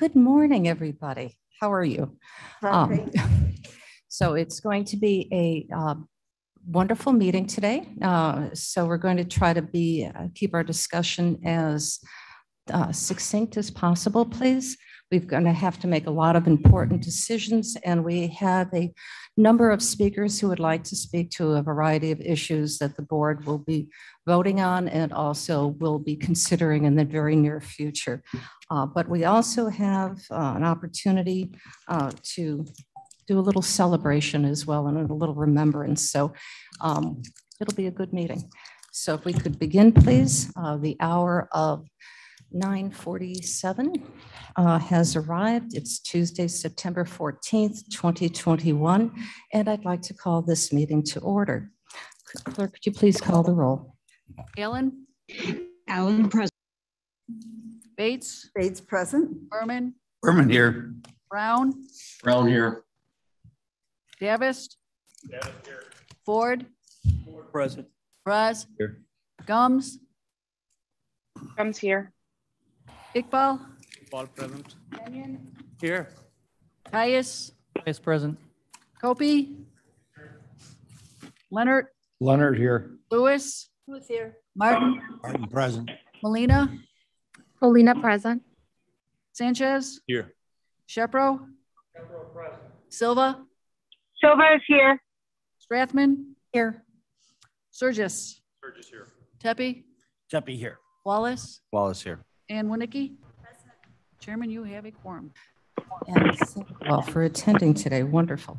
Good morning, everybody. How are you? Um, So it's going to be a uh, wonderful meeting today. Uh, So we're going to try to be, uh, keep our discussion as uh, succinct as possible, please. We're going to have to make a lot of important decisions, and we have a number of speakers who would like to speak to a variety of issues that the board will be voting on and also will be considering in the very near future. Uh, But we also have uh, an opportunity uh, to do a little celebration as well and a little remembrance. So um, it'll be a good meeting. So if we could begin, please. Uh, The hour of 9:47 uh, has arrived. It's Tuesday, September 14th, 2021, and I'd like to call this meeting to order. Clerk, could you please call the roll? Allen, Allen present. Bates, Bates present. Berman, Berman here. Brown, Brown here. Davis. Davis here. Ford, Ford Present. Frasz. Here. Gums, Comes here. Iqbal, All present. Kenyon, Here. Kious, Vice Present. Copy, Leonard, Leonard here. Lewis. Who's here? Martin, Martin present. Molina, Molina present. Sanchez, Here. Shepro. Shepro present. Silva, Silva is here. Strathman, Here. Surges. Surges here. Tepe, Jumpy here. Wallace, Wallace here. And Wojnicki. Chairman, you have a quorum. And thank you all for attending today. Wonderful.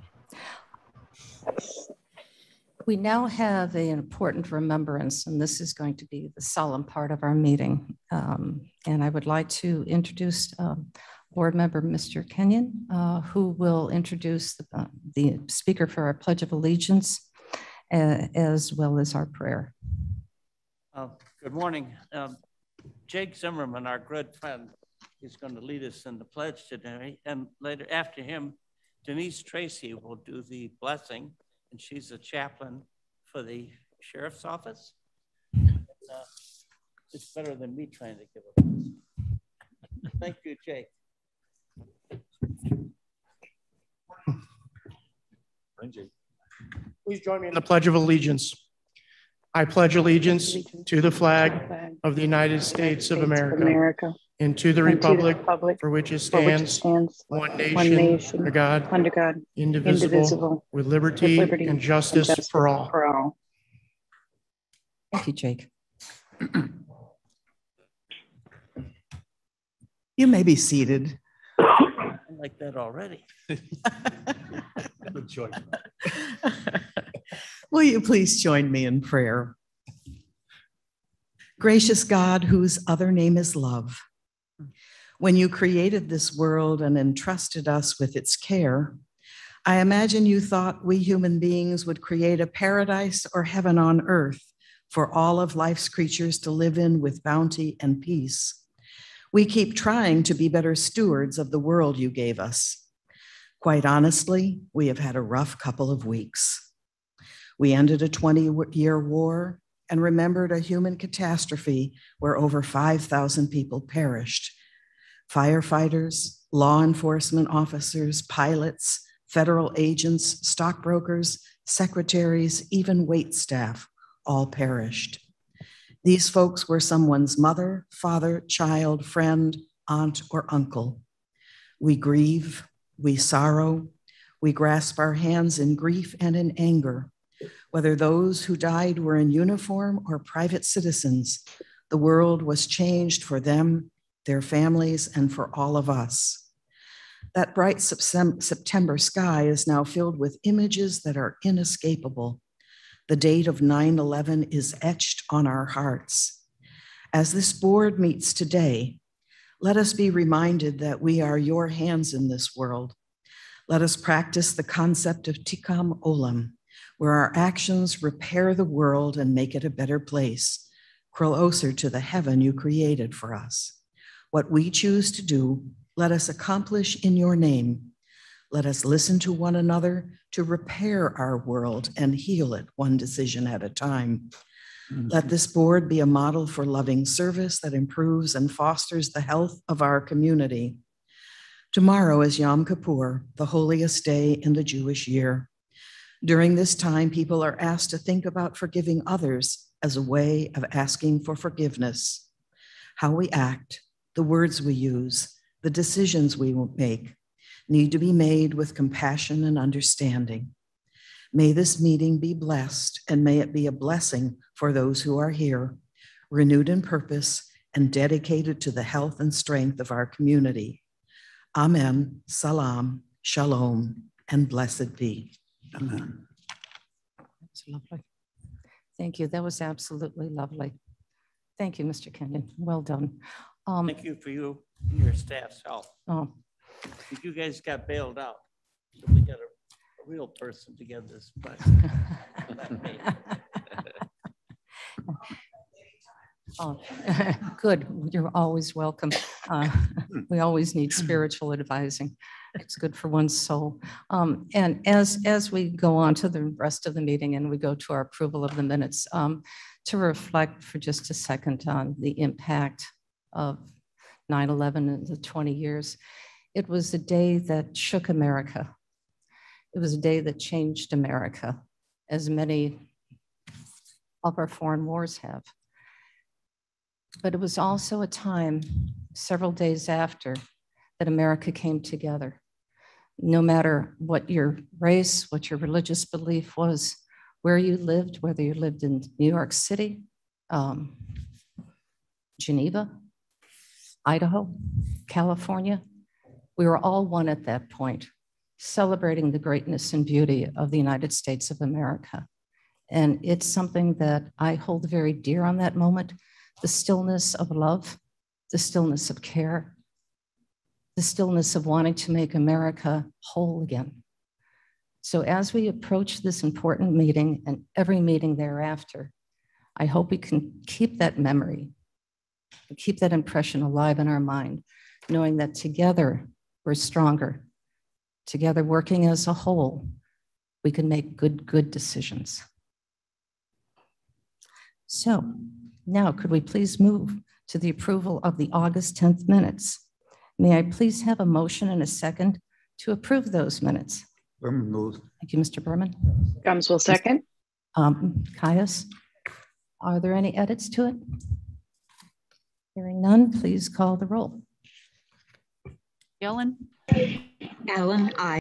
We now have an important remembrance, and this is going to be the solemn part of our meeting. Um, And I would like to introduce um, Board Member Mr. Kenyon, uh, who will introduce the, uh, the speaker for our Pledge of Allegiance, uh, as well as our prayer. Uh, Good morning. Um, Jake Zimmerman, our good friend, is going to lead us in the pledge today. And later, after him, Denise Tracy will do the blessing, and she's a chaplain for the sheriff's office. Uh, It's better than me trying to give a blessing. Thank you, Jake. Please join me in the Pledge of Allegiance. I pledge allegiance to the flag of the United States of America and to the republic for which it for which it stands, stands, one one nation, nation, under God, under God, indivisible, indivisible, with with liberty liberty and justice. For all. Thank you, Jake. You may be seated. Like that already. Good choice. Will you please join me in prayer? Gracious God, whose other name is love, when you created this world and entrusted us with its care, I imagine you thought we human beings would create a paradise or heaven on earth for all of life's creatures to live in with bounty and peace. We keep trying to be better stewards of the world you gave us. Quite honestly, we have had a rough couple of weeks. We ended a 20 year war and remembered a human catastrophe where over 5,000 people perished. Firefighters, law enforcement officers, pilots, federal agents, stockbrokers, secretaries, even wait staff all perished. These folks were someone's mother, father, child, friend, aunt, or uncle. We grieve, we sorrow, we grasp our hands in grief and in anger. Whether those who died were in uniform or private citizens, the world was changed for them, their families, and for all of us. That bright September sky is now filled with images that are inescapable. The date of 9 11 is etched on our hearts. As this board meets today, let us be reminded that we are your hands in this world. Let us practice the concept of tikkun olam, where our actions repair the world and make it a better place, closer to the heaven you created for us. What we choose to do, let us accomplish in your name. Let us listen to one another to repair our world and heal it one decision at a time. Mm-hmm. Let this board be a model for loving service that improves and fosters the health of our community. Tomorrow is Yom Kippur, the holiest day in the Jewish year. During this time, people are asked to think about forgiving others as a way of asking for forgiveness. How we act, the words we use, the decisions we make need to be made with compassion and understanding. May this meeting be blessed and may it be a blessing for those who are here, renewed in purpose and dedicated to the health and strength of our community. Amen, salam, shalom, and blessed be. Amen. That's lovely. Thank you. That was absolutely lovely. Thank you, Mr. Kenyon. Well done. Um, Thank you for you and your staff's help. Oh. You guys got bailed out. So we got a a real person to get this, but Oh, good. You're always welcome. Uh, we always need spiritual advising. It's good for one's soul. Um, and as as we go on to the rest of the meeting and we go to our approval of the minutes, um, to reflect for just a second on the impact of 9/11 in the 20 years, it was a day that shook America. It was a day that changed America, as many of our foreign wars have. But it was also a time, several days after, that America came together. No matter what your race, what your religious belief was, where you lived, whether you lived in New York City, um, Geneva, Idaho, California, we were all one at that point celebrating the greatness and beauty of the United States of America. And it's something that I hold very dear on that moment the stillness of love, the stillness of care, the stillness of wanting to make America whole again. So, as we approach this important meeting and every meeting thereafter, I hope we can keep that memory, keep that impression alive in our mind, knowing that together we're stronger together working as a whole, we can make good, good decisions. So now could we please move to the approval of the August 10th minutes? May I please have a motion and a second to approve those minutes? Berman moves. Thank you, Mr. Berman. Gums will second. Um, Kious, are there any edits to it? Hearing none, please call the roll. Ellen? Allen, I.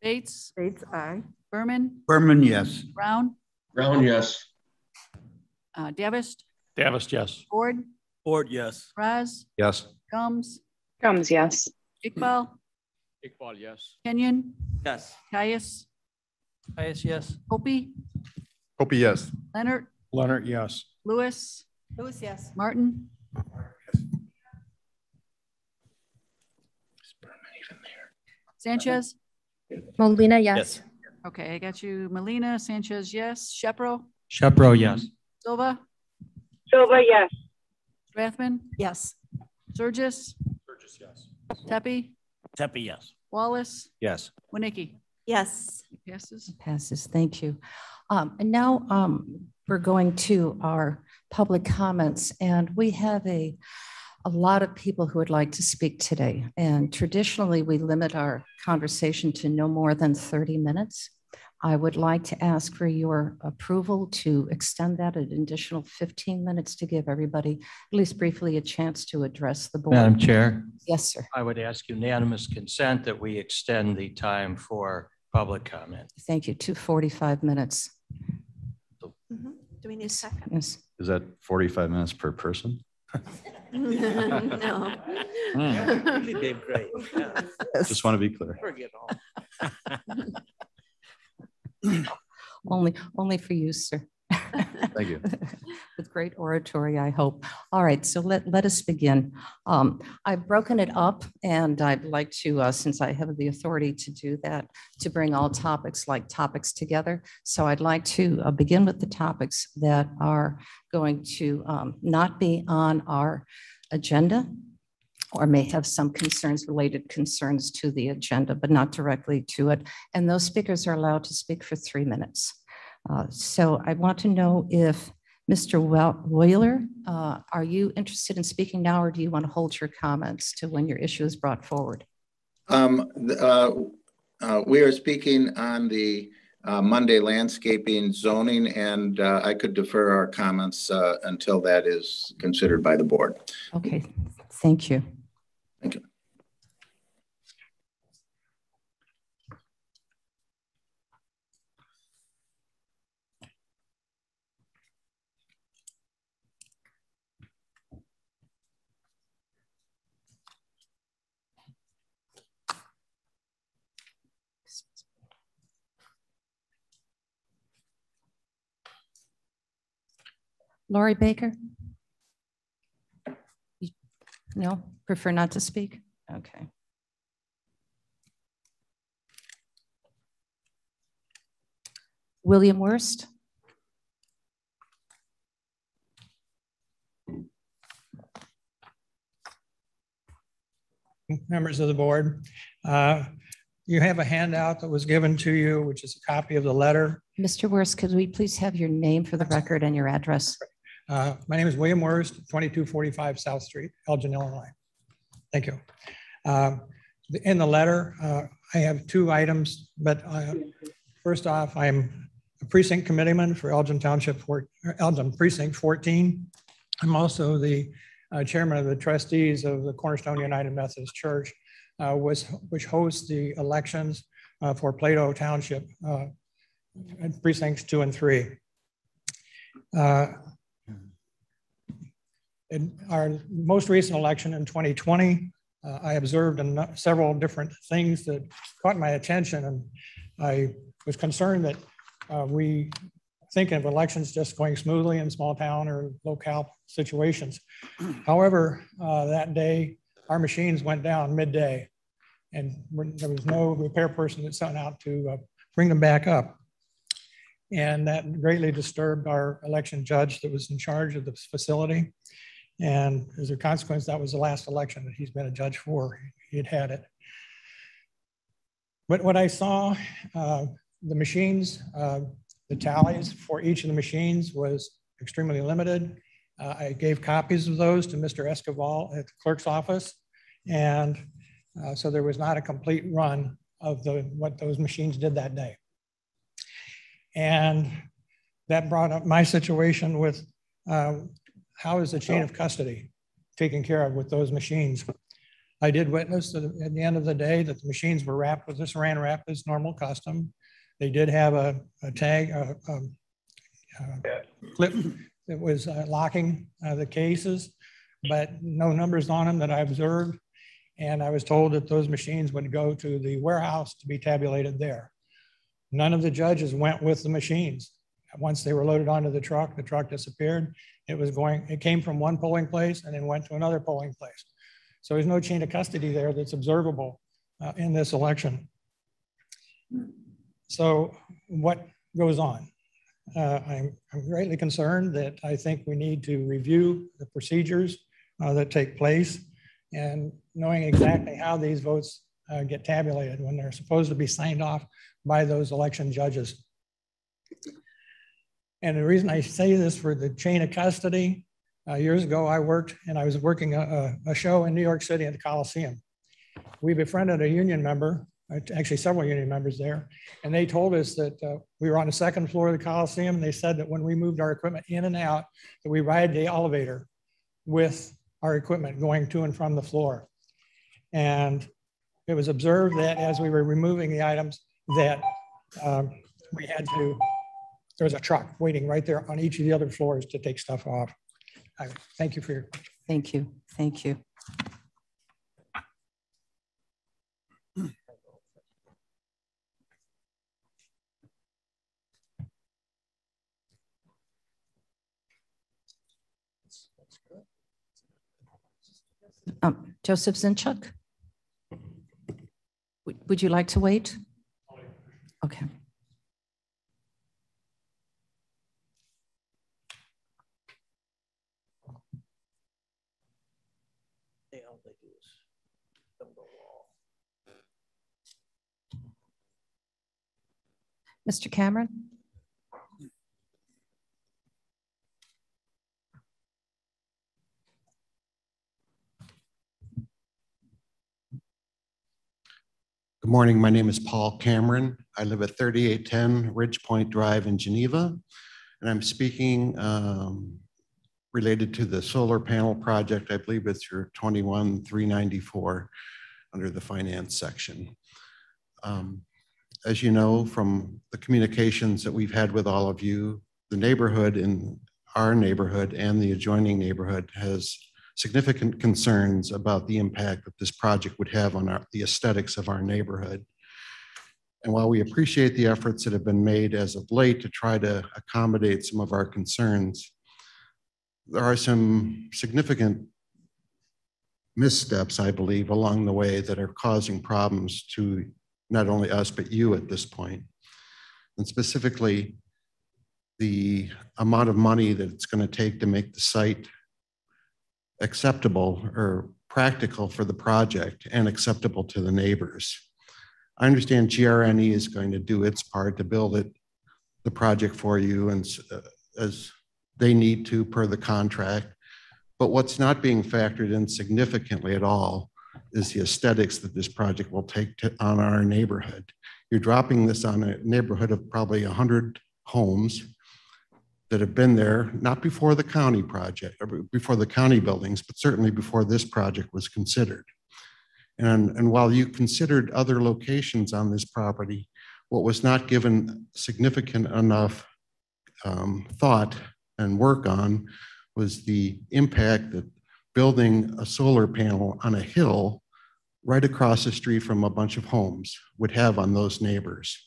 Bates? Bates, aye. Berman? Berman, yes. Brown? Brown, yes. Uh, Davis? Davis, yes. Ford? Ford, yes. Raz? Yes. Gums? Gums, yes. Iqbal? Iqbal, yes. Kenyon? yes. Kious? Kious, yes. Hopi? Hopi, yes. Leonard? Leonard, yes. Lewis? Lewis, yes. Martin? Sanchez? Molina, yes. Okay, I got you. Molina, Sanchez, yes. Shepro? Shepro, yes. Silva? Silva, yes. Rathman? Yes. Surges? Surges, yes. Tepe? Tepe, yes. Wallace? Yes. Wojnicki? Yes. Passes. Passes, thank you. Um, and now um, we're going to our public comments and we have a a lot of people who would like to speak today. And traditionally, we limit our conversation to no more than 30 minutes. I would like to ask for your approval to extend that an additional 15 minutes to give everybody, at least briefly, a chance to address the board. Madam Chair, Yes, sir. I would ask unanimous consent that we extend the time for public comment. Thank you. To 45 minutes. Mm-hmm. Do we need a second? Yes. Is that 45 minutes per person? No. Hmm. You did great. Yeah. Just want to be clear. Forget all. Only, only for you, sir. Thank you. With great oratory, I hope. All right, so let, let us begin. Um, I've broken it up and I'd like to, uh, since I have the authority to do that, to bring all topics like topics together. So I'd like to uh, begin with the topics that are going to um, not be on our agenda or may have some concerns, related concerns to the agenda, but not directly to it. And those speakers are allowed to speak for three minutes. Uh, So I want to know if Mr. Wheeler, uh, are you interested in speaking now, or do you want to hold your comments to when your issue is brought forward? Um, uh, uh, we are speaking on the uh, Monday landscaping zoning, and uh, I could defer our comments uh, until that is considered by the board. Okay, thank you. Lori Baker? You, no, prefer not to speak? Okay. William Worst? Members of the board, uh, you have a handout that was given to you, which is a copy of the letter. Mr. Worst, could we please have your name for the record and your address? Uh, My name is William Worst, 2245 South Street, Elgin, Illinois. Thank you. Um, In the letter, uh, I have two items, but uh, first off, I'm a precinct committeeman for Elgin Township, Elgin Precinct 14. I'm also the uh, chairman of the trustees of the Cornerstone United Methodist Church, uh, was, which hosts the elections for Plato Township precincts two and three. In our most recent election in 2020, uh, I observed several different things that caught my attention, and I was concerned that uh, we think of elections just going smoothly in small town or locale situations. However, uh, that day, our machines went down midday, and there was no repair person that sent out to uh, bring them back up. And that greatly disturbed our election judge that was in charge of the facility. And as a consequence, that was the last election that he's been a judge for. He had had it. But what I saw, uh, the machines, uh, the tallies for each of the machines was extremely limited. Uh, I gave copies of those to Mr. Escoval at the clerk's office. And uh, so there was not a complete run of the what those machines did that day. And that brought up my situation with uh, how is the chain of custody taken care of with those machines? I did witness that at the end of the day that the machines were wrapped with this saran wrap as normal custom. They did have a, a tag, a, a, a clip that was uh, locking uh, the cases, but no numbers on them that I observed. And I was told that those machines would go to the warehouse to be tabulated there. None of the judges went with the machines. Once they were loaded onto the truck, the truck disappeared. It was going, it came from one polling place and then went to another polling place. So there's no chain of custody there that's observable uh, in this election. So what goes on? Uh, I'm, I'm greatly concerned that I think we need to review the procedures uh, that take place and knowing exactly how these votes uh, get tabulated when they're supposed to be signed off by those election judges. And the reason I say this for the chain of custody, uh, years ago I worked and I was working a, a, show in New York City at the Coliseum. We befriended a union member, actually several union members there, and they told us that uh, we were on the second floor of the Coliseum. And they said that when we moved our equipment in and out, that we ride the elevator with our equipment going to and from the floor. And it was observed that as we were removing the items that um, we had to, there was a truck waiting right there on each of the other floors to take stuff off. I, thank you for your. Thank you. Thank you. Um, Joseph Zinchuk? Would, would you like to wait? Okay. Mr. Cameron? Good morning. My name is Paul Cameron. I live at 3810 Ridge Point Drive in Geneva, and I'm speaking um, related to the solar panel project. I believe it's your 21394 under the finance section. Um, as you know from the communications that we've had with all of you, the neighborhood in our neighborhood and the adjoining neighborhood has significant concerns about the impact that this project would have on our, the aesthetics of our neighborhood. And while we appreciate the efforts that have been made as of late to try to accommodate some of our concerns, there are some significant missteps, I believe, along the way that are causing problems to not only us, but you at this point. And specifically, the amount of money that it's going to take to make the site acceptable or practical for the project and acceptable to the neighbors. I understand GRNE is going to do its part to build it, the project for you and uh, as they need to per the contract. But what's not being factored in significantly at all is the aesthetics that this project will take to, on our neighborhood. You're dropping this on a neighborhood of probably 100 homes that have been there, not before the county project, or before the county buildings, but certainly before this project was considered. And, and while you considered other locations on this property, what was not given significant enough um, thought and work on was the impact that building a solar panel on a hill right across the street from a bunch of homes would have on those neighbors.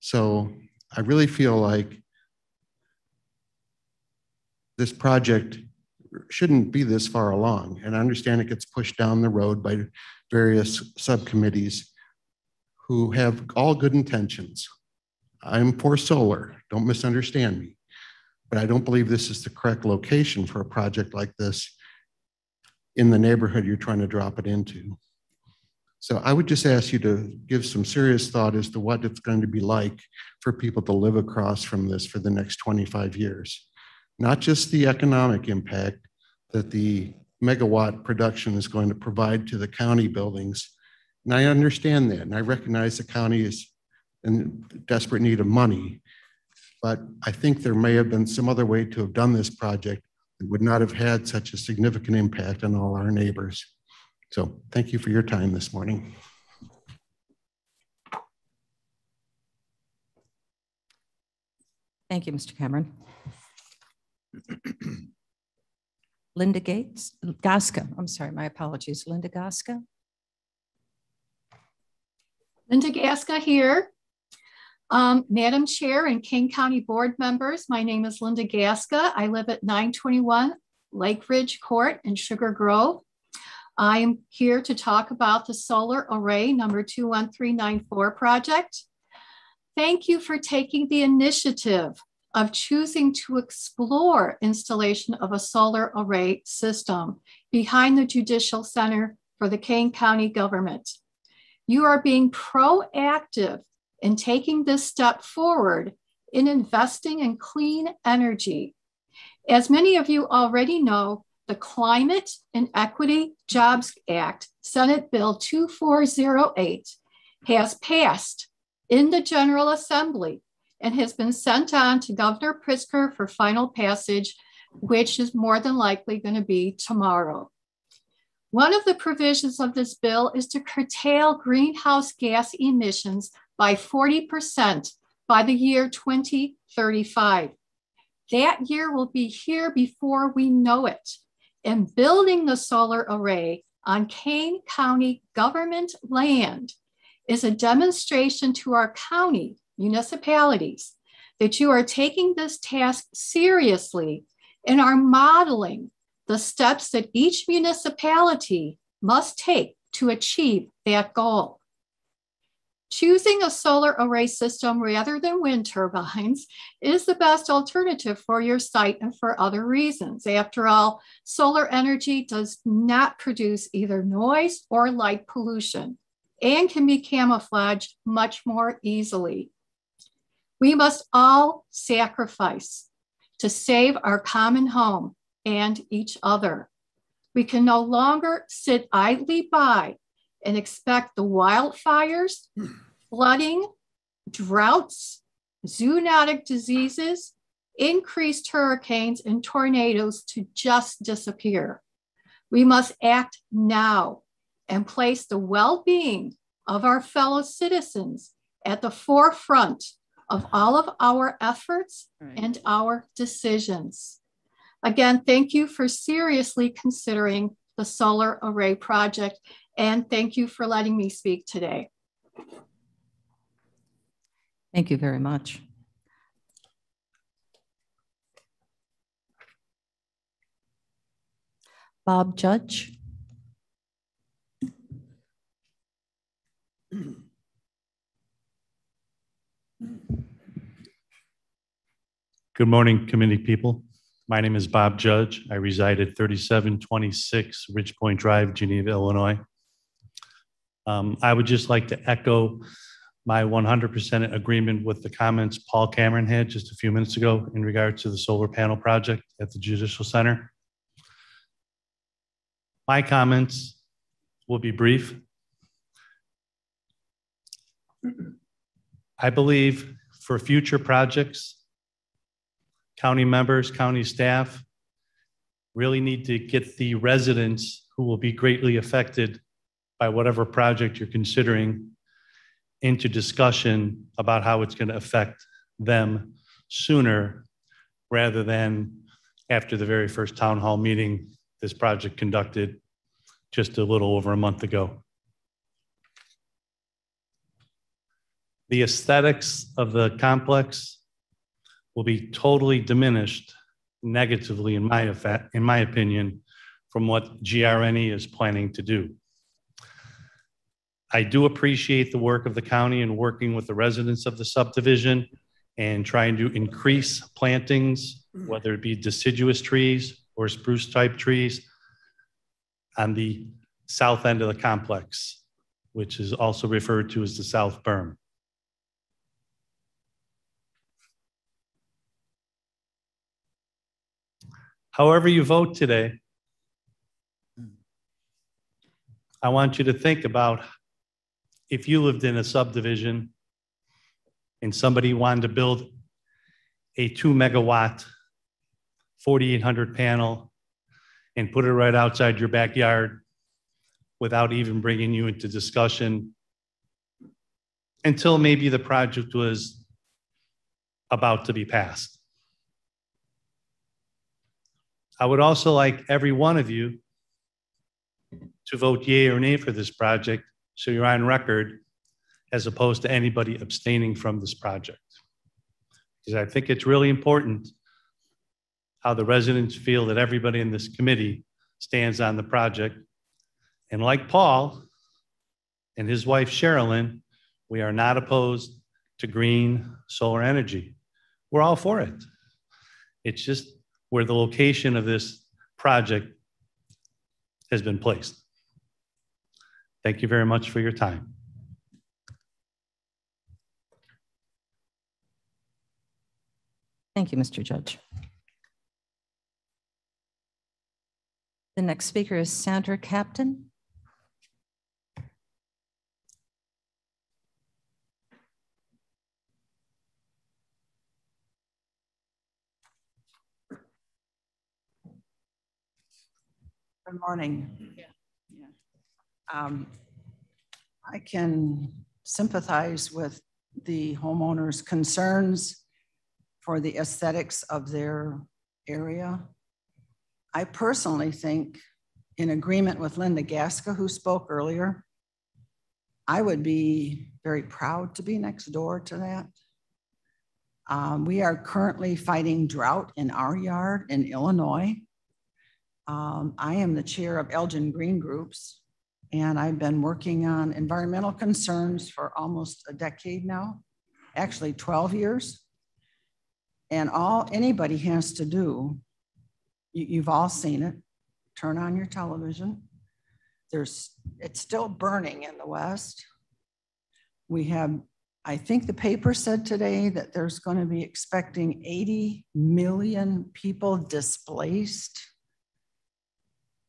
So I really feel like this project shouldn't be this far along. And I understand it gets pushed down the road by various subcommittees who have all good intentions. I'm for solar, don't misunderstand me, but I don't believe this is the correct location for a project like this in the neighborhood you're trying to drop it into. So I would just ask you to give some serious thought as to what it's going to be like for people to live across from this for the next 25 years not just the economic impact that the megawatt production is going to provide to the county buildings. And I understand that, and I recognize the county is in desperate need of money. But I think there may have been some other way to have done this project that would not have had such a significant impact on all our neighbors. So thank you for your time this morning. Thank you, Mr. Cameron. Linda Gates, Gasca, I'm sorry, my apologies. Linda Gasca. Linda Gasca here. Um, Madam Chair and Kane County Board members, my name is Linda Gasca. I live at 921 Lake Ridge Court in Sugar Grove. I am here to talk about the solar array number 21394 project. Thank you for taking the initiative of choosing to explore installation of a solar array system behind the Judicial Center for the Kane County government. You are being proactive in taking this step forward in investing in clean energy. As many of you already know, the Climate and Equitable Jobs Act, Senate Bill 2408, has passed in the General Assembly and has been sent on to Governor Pritzker for final passage, which is more than likely going to be tomorrow. One of the provisions of this bill is to curtail greenhouse gas emissions by 40% by the year 2035. That year will be here before we know it. And building the solar array on Kane County government land is a demonstration to our county municipalities, that you are taking this task seriously and are modeling the steps that each municipality must take to achieve that goal. Choosing a solar array system rather than wind turbines is the best alternative for your site and for other reasons. After all, solar energy does not produce either noise or light pollution and can be camouflaged much more easily. We must all sacrifice to save our common home and each other. We can no longer sit idly by and expect the wildfires, hmm. flooding, droughts, zoonotic diseases, increased hurricanes, and tornadoes to just disappear. We must act now and place the well being of our fellow citizens at the forefront of all of our efforts right. and our decisions. Again, thank you for seriously considering the solar array project, and thank you for letting me speak today. Thank you very much. Bob Judge. Good morning, committee people. My name is Bob Judge. I reside at 3726 Ridge Point Drive, Geneva, Illinois. Um, I would just like to echo my 100% agreement with the comments Paul Cameron had just a few minutes ago in regards to the solar panel project at the Judicial Center. My comments will be brief. I believe for future projects, county members, county staff really need to get the residents who will be greatly affected by whatever project you're considering into discussion about how it's going to affect them sooner rather than after the very first town hall meeting this project conducted just a little over a month ago. The aesthetics of the complex will be totally diminished negatively, in my, effect, in my opinion, from what GRNE is planning to do. I do appreciate the work of the county and working with the residents of the subdivision and trying to increase plantings, whether it be deciduous trees or spruce type trees on the south end of the complex, which is also referred to as the South Berm. However, you vote today, I want you to think about if you lived in a subdivision and somebody wanted to build a two megawatt, 4,800 panel and put it right outside your backyard without even bringing you into discussion until maybe the project was about to be passed. I would also like every one of you to vote yay or nay for this project so you're on record as opposed to anybody abstaining from this project. Because I think it's really important how the residents feel that everybody in this committee stands on the project. And like Paul and his wife Sherilyn, we are not opposed to green solar energy. We're all for it. It's just where the location of this project has been placed. Thank you very much for your time. Thank you, Mr. Judge. The next speaker is Sandra Captain. Good morning. Um, I can sympathize with the homeowners' concerns for the aesthetics of their area. I personally think, in agreement with Linda Gasca, who spoke earlier, I would be very proud to be next door to that. Um, we are currently fighting drought in our yard in Illinois. Um, I am the chair of Elgin Green Groups, and I've been working on environmental concerns for almost a decade now, actually 12 years. And all anybody has to do, you, you've all seen it, turn on your television. There's, it's still burning in the West. We have, I think the paper said today that there's going to be expecting 80 million people displaced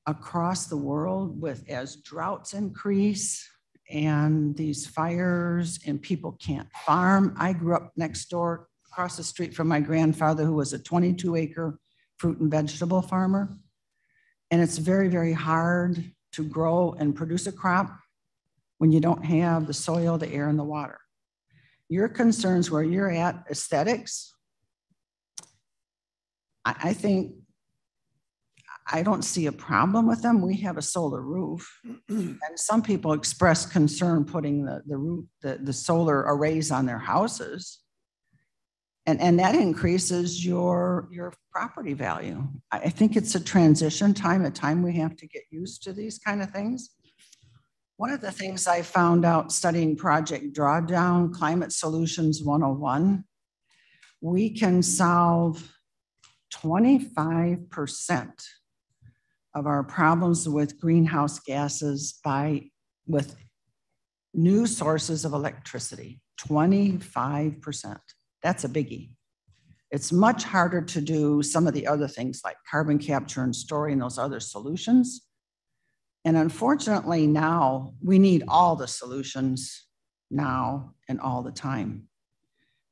across the world with as droughts increase and these fires and people can't farm. I grew up next door, across the street from my grandfather, who was a 22 acre fruit and vegetable farmer. And it's very, very hard to grow and produce a crop when you don't have the soil, the air, and the water. Your concerns where you're at, aesthetics, I, I think I don't see a problem with them. We have a solar roof. and some people express concern putting the, the roof, the, the solar arrays on their houses. And, and that increases your, your property value. I, I think it's a transition time, a time we have to get used to these kind of things. One of the things I found out studying Project Drawdown Climate Solutions 101, we can solve 25% of our problems with greenhouse gases by with new sources of electricity 25% that's a biggie. It's much harder to do some of the other things like carbon capture and storing those other solutions. And unfortunately now we need all the solutions now and all the time.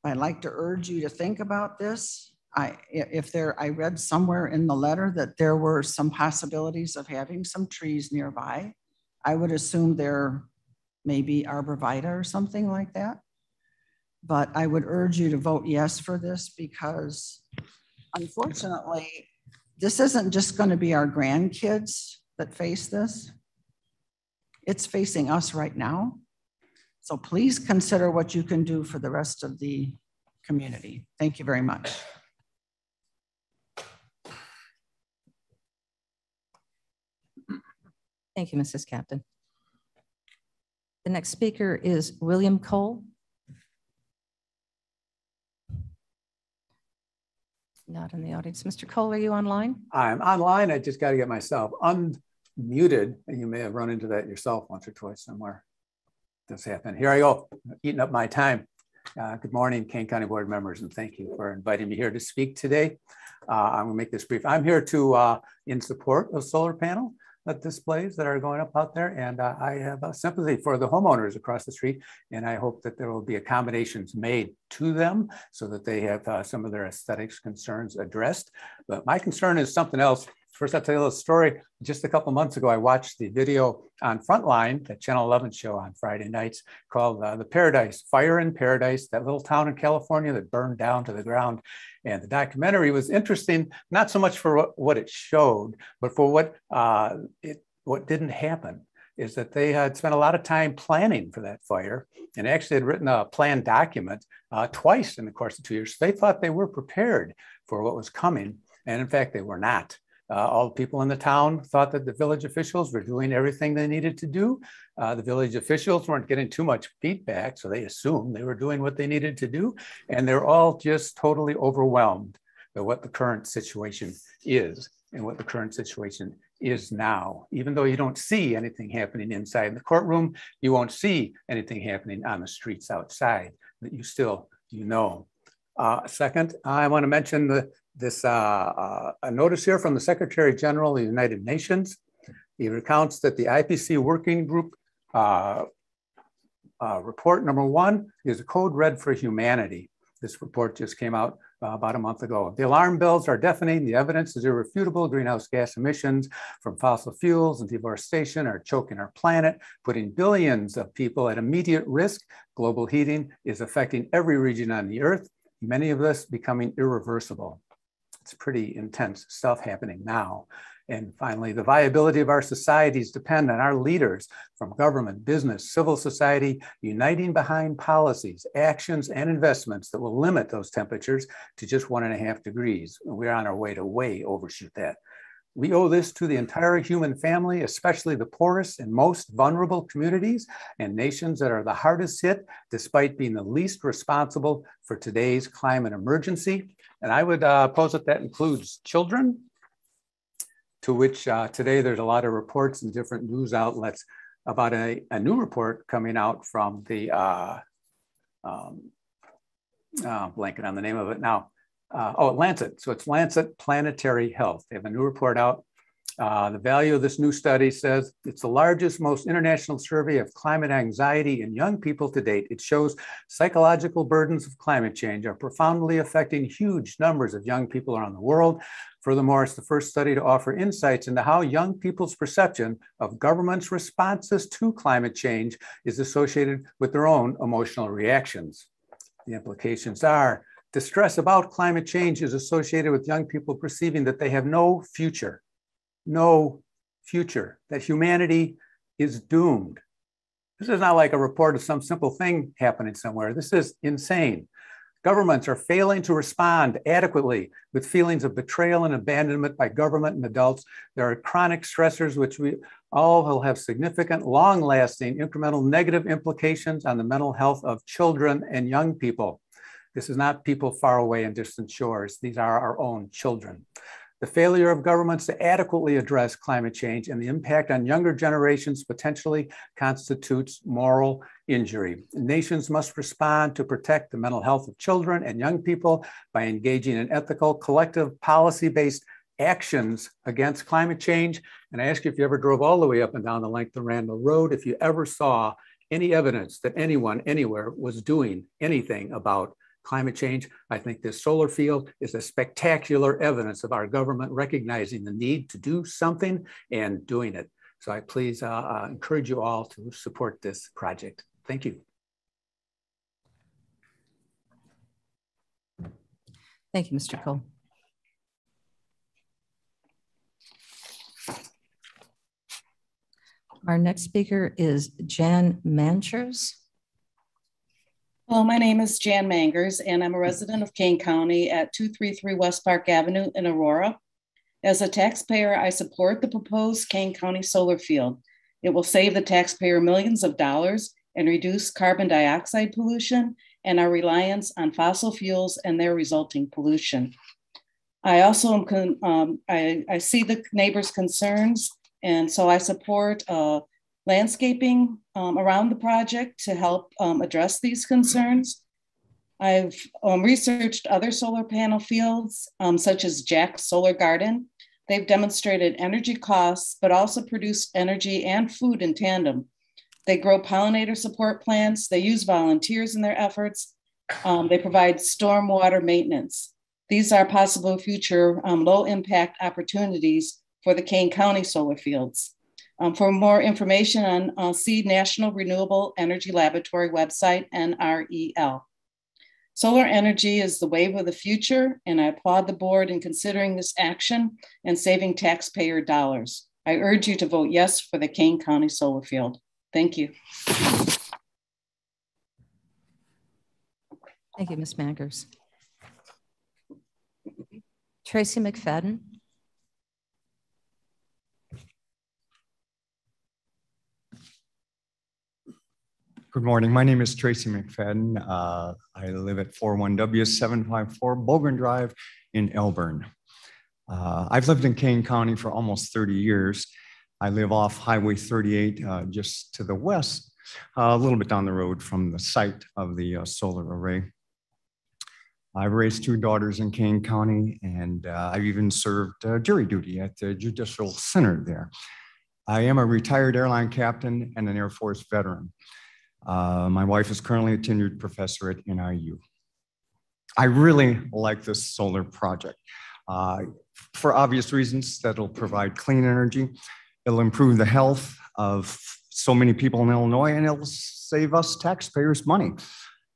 I'd like to urge you to think about this I, if there, I read somewhere in the letter that there were some possibilities of having some trees nearby. I would assume there may be arborvitae or something like that. But I would urge you to vote yes for this because unfortunately, this isn't just going to be our grandkids that face this. It's facing us right now. So please consider what you can do for the rest of the community. Thank you very much. Thank you, Mrs. Captain. The next speaker is William Cole. Not in the audience. Mr. Cole, are you online? I'm online. I just got to get myself unmuted. You may have run into that yourself once or twice somewhere. This happened. Here I go, eating up my time. Uh, good morning, Kane County Board members, and thank you for inviting me here to speak today. Uh, I'm going to make this brief. I'm here to uh, in support of solar panel displays that are going up out there. And uh, I have a sympathy for the homeowners across the street. And I hope that there will be accommodations made to them so that they have uh, some of their aesthetics concerns addressed. But my concern is something else. First, I'll tell you a little story. Just a couple months ago, I watched the video on Frontline, the Channel 11 show on Friday nights called uh, The Paradise, Fire in Paradise, that little town in California that burned down to the ground. And the documentary was interesting, not so much for what, what it showed, but for what, uh, it, what didn't happen is that they had spent a lot of time planning for that fire and actually had written a plan document uh, twice in the course of two years. They thought they were prepared for what was coming. And in fact, they were not. Uh, all the people in the town thought that the village officials were doing everything they needed to do. Uh, the village officials weren't getting too much feedback, so they assumed they were doing what they needed to do. And they're all just totally overwhelmed by what the current situation is and what the current situation is now. Even though you don't see anything happening inside the courtroom, you won't see anything happening on the streets outside that you still, you know. Uh, second, I want to mention the this uh, uh, a notice here from the Secretary General of the United Nations. He recounts that the IPC Working Group uh, uh, report number one is a code red for humanity. This report just came out uh, about a month ago. The alarm bells are deafening. The evidence is irrefutable. Greenhouse gas emissions from fossil fuels and deforestation are choking our planet, putting billions of people at immediate risk. Global heating is affecting every region on the earth, many of us becoming irreversible. It's pretty intense stuff happening now. And finally, the viability of our societies depend on our leaders from government, business, civil society, uniting behind policies, actions, and investments that will limit those temperatures to just one and a half degrees. We're on our way to way overshoot that. We owe this to the entire human family, especially the poorest and most vulnerable communities and nations that are the hardest hit, despite being the least responsible for today's climate emergency. And I would uh, pose that that includes children, to which uh, today there's a lot of reports in different news outlets about a, a new report coming out from the, uh, um, uh, blanking on the name of it now, uh, oh, Lancet. So it's Lancet Planetary Health. They have a new report out Uh, the value of this new study says it's the largest, most international survey of climate anxiety in young people to date. It shows psychological burdens of climate change are profoundly affecting huge numbers of young people around the world. Furthermore, it's the first study to offer insights into how young people's perception of government's responses to climate change is associated with their own emotional reactions. The implications are distress about climate change is associated with young people perceiving that they have no future, no future, that humanity is doomed. This is not like a report of some simple thing happening somewhere. This is insane. Governments are failing to respond adequately with feelings of betrayal and abandonment by government and adults. There are chronic stressors which we all will have significant, long lasting, incremental negative implications on the mental health of children and young people. This is not people far away in distant shores. These are our own children. The failure of governments to adequately address climate change and the impact on younger generations potentially constitutes moral injury. Nations must respond to protect the mental health of children and young people by engaging in ethical, collective, policy-based actions against climate change. And I ask you if you ever drove all the way up and down the length of Randall Road, if you ever saw any evidence that anyone anywhere was doing anything about climate change. I think this solar field is a spectacular evidence of our government recognizing the need to do something and doing it. So I please uh, uh, encourage you all to support this project. Thank you. Thank you, Mr. Cole. Our next speaker is Jan Mangers. Hello, my name is Jan Mangers, and I'm a resident of Kane County at 233 West Park Avenue in Aurora. As a taxpayer, I support the proposed Kane County solar field. It will save the taxpayer millions of dollars and reduce carbon dioxide pollution and our reliance on fossil fuels and their resulting pollution. I also am, um, I, I see the neighbors' concerns, and so I support uh, landscaping um, around the project to help um, address these concerns. I've um, researched other solar panel fields, um, such as Jack Solar Garden. They've demonstrated energy costs, but also produce energy and food in tandem. They grow pollinator support plants, they use volunteers in their efforts, um, they provide stormwater maintenance. These are possible future um, low impact opportunities for the Kane County solar fields. Um, for more information on uh, see National Renewable Energy Laboratory website, NREL. Solar energy is the wave of the future, and I applaud the board in considering this action and saving taxpayer dollars. I urge you to vote yes for the Kane County Solar Field. Thank you. Thank you, Ms. Mangers. Tracy McFadden. Good morning. My name is Tracy McFadden. Uh, I live at 41W754 Bogan Drive in Elburn. Uh, I've lived in Kane County for almost 30 years. I live off Highway 38 uh, just to the west, uh, a little bit down the road from the site of the uh, solar array. I've raised two daughters in Kane County, and uh, I've even served jury duty at the Judicial Center there. I am a retired airline captain and an Air Force veteran. Uh, my wife is currently a tenured professor at NIU. I really like this solar project uh, for obvious reasons that it'll provide clean energy. It'll improve the health of so many people in Illinois and it'll save us taxpayers money.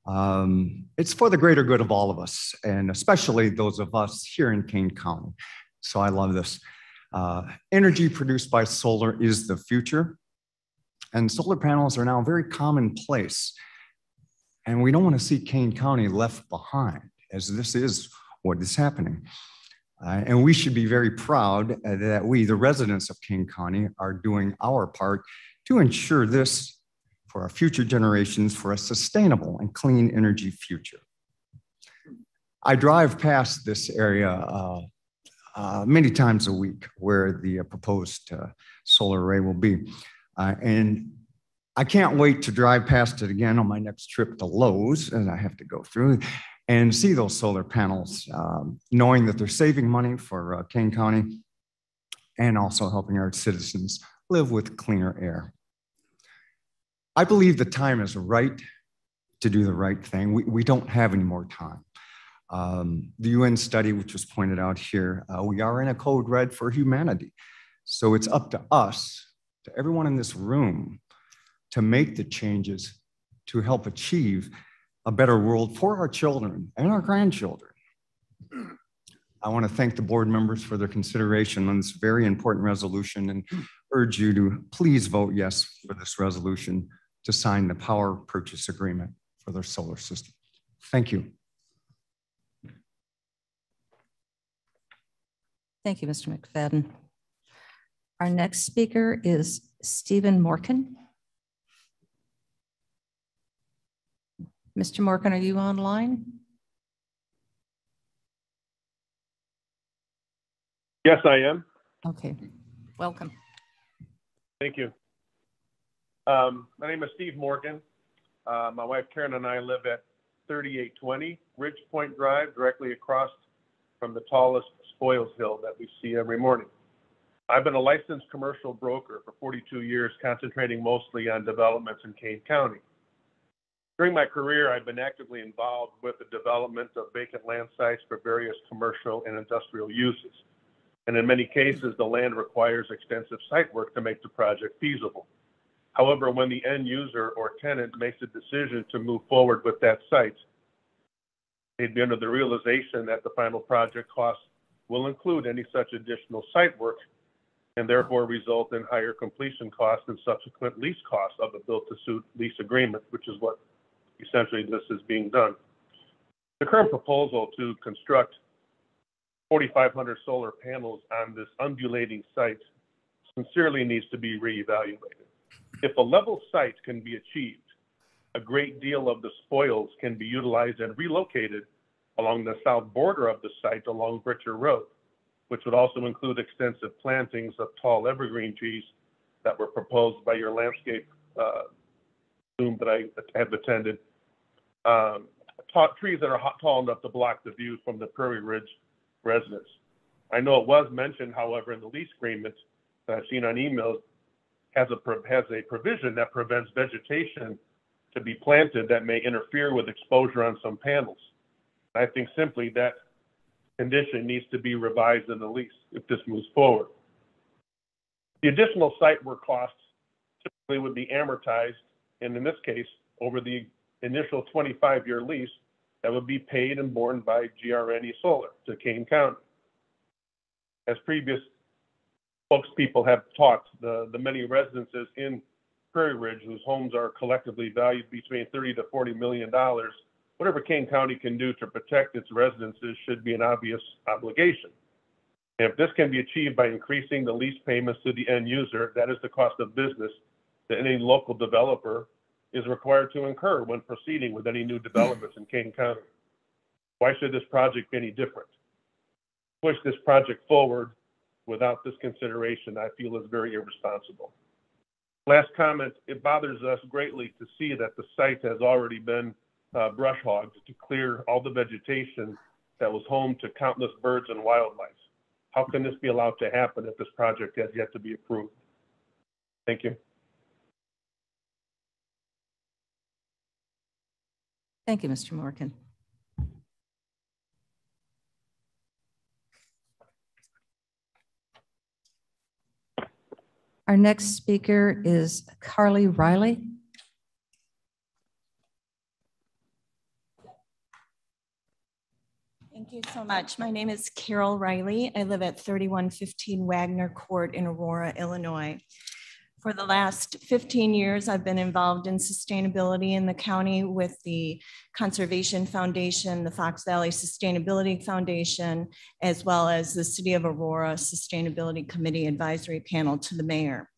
Um, it's for the greater good of all of us, and especially those of us here in Kane County. So I love this. Uh, energy produced by solar is the future. And solar panels are now very commonplace. And we don't want to see Kane County left behind, as this is what is happening. Uh, and we should be very proud that we, the residents of Kane County, are doing our part to ensure this for our future generations for a sustainable and clean energy future. I drive past this area uh, uh many times a week where the uh, proposed uh, solar array will be. Uh, and I can't wait to drive past it again on my next trip to Lowe's, as I have to go through, and see those solar panels, um, knowing that they're saving money for uh, Kane County and also helping our citizens live with cleaner air. I believe the time is right to do the right thing. We, we don't have any more time. Um, the UN study, which was pointed out here, uh, we are in a code red for humanity. So it's up to us, to everyone in this room, to make the changes to help achieve a better world for our children and our grandchildren. I want to thank the board members for their consideration on this very important resolution and urge you to please vote yes for this resolution to sign the power purchase agreement for their solar system. Thank you. Thank you, Mr. McFadden. Our next speaker is Stephen Morkin. Mr. Morkin, are you online? Yes, I am. Okay, welcome. Thank you. Um, my name is Steve Morgan. Uh, my wife Karen and I live at 3820 Ridge Point Drive, directly across from the tallest spoils hill that we see every morning. I've been a licensed commercial broker for 42 years, concentrating mostly on developments in Kane County. During my career, I've been actively involved with the development of vacant land sites for various commercial and industrial uses. And in many cases, the land requires extensive site work to make the project feasible. However, when the end user or tenant makes a decision to move forward with that site, they'd be under the realization that the final project costs will include any such additional site work and therefore result in higher completion costs and subsequent lease costs of a built-to-suit lease agreement, which is what essentially this is being done. The current proposal to construct 4,500 solar panels on this undulating site sincerely needs to be reevaluated. If a level site can be achieved, a great deal of the spoils can be utilized and relocated along the south border of the site along Britcher Road, which would also include extensive plantings of tall evergreen trees that were proposed by your landscape uh, that I have attended. Um, trees that are tall enough to block the view from the Prairie Ridge residents. I know it was mentioned, however, in the lease agreement that I've seen on emails has a has a provision that prevents vegetation to be planted that may interfere with exposure on some panels. I think simply that condition needs to be revised in the lease if this moves forward. The additional site work costs typically would be amortized, and in this case, over the initial 25-year lease that would be paid and borne by GRNE Solar to Kane County. As previous spokespeople have talked, the, the many residences in Prairie Ridge whose homes are collectively valued between 30 to 40 million dollars, whatever Kane County can do to protect its residences should be an obvious obligation. And if this can be achieved by increasing the lease payments to the end user, that is the cost of business that any local developer is required to incur when proceeding with any new developments in Kane County. Why should this project be any different? Push this project forward without this consideration, I feel is very irresponsible. Last comment, it bothers us greatly to see that the site has already been uh, brush hogs to clear all the vegetation that was home to countless birds and wildlife. How can this be allowed to happen if this project has yet to be approved? Thank you. Thank you, Mr. Morgan. Our next speaker is Carly Riley. Thank you so much. My name is Carol Riley. I live at 3115 Wagner Court in Aurora, Illinois. For the last 15 years, I've been involved in sustainability in the county with the Conservation Foundation, the Fox Valley Sustainability Foundation, as well as the City of Aurora Sustainability Committee Advisory Panel to the mayor.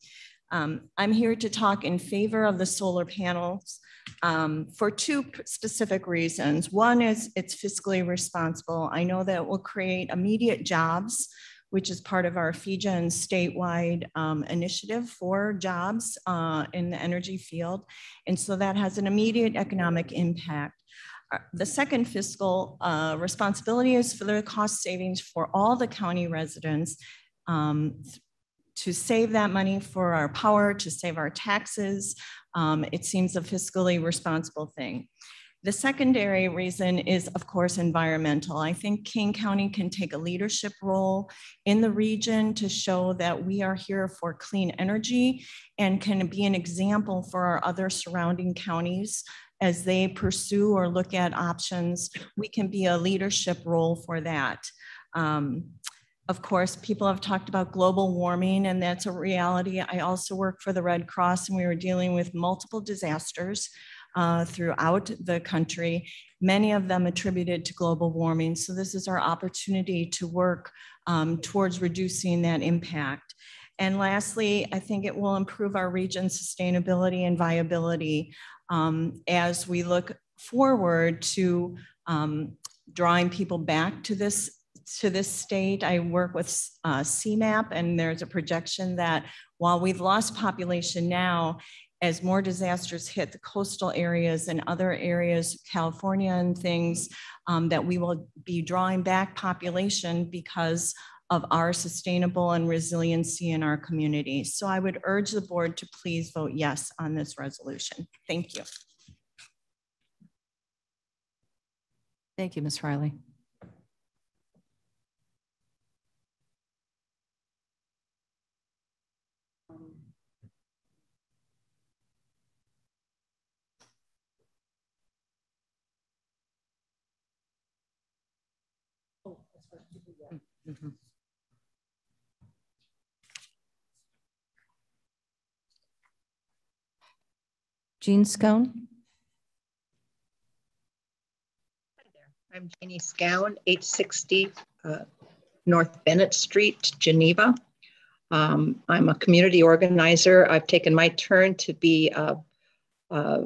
Um, I'm here to talk in favor of the solar panels um, for two specific reasons. One is it's fiscally responsible. I know that will create immediate jobs which is part of our and statewide um, initiative for jobs uh, in the energy field. And so that has an immediate economic impact. Uh, the second fiscal uh, responsibility is for the cost savings for all the county residents um, to save that money for our power, to save our taxes. Um, it seems a fiscally responsible thing. The secondary reason is, of course, environmental. I think Kane County can take a leadership role in the region to show that we are here for clean energy and can be an example for our other surrounding counties as they pursue or look at options. We can be a leadership role for that. Um, of course, people have talked about global warming, and that's a reality. I also work for the Red Cross, and we were dealing with multiple disasters uh, throughout the country, many of them attributed to global warming. So this is our opportunity to work um, towards reducing that impact. And lastly, I think it will improve our region's sustainability and viability um, as we look forward to um, drawing people back to this to this state. I work with uh, CMAP, and there's a projection that while we've lost population now, as more disasters hit the coastal areas and other areas, California and things, um, that we will be drawing back population because of our sustainable and resiliency in our community. So I would urge the board to please vote yes on this resolution. Thank you. Thank you, Ms. Riley. Mm-hmm. Jean Scone. I'm Jeannie Scown, 860 uh, North Bennett Street, Geneva. Um, I'm a community organizer. I've taken my turn to be a, a,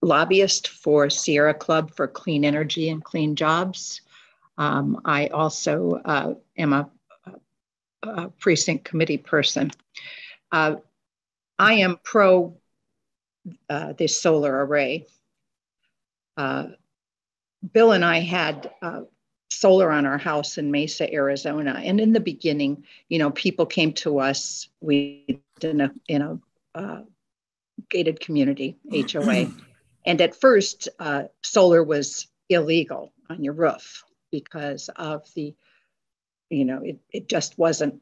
lobbyist for Sierra Club for Clean Energy and Clean Jobs. Um, I also uh, am a, a, precinct committee person. Uh, I am pro uh, this solar array. Uh, Bill and I had uh, solar on our house in Mesa, Arizona, and in the beginning, you know, people came to us. We in a in a uh, gated community HOA, and at first, solar was illegal on your roof because of the, you know, it, it just wasn't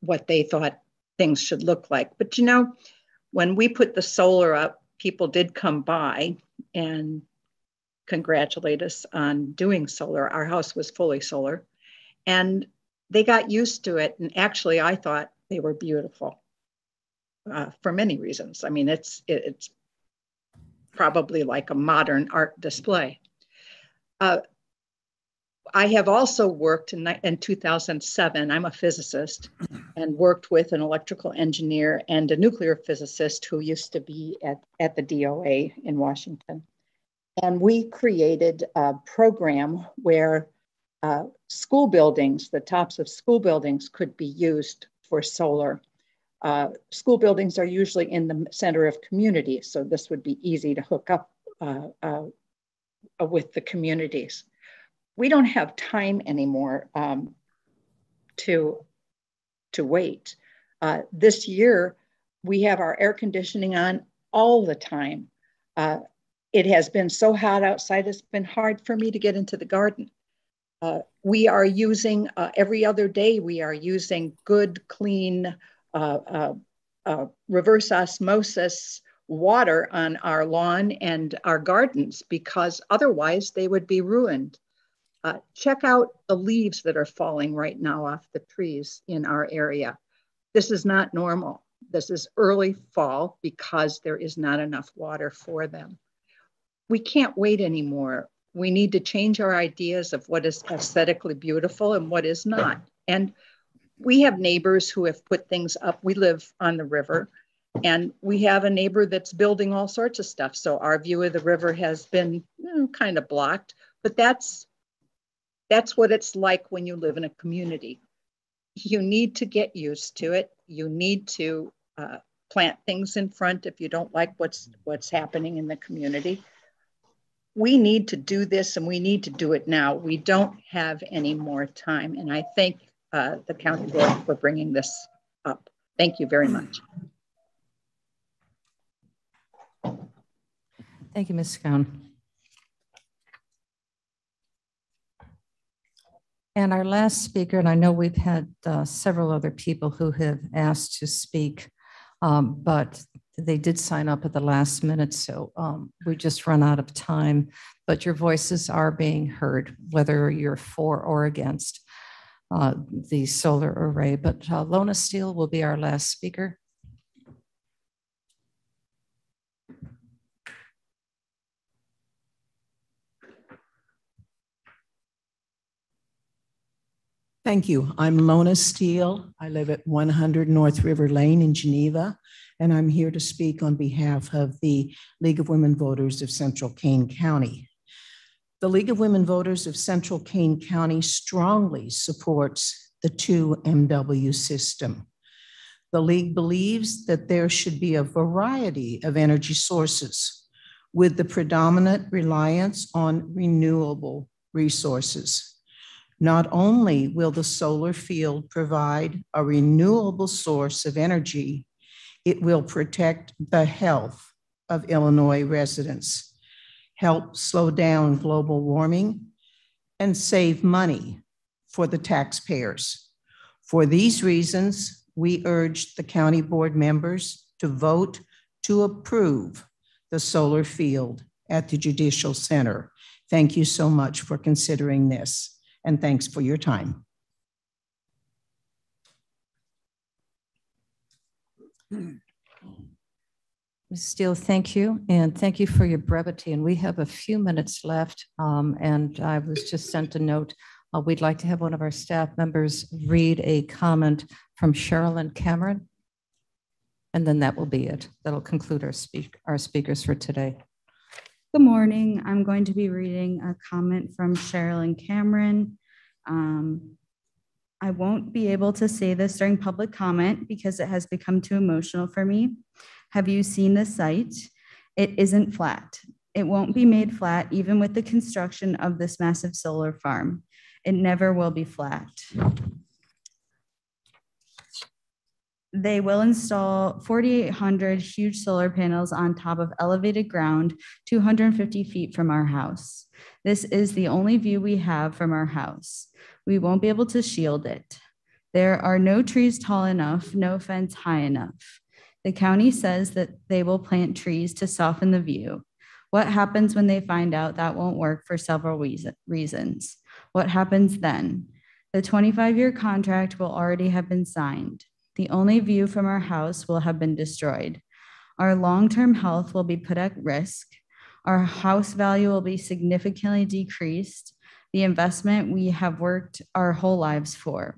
what they thought things should look like. But you know, when we put the solar up, people did come by and congratulate us on doing solar. Our house was fully solar. And they got used to it. And actually, I thought they were beautiful uh, for many reasons. I mean, it's, it, it's probably like a modern art display. Uh, I have also worked in, in 2007. I'm a physicist and worked with an electrical engineer and a nuclear physicist who used to be at, at the DOA in Washington. And we created a program where uh, school buildings, the tops of school buildings, could be used for solar. Uh, school buildings are usually in the center of communities, so this would be easy to hook up uh, uh with the communities we don't have time anymore um, to to wait. Uh, this year, we have our air conditioning on all the time. Uh, it has been so hot outside; it's been hard for me to get into the garden. Uh, we are using uh, every other day. We are using good, clean, uh, uh, reverse osmosis water on our lawn and our gardens because otherwise they would be ruined. Uh, check out the leaves that are falling right now off the trees in our area. This is not normal. This is early fall because there is not enough water for them. We can't wait anymore. We need to change our ideas of what is aesthetically beautiful and what is not. And we have neighbors who have put things up. We live on the river and we have a neighbor that's building all sorts of stuff. So our view of the river has been you know, kind of blocked, but that's that's what it's like when you live in a community. You need to get used to it. You need to uh, plant things in front if you don't like what's what's happening in the community. We need to do this, and we need to do it now. We don't have any more time, and I thank uh, the county board for bringing this up. Thank you very much. Thank you, Ms. Scone. And our last speaker, and I know we've had uh, several other people who have asked to speak, um, but they did sign up at the last minute, so um, we just run out of time. But your voices are being heard, whether you're for or against uh, the solar array. But uh, Lona Steele will be our last speaker. Thank you. I'm Lona Steele. I live at 100 North River Lane in Geneva, and I'm here to speak on behalf of the League of Women Voters of Central Kane County. The League of Women Voters of Central Kane County strongly supports the 2MW system. The League believes that there should be a variety of energy sources with the predominant reliance on renewable resources. Not only will the solar field provide a renewable source of energy, it will protect the health of Illinois residents, help slow down global warming, and save money for the taxpayers. For these reasons, we urge the county board members to vote to approve the solar field at the Judicial Center. Thank you so much for considering this and thanks for your time. Ms. Steele, thank you. And thank you for your brevity. And we have a few minutes left. Um, and I was just sent a note. Uh, we'd like to have one of our staff members read a comment from Sherilyn Cameron. And then that will be it. That'll conclude our, speak, our speakers for today. Good morning. I'm going to be reading a comment from Sherilyn Cameron. Um, I won't be able to say this during public comment because it has become too emotional for me. Have you seen the site? It isn't flat. It won't be made flat even with the construction of this massive solar farm. It never will be flat. They will install 4,800 huge solar panels on top of elevated ground 250 feet from our house. This is the only view we have from our house. We won't be able to shield it. There are no trees tall enough, no fence high enough. The county says that they will plant trees to soften the view. What happens when they find out that won't work for several reasons? What happens then? The 25 year contract will already have been signed. The only view from our house will have been destroyed. Our long term health will be put at risk. Our house value will be significantly decreased. The investment we have worked our whole lives for.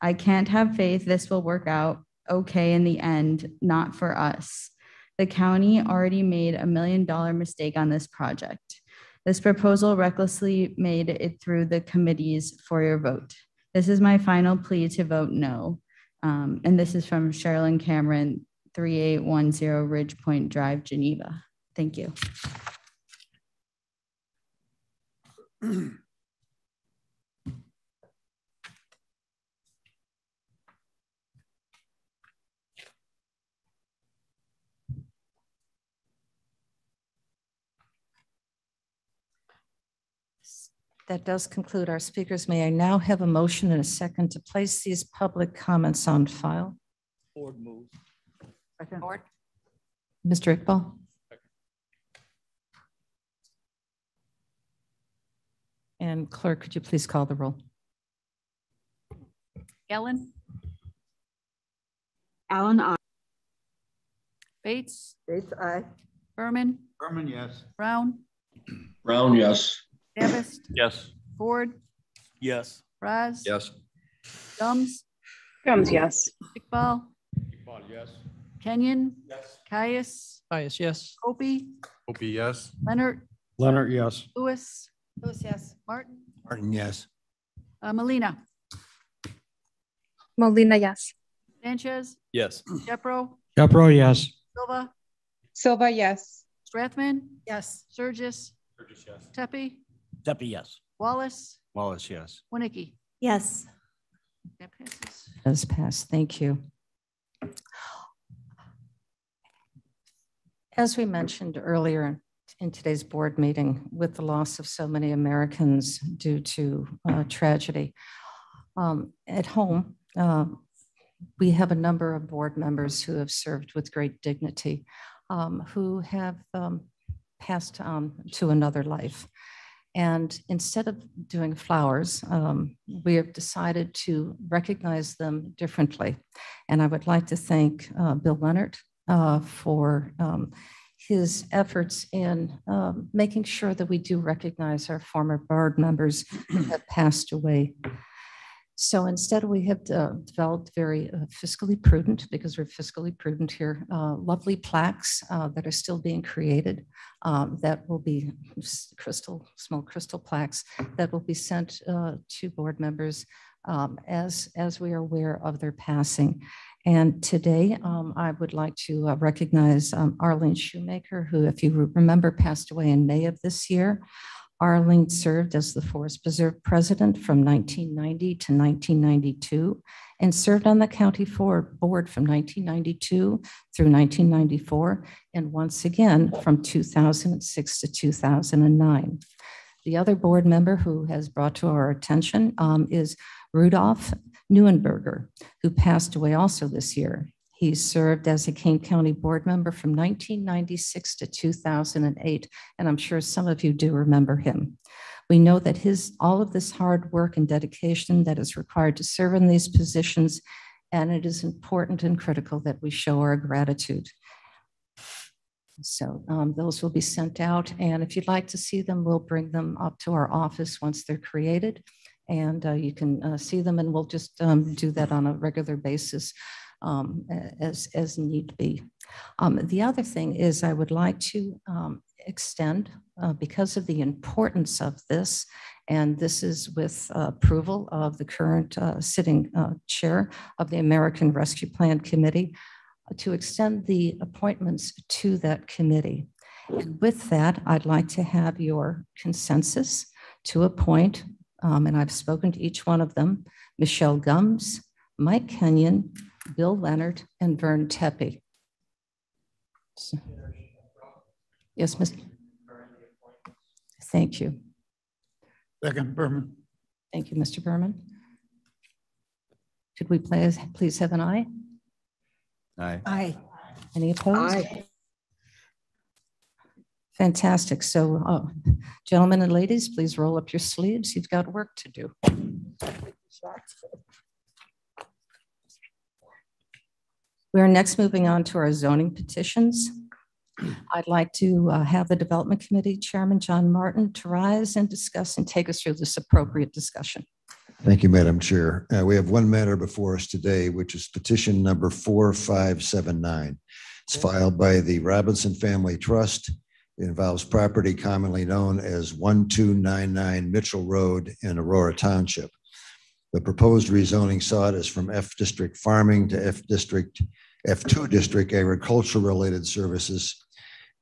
I can't have faith this will work out okay in the end, not for us. The county already made a million dollar mistake on this project. This proposal recklessly made it through the committees for your vote. This is my final plea to vote no. Um, and this is from Sherilyn Cameron, 3810 Ridge Point Drive, Geneva. Thank you. That does conclude our speakers. May I now have a motion and a second to place these public comments on file? Board move. Second. Board. Mr. Iqbal? And clerk, could you please call the roll? Ellen, Allen, I. Bates, Bates, aye. Berman, Berman, yes. Brown, Brown, yes. Davis, Yes. Ford, Yes. Raz, Yes. Gumz, Gumz, yes. Iqbal, Iqbal, yes. Kenyon, Yes. Kious, Kious, yes. Opie, Opie, yes. Leonard, Leonard, yes. Lewis, Lewis, yes. Martin, Martin, yes. uh, Melina, Molina, yes. Sanchez, Yes. Shepro, Shepro, yes. Silva, Silva, yes. Strathman, Yes. Surges, Surges, yes. Tepe, Tepe, yes. Wallace, Wallace, yes. Wojnicki. Yes. That passes. Does pass. Thank you. As we mentioned earlier in today's board meeting, with the loss of so many Americans due to uh, tragedy, um, at home, uh, we have a number of board members who have served with great dignity, um, who have um, passed on to another life. And instead of doing flowers, um, we have decided to recognize them differently. And I would like to thank uh, Bill Leonard uh, for um, his efforts in um, making sure that we do recognize our former board members who have passed away. So instead, we have uh, developed very uh, fiscally prudent, because we're fiscally prudent here, uh, lovely plaques uh, that are still being created um, that will be crystal, small crystal plaques that will be sent uh, to board members um, as, as we are aware of their passing. And today, um, I would like to uh, recognize um, Arlene Shoemaker, who, if you remember, passed away in May of this year. Arlene served as the Forest Preserve president from 1990 to 1992 and served on the county board from 1992 through 1994 and once again from 2006 to 2009. The other board member who has brought to our attention um, is Rudolph Neuenberger, who passed away also this year. He served as a Kane County board member from 1996 to 2008, and I'm sure some of you do remember him. We know that his all of this hard work and dedication that is required to serve in these positions, and it is important and critical that we show our gratitude. So um, those will be sent out, and if you'd like to see them, we'll bring them up to our office once they're created, and uh, you can uh, see them, and we'll just um, do that on a regular basis um, as, as need be. Um, the other thing is I would like to um, extend, uh, because of the importance of this, and this is with uh, approval of the current uh, sitting uh, chair of the American Rescue Plan Committee, to extend the appointments to that committee. And with that, I'd like to have your consensus to appoint, um, and I've spoken to each one of them, Michelle Gumz, Mike Kenyon, Bill Leonard, and Vern Tepe. Yes, Mr. Thank you. Second, Berman. Thank you, Mr. Berman. Could we please, please have an aye? Aye. Aye. Any opposed? Aye. Fantastic. So, uh, gentlemen and ladies, please roll up your sleeves. You've got work to do. We are next moving on to our zoning petitions. I'd like to uh, have the Development Committee Chairman John Martin to rise and discuss and take us through this appropriate discussion. Thank you, Madam Chair. Uh, we have one matter before us today, which is petition number 4579. It's filed by the Robinson Family Trust. It involves property commonly known as 1299 Mitchell Road in Aurora Township. The proposed rezoning sought is from F District Farming to F District, F2 District Agricultural Related Services.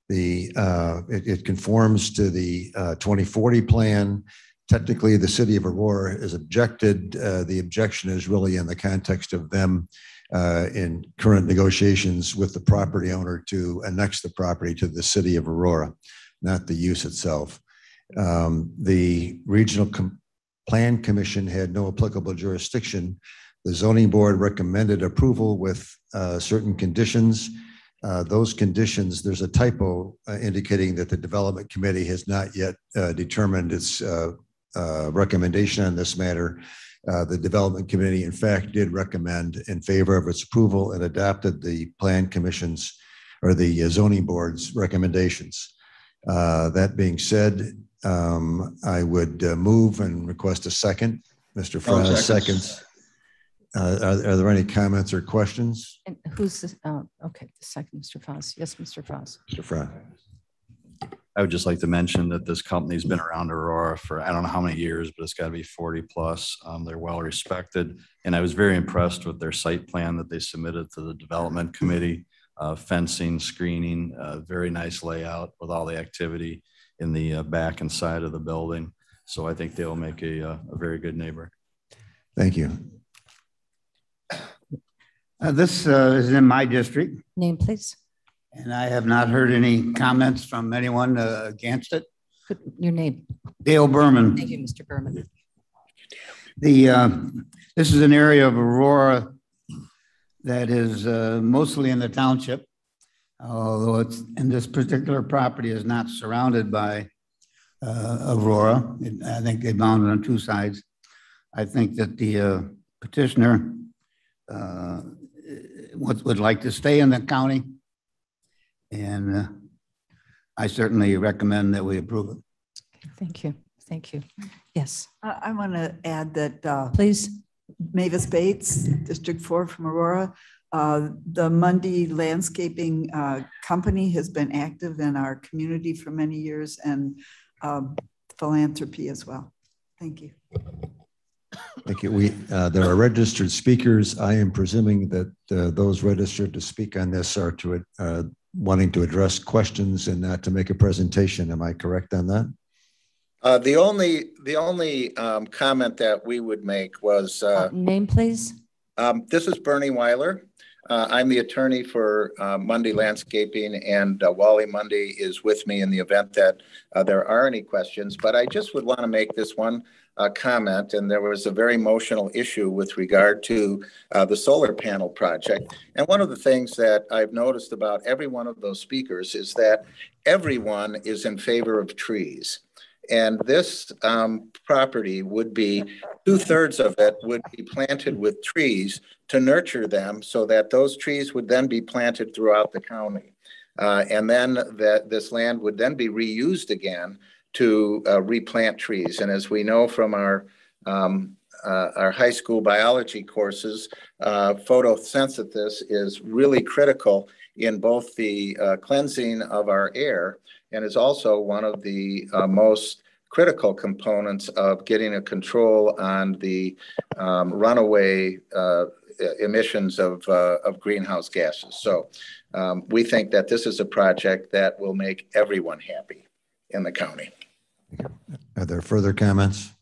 The, uh, it, it conforms to the uh, 2040 plan. Technically, the city of Aurora is objected. Uh, the objection is really in the context of them uh, in current negotiations with the property owner to annex the property to the city of Aurora, not the use itself. Um, the regional plan commission had no applicable jurisdiction. The zoning board recommended approval with uh, certain conditions. Uh, those conditions, there's a typo uh, indicating that the development committee has not yet uh, determined its uh, uh, recommendation on this matter. the development committee, in fact, did recommend in favor of its approval and adopted the plan commission's or the zoning board's recommendations. that being said, um, I would uh, move and request a second. Mr. Fry seconds. Uh, are, are, there any comments or questions? And who's this? Uh, okay, the second, Mr. Foss. Yes, Mr. Foss. Mr. Fry. I would just like to mention that this company's been around Aurora for I don't know how many years, but it's got to be 40 plus. Um, they're well respected. And I was very impressed with their site plan that they submitted to the development committee, uh, fencing, screening, uh, very nice layout with all the activity in the uh, back and side of the building. So I think they'll make a, uh, a very good neighbor. Thank you. Uh, This uh, is in my district, Name, please. and I have not heard any comments from anyone uh, against it. Your name. Dale Berman. Thank you, Mr. Berman. The, uh, this is an area of Aurora that is uh, mostly in the township, although it's, and this particular property is not surrounded by uh, Aurora. It- I think they bound it on two sides. I think that the uh, petitioner uh, would, would like to stay in the county. And uh, I certainly recommend that we approve it. Thank you. Thank you. Yes. I, I want to add that. uh, Please. Mavis Bates, District Four from Aurora. Uh, The Mundy Landscaping uh, Company has been active in our community for many years and um, philanthropy as well. Thank you. Thank you. We, uh, there are registered speakers. I am presuming that uh, those registered to speak on this are to, uh, wanting to address questions and not to make a presentation. Am I correct on that? Uh, the only, the only um, comment that we would make was, uh, Name, please. um, this is Bernie Weiler. Uh, I'm the attorney for uh, Monday Landscaping, and uh, Wally Monday is with me in the event that uh, there are any questions. But I just would want to make this one uh, comment, and there was a very emotional issue with regard to uh, the solar panel project. And one of the things that I've noticed about every one of those speakers is that everyone is in favor of trees. And this um, property would be, two-thirds of it would be planted with trees to nurture them so that those trees would then be planted throughout the county. Uh, and then that this land would then be reused again to uh, replant trees. And as we know from our um, uh, our high school biology courses, uh, photosynthesis is really critical in both the uh, cleansing of our air and is also one of the uh, most critical components of getting a control on the um, runaway uh, emissions of, uh, of greenhouse gases. So um, we think that this is a project that will make everyone happy in the county. Are there further comments?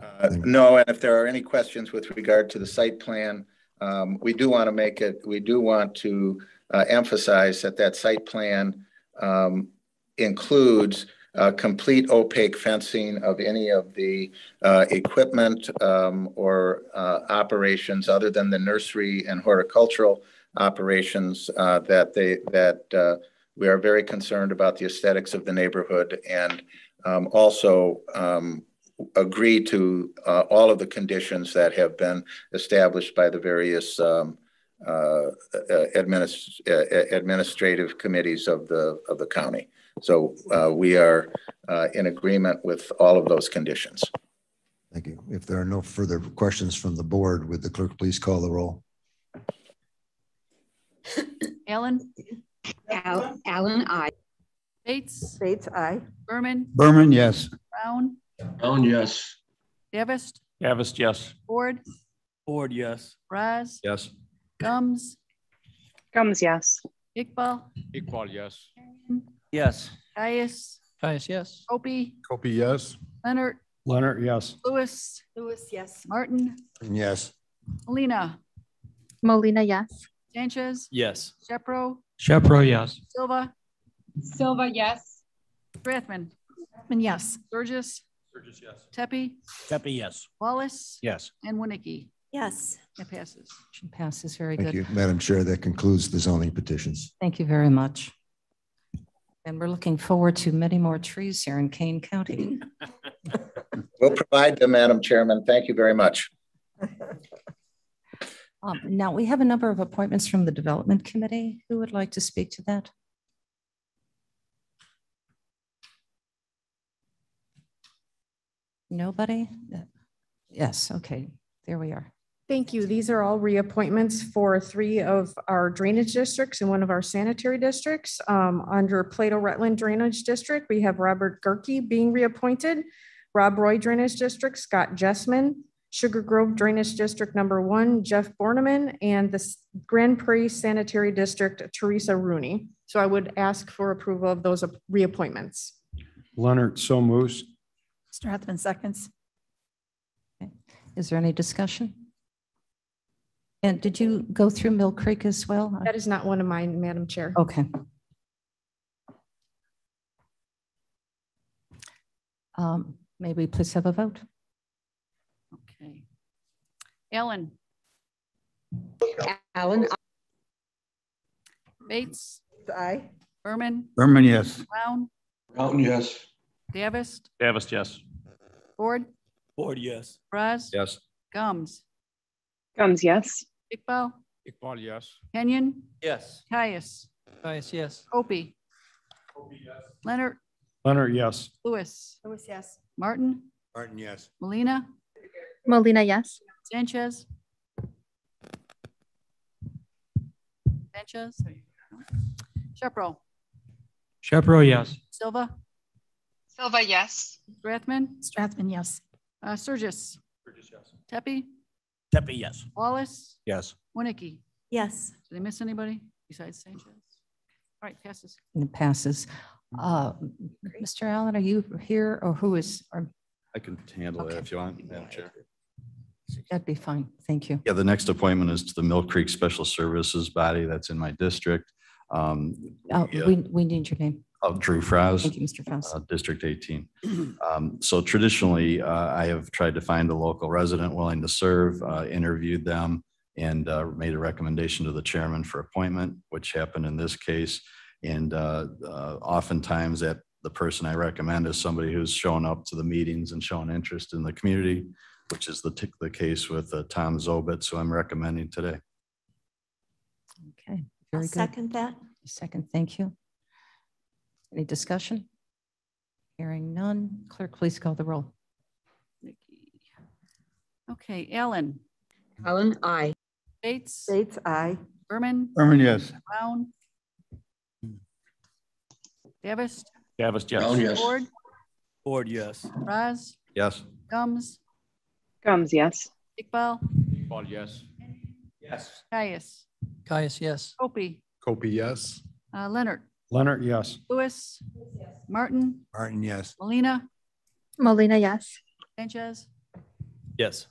Uh, No, and if there are any questions with regard to the site plan, um, we do want to make it, we do want to uh, emphasize that that site plan um, includes complete opaque fencing of any of the uh, equipment um, or uh, operations other than the nursery and horticultural operations uh, that they, that uh, we are very concerned about the aesthetics of the neighborhood and um, also um, agree to uh, all of the conditions that have been established by the various um, administ- administrative committees of the of the county. So uh, we are uh, in agreement with all of those conditions. Thank you. If there are no further questions from the board, would the clerk please call the roll? Allen? Al- Allen, I. Bates? Bates, aye. Berman? Berman, yes. Brown? Brown, yes. Davis? Davis, yes. Ford? Ford, yes. Raz? Yes. Gumz? Gumz, yes. Iqbal? Equal, yes. Yes. Kious? Kious, yes. Opie? Copy, yes. Leonard? Leonard, yes. Lewis? Lewis, yes. Martin? Yes. Molina? Molina, yes. Sanchez? Yes. Shepro? Shepro, yes. Silva? Silva, yes. Strathman? And yes. Surges? Surges, yes. Tepe? Tepe, yes. Wallace? Yes. And Wojnicki? Yes. It passes. Motion passes. Very good. Thank good. you. Madam Chair, that concludes the zoning petitions. Thank you very much. And we're looking forward to many more trees here in Kane County. We'll provide them, Madam Chairman. Thank you very much. Um, Now, we have a number of appointments from the Development Committee. Who would like to speak to that? Nobody? Yes, okay, there we are. Thank you. These are all reappointments for three of our drainage districts and one of our sanitary districts. Um, Under Plato Rutland Drainage District, we have Robert Gerke being reappointed. Rob Roy Drainage District, Scott Jessman. Sugar Grove Drainage District Number One, Jeff Borneman, and the Grand Prairie Sanitary District, Teresa Rooney. So I would ask for approval of those reappointments. Leonard, so moves. Strathman seconds. Is there any discussion? And did you go through Mill Creek as well? That is not one of mine, Madam Chair. Okay. Um, May we please have a vote? Okay. Ellen, Alan, Bates, Aye. Berman, Berman, yes. Brown, Brown, yes. Davis, Davis, yes. Ford, Ford, yes. Frasz, Yes. Gumz, Gumz, yes. Iqbal, Iqbal, yes. Kenyon, Yes. Kious, Kious, yes. Opie, Opie, yes. Leonard, Leonard, yes. Lewis, Lewis, yes. Martin, Martin, yes. Molina, Molina, yes. Sanchez. Sanchez. Shepro, Shepro, yes. Silva, Silva, yes. Strathman, Strathman, yes. uh, yes. Tepe, Tepe, yes. Wallace, Yes. Wojnicki. Yes. Did I miss anybody besides Sanchez? All right, passes. It passes. Uh, Mr. Allen, are you here or who is, or I can handle it if you want, Madam Chair. that'd be fine. Thank you. Yeah, the next appointment is to the Mill Creek Special Services body that's in my district. Um, we, uh, We, we need your name. Oh, Drew Frasz. Thank you, Mr. Faust. uh, District 18. Um, So traditionally, uh, I have tried to find a local resident willing to serve, uh, interviewed them, and uh, made a recommendation to the chairman for appointment, which happened in this case. And uh, uh, oftentimes that the person I recommend is somebody who's shown up to the meetings and shown interest in the community, which is the, t- the case with uh, Tom Zobit, so I'm recommending today. Okay, very good. that. Second, thank you. Any discussion? Hearing none. Clerk, please call the roll. Okay, Ellen, Alan, I. Bates, Bates, aye. Berman, Berman, yes. Brown. Davis, Davis, Brown, yes. Ford, Ford, yes. Frasz. Yes. Gumz, Gumz, yes. Iqbal, Iqbal, yes. Yes. Kious, Kious, yes. Opie, Copy, yes. uh, Leonard, Leonard, yes. Lewis, Martin, Martin, yes. Molina, Molina, yes. Sanchez, Yes.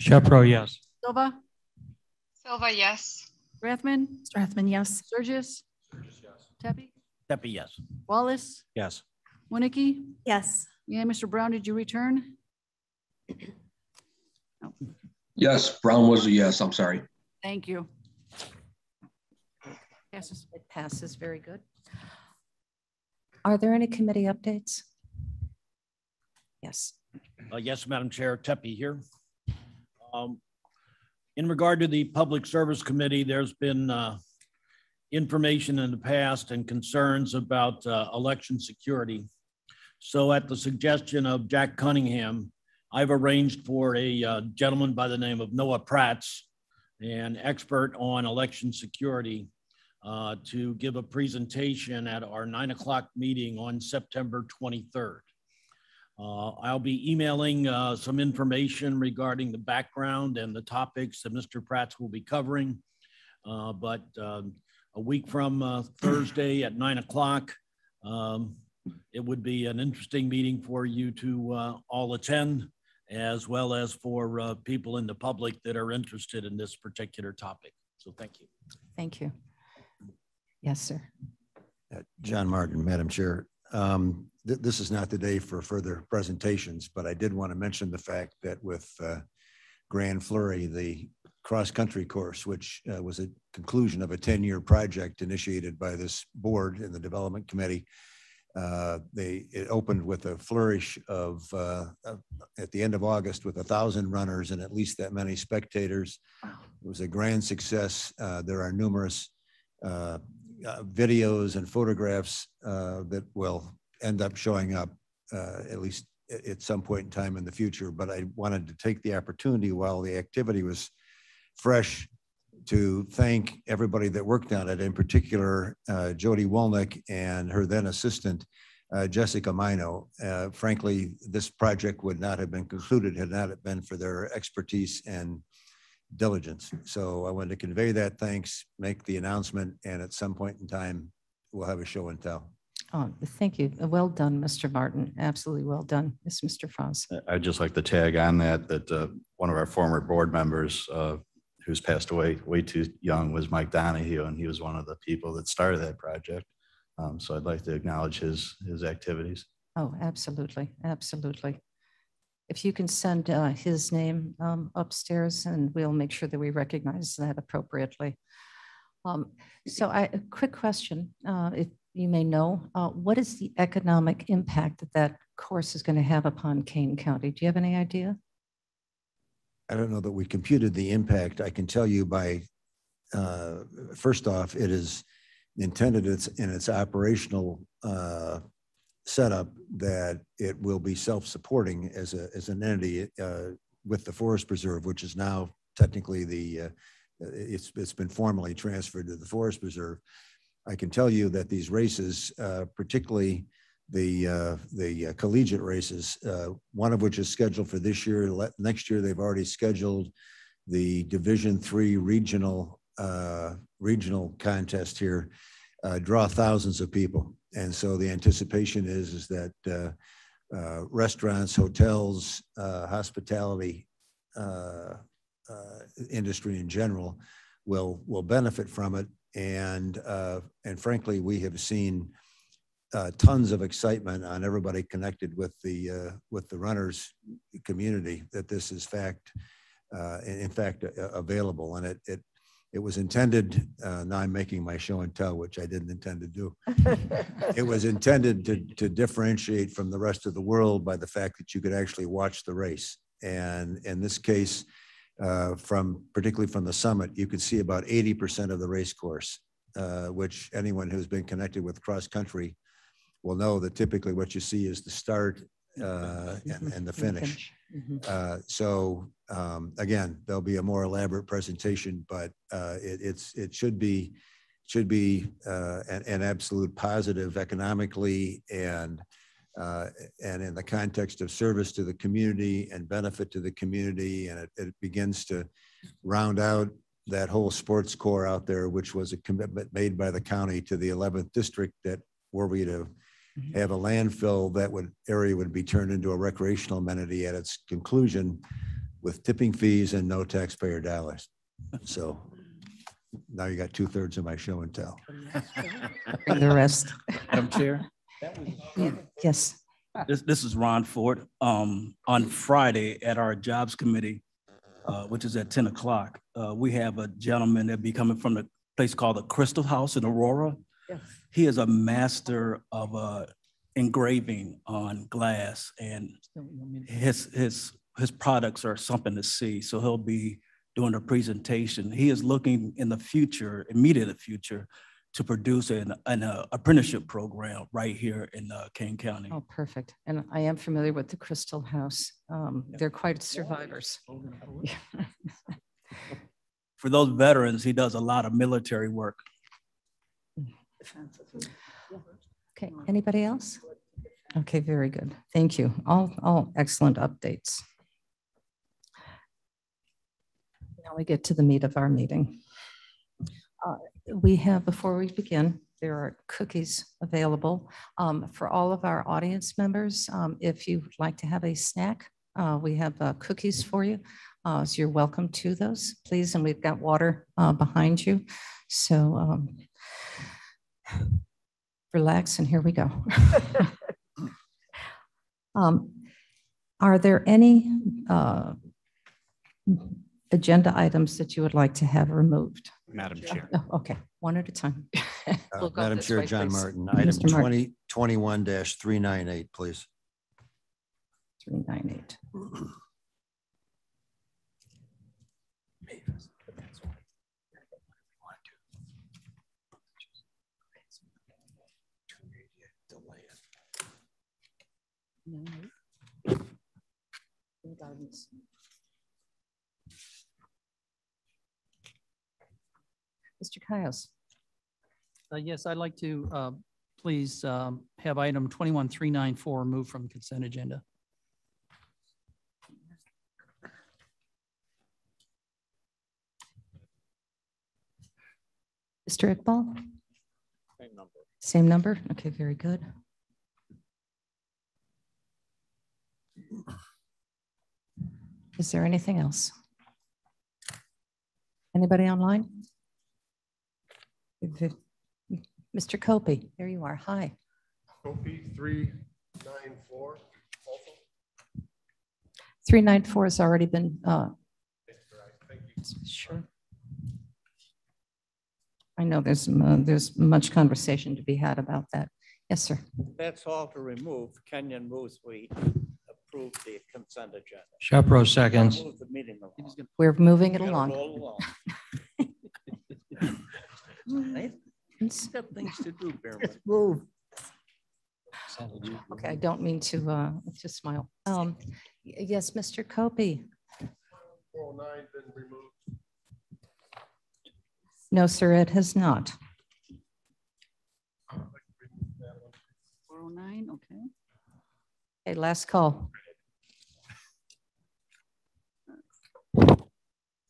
Shepro, yes. Silva, Silva, yes. Strathman, Strathman, yes. Surges, Tepe, Tepe, yes. Wallace, Yes. Wojnicki, Yes. Yeah, Mr. Brown, did you return? Yes, Brown was a yes, I'm sorry. Thank you. Passes. It passes, very good. Are there any committee updates? Yes. Uh, Yes, Madam Chair, Tepe here. Um, In regard to the Public Service Committee, there's been uh, information in the past and concerns about uh, election security. So at the suggestion of Jack Cunningham, I've arranged for a uh, gentleman by the name of Noah Praetz, an expert on election security, uh, to give a presentation at our nine o'clock meeting on September 23rd. Uh, I'll be emailing uh, some information regarding the background and the topics that Mr. Praetz will be covering. Uh, But um, a week from uh, Thursday at nine o'clock, um, it would be an interesting meeting for you to uh, all attend, as well as for people in the public that are interested in this particular topic. So thank you. Thank you. Yes, sir. Uh, John Martin, Madam Chair. Um, th- This is not the day for further presentations, but I did want to mention the fact that with uh, Grand Flurry, the cross-country course, which uh, was a conclusion of a 10-year project initiated by this board and the Development Committee, uh, they, it opened with a flourish of, uh, at the end of August with a thousand runners and at least that many spectators. It was a grand success. Uh, There are numerous uh, videos and photographs uh, that will end up showing up uh, at least at some point in time in the future. But I wanted to take the opportunity while the activity was fresh to thank everybody that worked on it, in particular uh, Jody Wolnick and her then assistant, uh, Jessica Mino. Uh, Frankly, this project would not have been concluded had not it been for their expertise and diligence. So I wanted to convey that thanks, make the announcement, and at some point in time, we'll have a show and tell. Oh, thank you. Well done, Mr. Martin. Absolutely well done. Yes, Mr. Franz. I'd just like to tag on that, that uh, one of our former board members uh, who's passed away way too young was Mike Donahue, and he was one of the people that started that project. Um, so I'd like to acknowledge his, his activities. Oh, absolutely, absolutely. If you can send uh, his name um, upstairs and we'll make sure that we recognize that appropriately. Um, So I, a quick question, uh, if you may know, uh, what is the economic impact that that course is going to have upon Kane County? Do you have any idea? I don't know that we computed the impact. I can tell you by, uh, first off, it is intended it's in its operational uh, setup that it will be self-supporting as a, as an entity uh, with the Forest Preserve, which is now technically the, uh, it's, it's been formally transferred to the Forest Preserve. I can tell you that these races, uh, particularly the uh, the uh, collegiate races, uh, one of which is scheduled for this year. Next year, they've already scheduled the Division Three regional regional contest here. Uh, draw thousands of people, and so the anticipation is is that uh, uh, restaurants, hotels, uh, hospitality industry in general will will benefit from it, and and frankly, we have seen uh, tons of excitement on everybody connected with the uh, with the runners community that this is fact uh, in, fact available. And it it it was intended uh, now I'm making my show and tell which I didn't intend to do. It was intended to to differentiate from the rest of the world by the fact that you could actually watch the race. And in this case uh, from particularly from the summit you could see about 80% of the race course uh, which anyone who's been connected with cross country will know that typically what you see is the start uh, and, and the finish. Uh, so um, again, there'll be a more elaborate presentation, but uh, it, it's it should be should be uh, an, an absolute positive economically and uh, and in the context of service to the community and benefit to the community, and it, it begins to round out that whole sports core out there, which was a commitment made by the county to the 11th district that were we to have a landfill that would area would be turned into a recreational amenity at its conclusion with tipping fees and no taxpayer dollars. So now you got two thirds of my show and tell. And the rest. Madam Chair, Yeah, Yes. this, this is Ron Ford. Um, on Friday at our Jobs Committee, uh, which is at ten o'clock, uh, we have a gentleman that be coming from the place called the Crystal House in Aurora. Yes. He is a master of, uh, engraving on glass and his, his, his products are something to see. So he'll be doing a presentation. He is looking in the future, immediate future, to produce an, an uh, apprenticeship program right here in uh, Kane County. Oh, perfect. And I am familiar with the Crystal House. Um, They're quite survivors. For those veterans, he does a lot of military work. Okay, anybody else? Okay, very good. Thank you. All, all excellent updates. Now we get to the meat of our meeting. Uh, We have, before we begin, there are cookies available. Um, For all of our audience members, um, if you'd like to have a snack, uh, we have uh, cookies for you. Uh, So you're welcome to those, please. And we've got water uh, behind you. So um, relax and here we go. Um, Are there any uh, agenda items that you would like to have removed? Madam Chair. Oh, Okay, one at a time. Uh, We'll go Madam Chair, way, John please. Martin, item Mr. Martin. 20, 21-398, please. 398. Mr. Kious. Uh, Yes, I'd like to uh, please um, have item 21394 removed from consent agenda. Mr. Iqbal? Same number. Same number? Okay, very good. Is there anything else? Anybody online? Mr. Copey, there you are. Hi. Kopi three nine four also. 394 has already been, uh, sure. I know there's, uh, there's much conversation to be had about that. Yes, sir. That's all to remove. Kenyon moose we approve the consent agenda. Shepro seconds. Move the meeting along. We're moving it Gotta along. roll along. Right? He's got things to do, Berman. Move. Okay, I don't mean to, uh, to smile. Um, y- yes, Mr. Copey. Four oh nine been removed. No, sir, it has not. 409, okay. Okay, last call.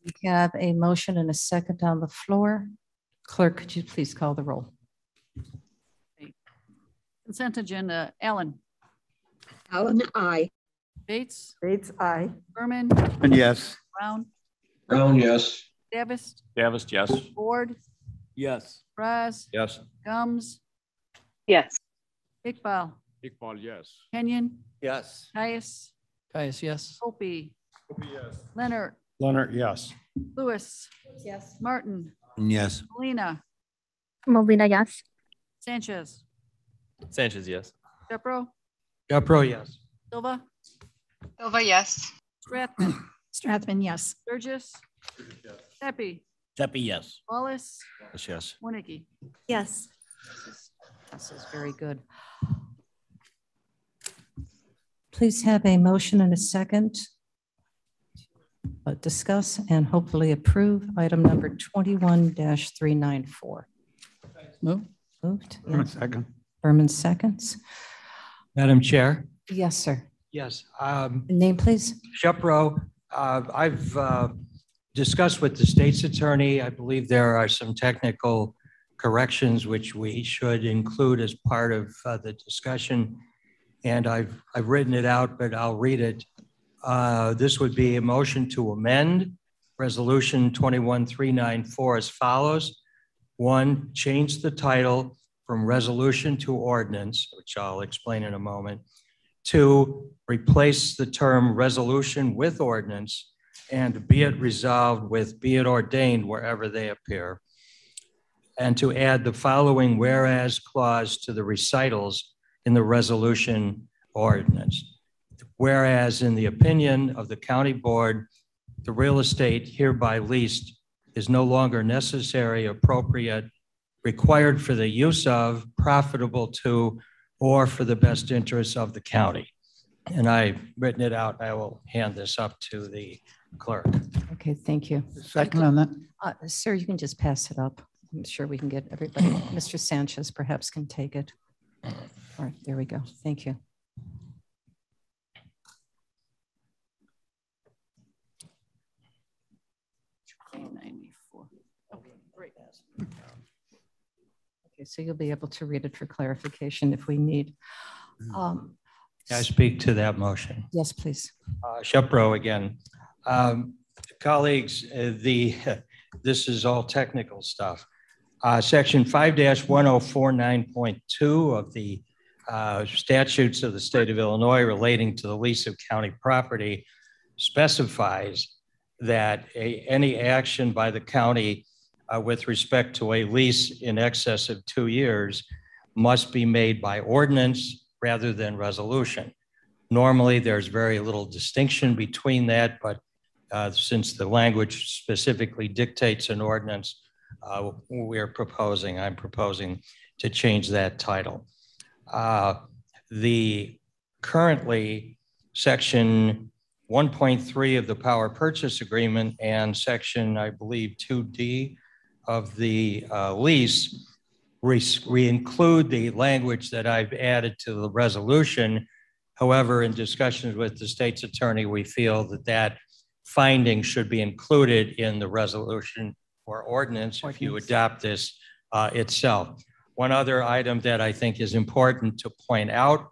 We have a motion and a second on the floor. Clerk, could you please call the roll? Consent agenda, Allen. Allen, aye. Bates. Bates, aye. Berman. And yes. Brown. Brown, yes. Davis. Davis, yes. Ward. Yes. Frasz. Yes. Gumz. Yes. Iqbal. Iqbal, yes. Kenyon. Yes. Kious. Kious, yes. Opie. Kopi, yes. Leonard. Leonard, yes. Lewis. Yes. Martin. Yes. Molina. Molina, yes. Sanchez. Sanchez, yes. Shepro. Shepro, yes. Silva. Silva, yes. Strathman. Strathman, yes. Burgess. Pepe. Tepe, yes. Wallace. Yes, yes. Wojnicki. Yes. This is very good. Please have a motion and a second. Uh, Discuss and hopefully approve item number 21-394. Move. Moved. yeah. Berman, second. Berman seconds. Madam Chair? Yes, sir. Yes. um, Name, please. Shepro, uh, I've uh, discussed with the state's attorney. I believe there are some technical corrections which we should include as part of uh, the discussion. And I've, I've written it out, but I'll read it. Uh, This would be a motion to amend Resolution 21394 as follows. One, change the title from resolution to ordinance, which I'll explain in a moment. Two, replace the term resolution with ordinance and be it resolved with be it ordained wherever they appear. And to add the following whereas clause to the recitals in the resolution ordinance. Whereas in the opinion of the county board, the real estate hereby leased is no longer necessary, appropriate, required for the use of, profitable to, or for the best interests of the county. And I've written it out. I will hand this up to the clerk. Okay, thank you. Second on that? Uh, Sir, you can just pass it up. I'm sure we can get everybody. Mr. Sanchez perhaps can take it. All right, there we go. Thank you. Ninety-four. Okay, great. Okay, so you'll be able to read it for clarification if we need. Um, Can I speak to that motion? Yes, please. Uh, Shepro again. Um, Colleagues, uh, the, this is all technical stuff. Uh, Section five one oh four nine point two of the uh, statutes of the state of Illinois relating to the lease of county property specifies that a- any action by the county uh, with respect to a lease in excess of two years must be made by ordinance rather than resolution. Normally, there's very little distinction between that, but uh, since the language specifically dictates an ordinance, uh, we're proposing, I'm proposing to change that title. Uh, The currently, section 1.3 of the power purchase agreement and section, I believe, 2D of the uh, lease we, we include the language that I've added to the resolution. However, in discussions with the state's attorney, we feel that that finding should be included in the resolution or ordinance if you adopt this uh, itself. One other item that I think is important to point out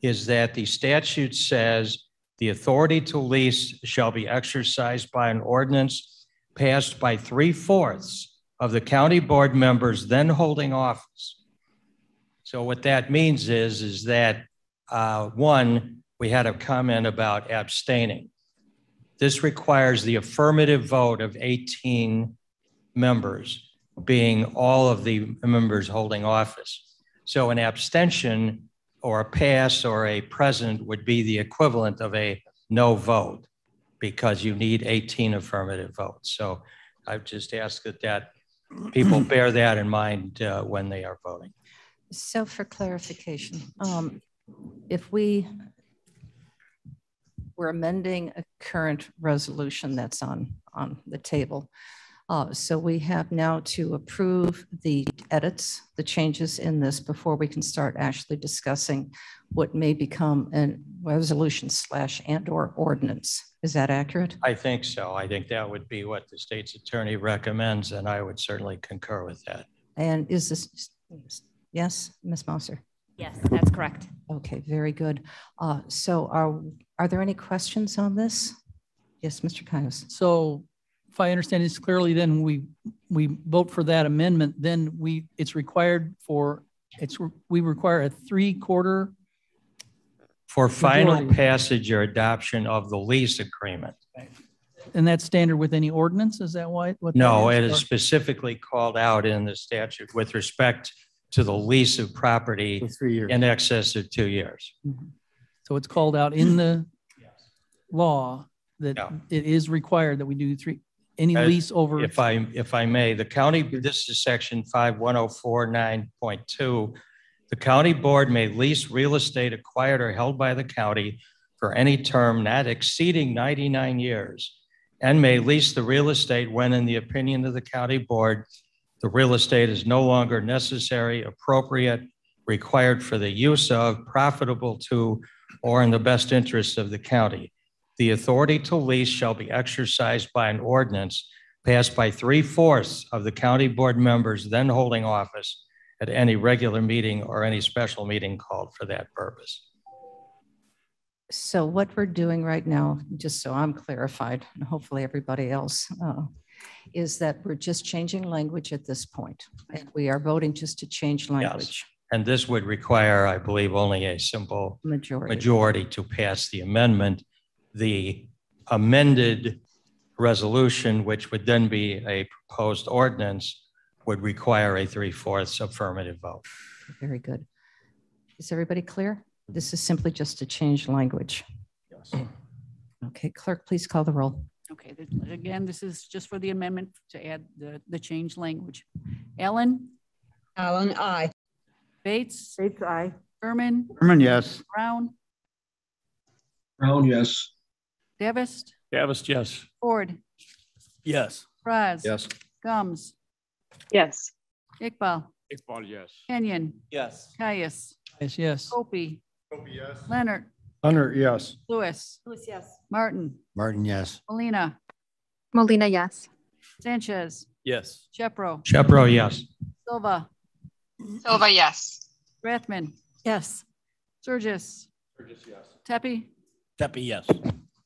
is that the statute says the authority to lease shall be exercised by an ordinance passed by three-fourths of the county board members then holding office. So what that means is, is that, uh, one, we had a comment about abstaining. This requires the affirmative vote of 18 members, being all of the members holding office. So an abstention or a pass or a present would be the equivalent of a no vote because you need 18 affirmative votes. So I've just asked that that people bear that in mind uh, when they are voting. So for clarification, um, if we we're amending a current resolution that's on, on the table. Uh, So we have now to approve the edits, the changes in this before we can start actually discussing what may become a resolution slash and or ordinance. Is that accurate? I think so. I think that would be what the state's attorney recommends, and I would certainly concur with that. And is this, yes, Ms. Mouser? Yes, that's correct. Okay, very good. Uh, So are, are there any questions on this? Yes, Mr. Kious. So if I understand this clearly, then we, we vote for that amendment, then we, it's required for, it's, we require a three-quarter, For final Majority. passage or adoption of the lease agreement. and that's standard with any ordinance, is that why? what that No, it is? is specifically called out in the statute with respect to the lease of property in excess of two years. So it's called out in the law that it is required that we do three, any Uh, lease over. If I, if I may, the county, this is section five one oh four nine point two. The county board may lease real estate acquired or held by the county for any term not exceeding ninety-nine years and may lease the real estate when, in the opinion of the county board, the real estate is no longer necessary, appropriate, required for the use of, profitable to, or in the best interests of the county. The authority to lease shall be exercised by an ordinance passed by three-fourths of the county board members then holding office at any regular meeting or any special meeting called for that purpose. So what we're doing right now, just so I'm clarified, and hopefully everybody else, uh, is that we're just changing language at this point, And we are voting just to change language. Yes. And this would require, I believe, only a simple Majority. majority to pass the amendment. The amended resolution, which would then be a proposed ordinance, would require a three-fourths affirmative vote. Very good. Is everybody clear? This is simply just to change language. Yes. Okay, clerk, please call the roll. Okay, again, this is just for the amendment to add the, the changed language. Ellen? Allen, aye. Bates? Bates, aye. Berman? Berman, yes. Brown? Brown, yes. Davis? Davis, yes. Ford? Yes. Frasz? Yes. Gumz? Yes. Iqbal? Iqbal, yes. Kenyon? Yes. Kious? Yes, yes. Opie? Kobe, yes. Leonard? Hunter, yes. Lewis? Lewis, yes. Martin? Martin, yes. Molina? Molina, yes. Sanchez? Yes. Shepro? Shepro, yes. Silva? Silva, yes. Rathman? Yes. Surges? Burgess, yes. Tepe? Tepe, yes.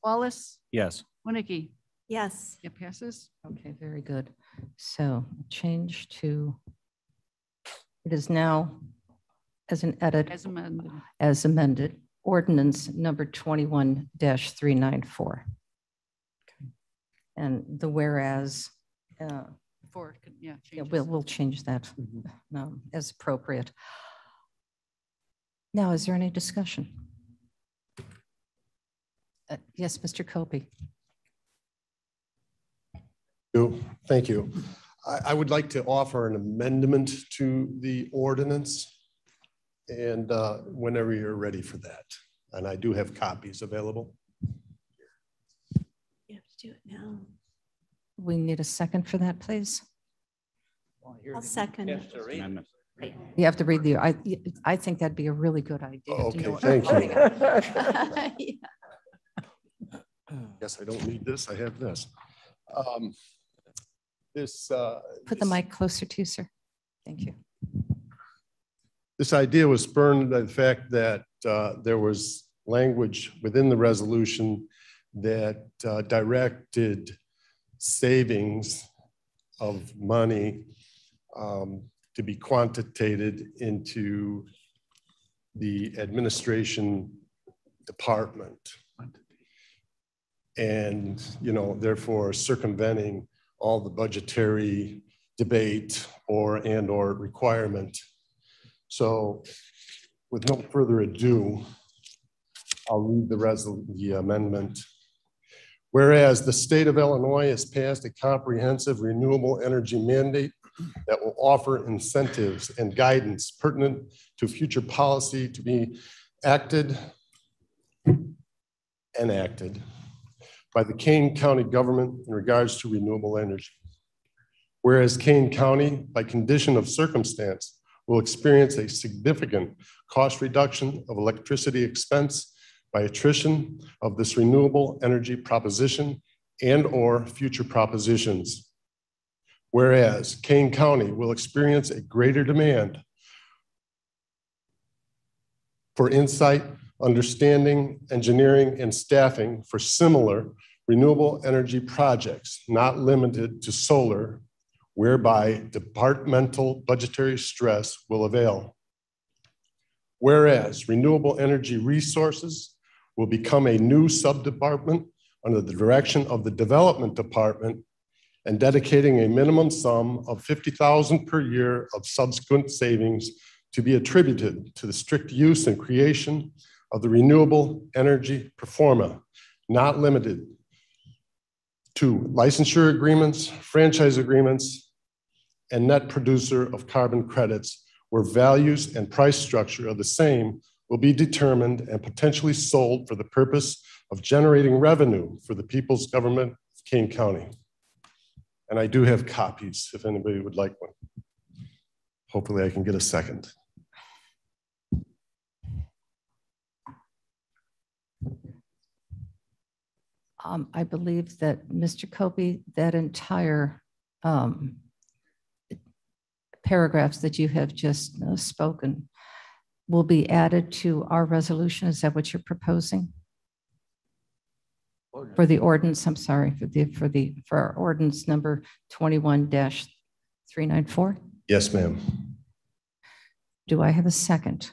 Wallace? Yes. Wojnicki? Yes. It passes. Okay, very good. So change to, it is now as an edit, As amended. as amended, ordinance number 21-394. And the whereas, uh, Four, yeah. yeah, we'll, we'll change that um, as appropriate. Now, is there any discussion? Uh, Yes, Mr. Copey. You, thank you. I, I would like to offer an amendment to the ordinance. And uh, whenever you're ready for that, and I do have copies available. You have to do it now. We need a second for that, please. I'll second. You have to read the, I, I think that'd be a really good idea. to know Okay, thank you. on. Yes, I don't need this, I have this. Um, This, uh, Put the mic closer to you, sir. Thank you. This idea was spurned by the fact that uh, there was language within the resolution that uh, directed savings of money um, to be quantitated into the administration department. And, you know, therefore circumventing all the budgetary debate or and or requirement. So with no further ado, I'll read the the amendment. Whereas the state of Illinois has passed a comprehensive renewable energy mandate that will offer incentives and guidance pertinent to future policy to be acted, enacted by the Kane County government in regards to renewable energy. Whereas Kane County, by condition of circumstance, will experience a significant cost reduction of electricity expense by attrition of this renewable energy proposition and or future propositions. Whereas Kane County will experience a greater demand for insight, understanding, engineering, and staffing for similar renewable energy projects, not limited to solar, whereby departmental budgetary stress will avail. Whereas renewable energy resources will become a new subdepartment under the direction of the Development Department and dedicating a minimum sum of 50,000 per year of subsequent savings to be attributed to the strict use and creation of the renewable energy performa, not limited to licensure agreements, franchise agreements, and net producer of carbon credits where values and price structure of the same will be determined and potentially sold for the purpose of generating revenue for the people's government of Kane County. And I do have copies if anybody would like one. Hopefully I can get a second. Um, I believe that Mr. Kobe, that entire um, paragraphs that you have just uh, spoken will be added to our resolution. Is that what you're proposing? For the ordinance, I'm sorry, for the, for the, for our ordinance number 21-394? Yes, ma'am. Do I have a second?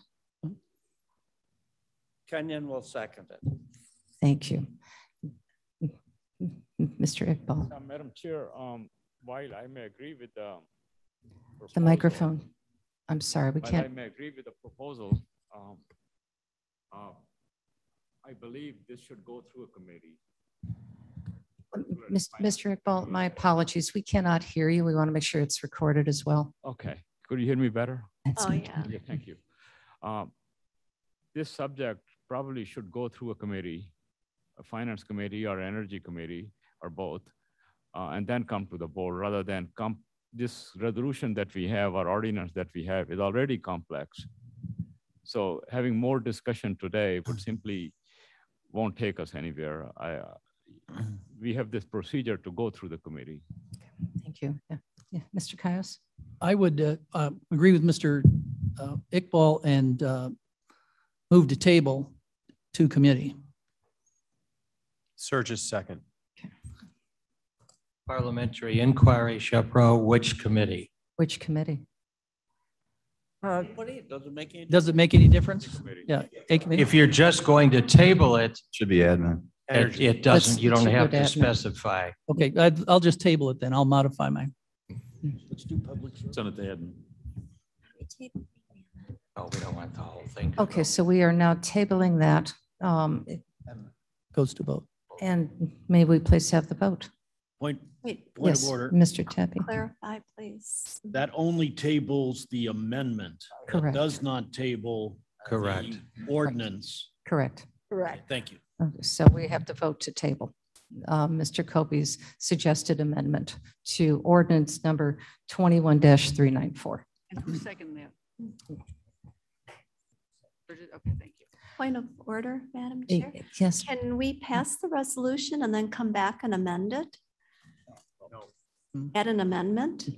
Kenyon will second it. Thank you. Mr. Iqbal, Uh, Madam Chair, um, while I may agree with the. the microphone. I'm sorry, we can't. I may agree with the proposal, um, uh, I believe this should go through a committee. Mr. Iqbal, my apologies. We cannot hear you. We want to make sure it's recorded as well. Okay, could you hear me better? That's Oh, much yeah. Okay, thank you. Um, This subject probably should go through a committee, a finance committee or energy committee, or both, uh, and then come to the board, rather than come, this resolution that we have, or ordinance that we have, is already complex. So having more discussion today would simply won't take us anywhere. I, uh, we have this procedure to go through the committee. Thank you. Yeah, yeah. Mr. Kious? I would uh, uh, agree with Mr. uh, Iqbal and uh, move to table to committee. Surges second. Parliamentary inquiry, Shepro, which committee? Which committee? Uh, Does it make any? Does it make any difference? Yeah. A committee? If you're just going to table it, Should be admin. it, it Let's- doesn't, you don't should go have to to admin. specify. Okay, I'd- I'll just table it then. I'll modify mine. Let's do public. Send it to admin. Oh, we don't want the whole thing. to Okay, go. so we are now tabling that. um, Goes to vote. And may we please have the vote? Point, Wait, point Yes, of order. Mr. Tepe. clarify, please. That only tables the amendment. It Correct. Does not table. the Correct. Ordinance. Correct. Correct. Thank you. Okay, So we have to vote to table. uh, Mr. Kobe's suggested amendment to ordinance number 21-394. And who seconded that? Okay, thank you. Point of order, Madam Chair. Yes, Can we pass the resolution and then come back and amend it? Add an amendment?